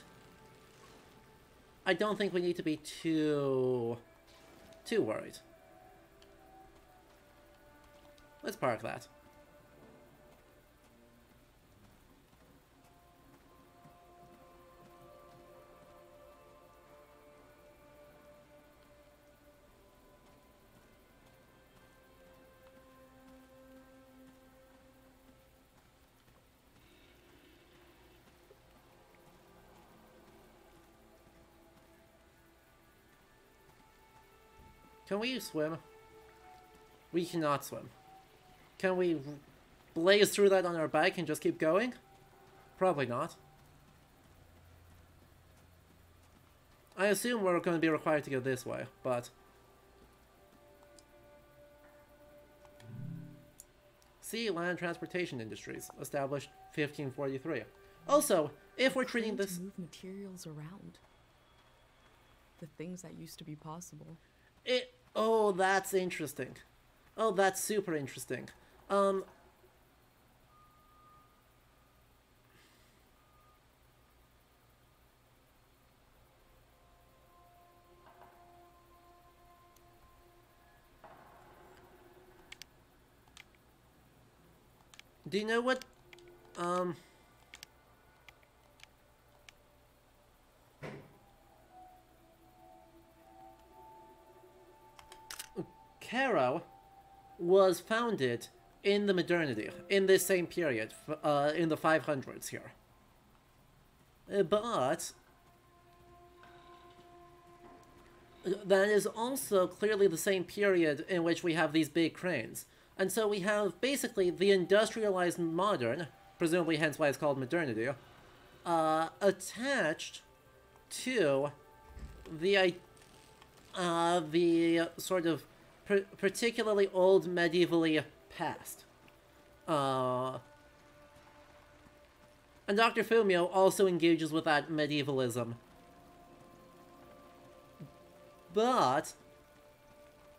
I don't think we need to be too too worried. Let's park that. Can we swim? We cannot swim. Can we blaze through that on our bike and just keep going? Probably not. I assume we're going to be required to go this way, but... See Land Transportation Industries, established 1543. Also, if we're treating this... move materials around. The things that used to be possible. It, oh, that's interesting. Oh, that's super interesting. Um. Do you know what, um... Caro was founded in the modernity, in this same period, uh, in the 500s here. Uh, But that is also clearly the same period in which we have these big cranes. And so we have basically the industrialized modern, presumably hence why it's called modernity, uh, attached to the uh, the sort of particularly old medievally past. Uh, and Dr. Fumio also engages with that medievalism. But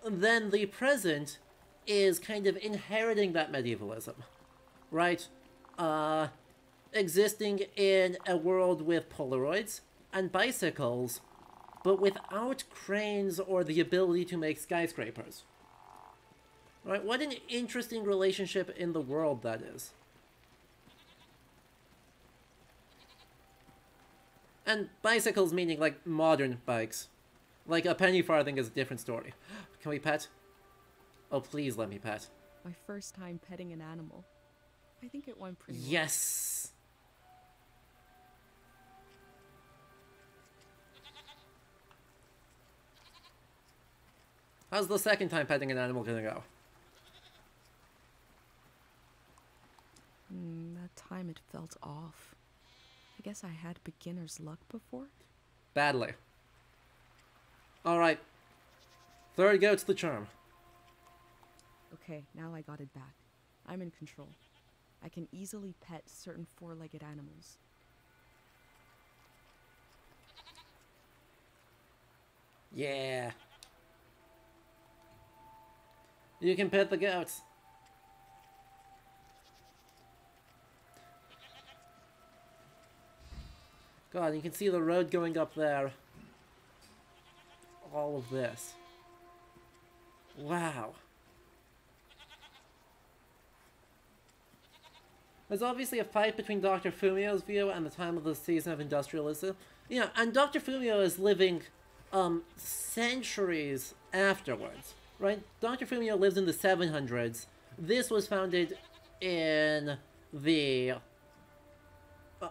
then the present is kind of inheriting that medievalism, right? Uh, existing in a world with Polaroids and bicycles, but without cranes or the ability to make skyscrapers. Right? What an interesting relationship in the world that is. And bicycles meaning like modern bikes. Like a penny farthing is a different story. Can we pet? Oh, please let me pet. My first time petting an animal. I think it went pretty. Yes! How's the second time petting an animal gonna go? Hmm, that time it felt off. I guess I had beginner's luck before. Badly. Alright. Third goat's the charm. Okay, now I got it back. I'm in control. I can easily pet certain four legged animals. Yeah. You can pet the goats. God, you can see the road going up there. All of this. Wow. There's obviously a fight between Dr. Fumio's view and the time of the season of industrialism. Yeah, and Dr. Fumio is living um, centuries afterwards, right? Dr. Fumio lives in the 700s. This was founded in the... Uh,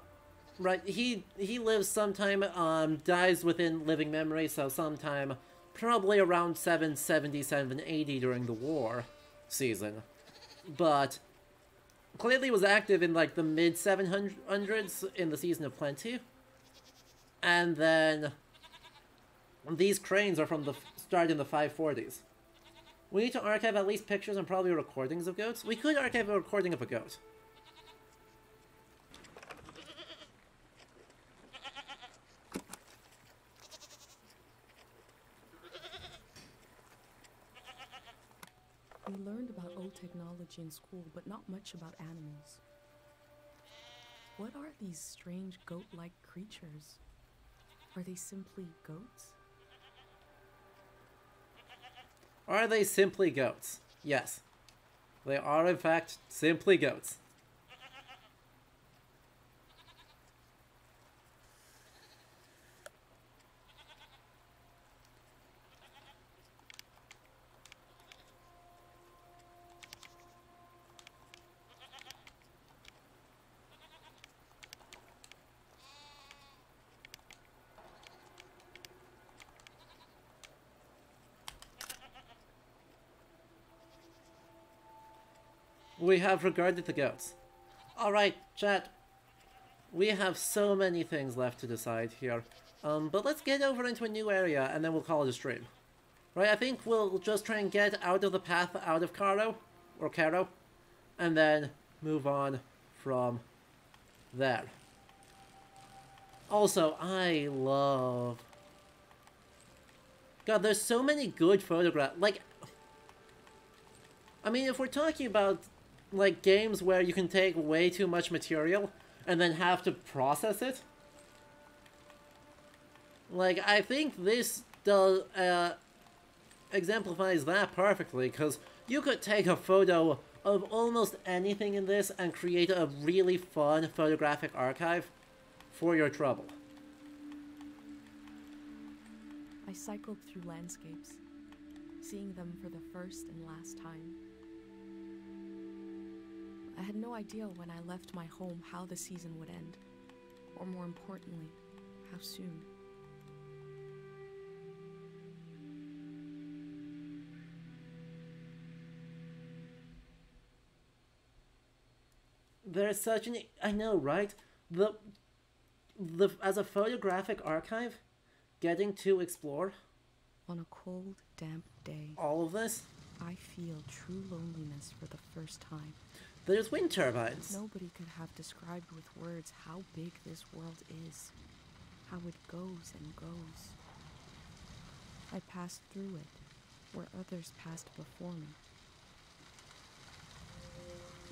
right, he he lives sometime, um, dies within living memory, so sometime probably around 770, 780 during the war season. But clearly was active in like the mid 700s in the season of plenty. And then these cranes are from the start in the 540s. We need to archive at least pictures and probably recordings of goats. We could archive a recording of a goat. We learned about old technology in school, but not much about animals. What are these strange goat like creatures? Are they simply goats? Are they simply goats? Yes. They are, in fact, simply goats. We have regarded the goats. Alright, chat. We have so many things left to decide here. Um, but let's get over into a new area and then we'll call it a stream. Right, I think we'll just try and get out of the path out of Caro, or Caro, and then move on from there. Also, I love... God, there's so many good photographs. Like, I mean, if we're talking about, like, games where you can take way too much material and then have to process it, like, I think this does, uh, exemplifies that perfectly, because you could take a photo of almost anything in this and create a really fun photographic archive for your trouble. I cycled through landscapes, seeing them for the first and last time. I had no idea when I left my home how the season would end, or more importantly, how soon. There's such an I know, right? The the as a photographic archive, getting to explore On a cold, damp day, all of this. I feel true loneliness for the first time. There's wind turbines. Nobody could have described with words how big this world is, how it goes and goes. I passed through it, where others passed before me.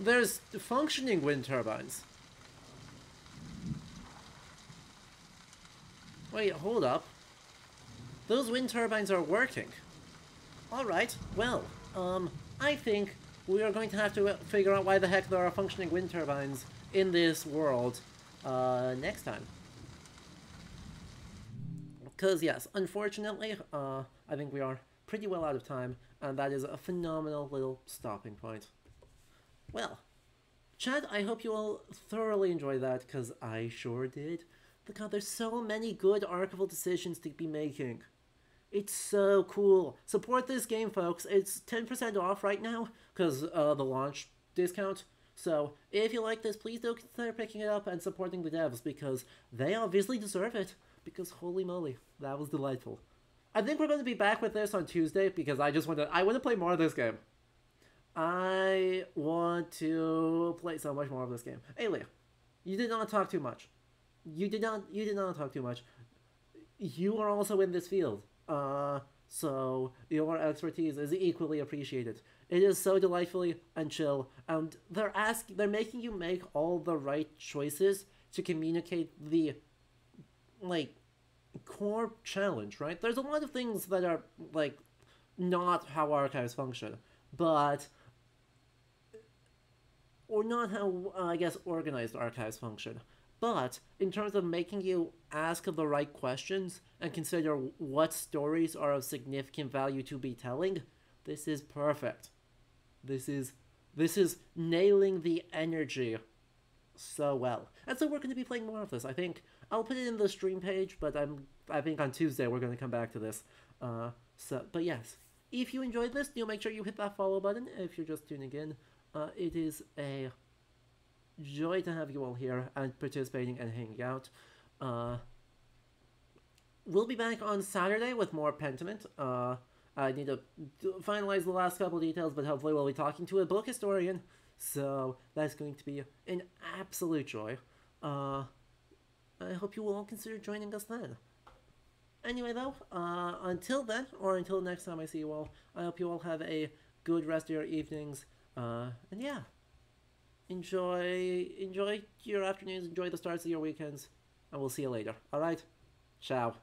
There's functioning wind turbines. Wait, hold up. Those wind turbines are working. Alright, well, um, I think we are going to have to uh, figure out why the heck there are functioning wind turbines in this world, uh, next time. Because, yes, unfortunately, uh, I think we are pretty well out of time, and that is a phenomenal little stopping point. Well, chat, I hope you all thoroughly enjoyed that, because I sure did. God, there's so many good archival decisions to be making. It's so cool. Support this game, folks. It's 10% off right now, because uh, the launch discount. So, if you like this, please do consider picking it up and supporting the devs, because they obviously deserve it. Because holy moly, that was delightful. I think we're going to be back with this on Tuesday, because I just want to, I want to play more of this game. I want to play so much more of this game. Alia, you did not talk too much. You did not. You did not talk too much. You are also in this field, uh, so your expertise is equally appreciated. It is so delightfully and chill, and they're ask. They're making you make all the right choices to communicate the like core challenge, right? There's a lot of things that are like not how archives function, but or not how uh, I guess organized archives function. But in terms of making you ask the right questions and consider what stories are of significant value to be telling, this is perfect. This is this is nailing the energy so well. And so we're going to be playing more of this. I think I'll put it in the stream page, but I'm I think on Tuesday we're going to come back to this. Uh, so, but yes, if you enjoyed this, do make sure you hit that follow button. If you're just tuning in, uh, it is a joy to have you all here and participating and hanging out. Uh, we'll be back on Saturday with more Pentiment. Uh, I need to finalize the last couple details, but hopefully we'll be talking to a book historian. So that's going to be an absolute joy. Uh, I hope you will all consider joining us then. Anyway, though, uh, until then, or until next time I see you all, I hope you all have a good rest of your evenings. Uh, and yeah, enjoy enjoy your afternoons, enjoy the starts of your weekends, and we'll see you later. All right, ciao.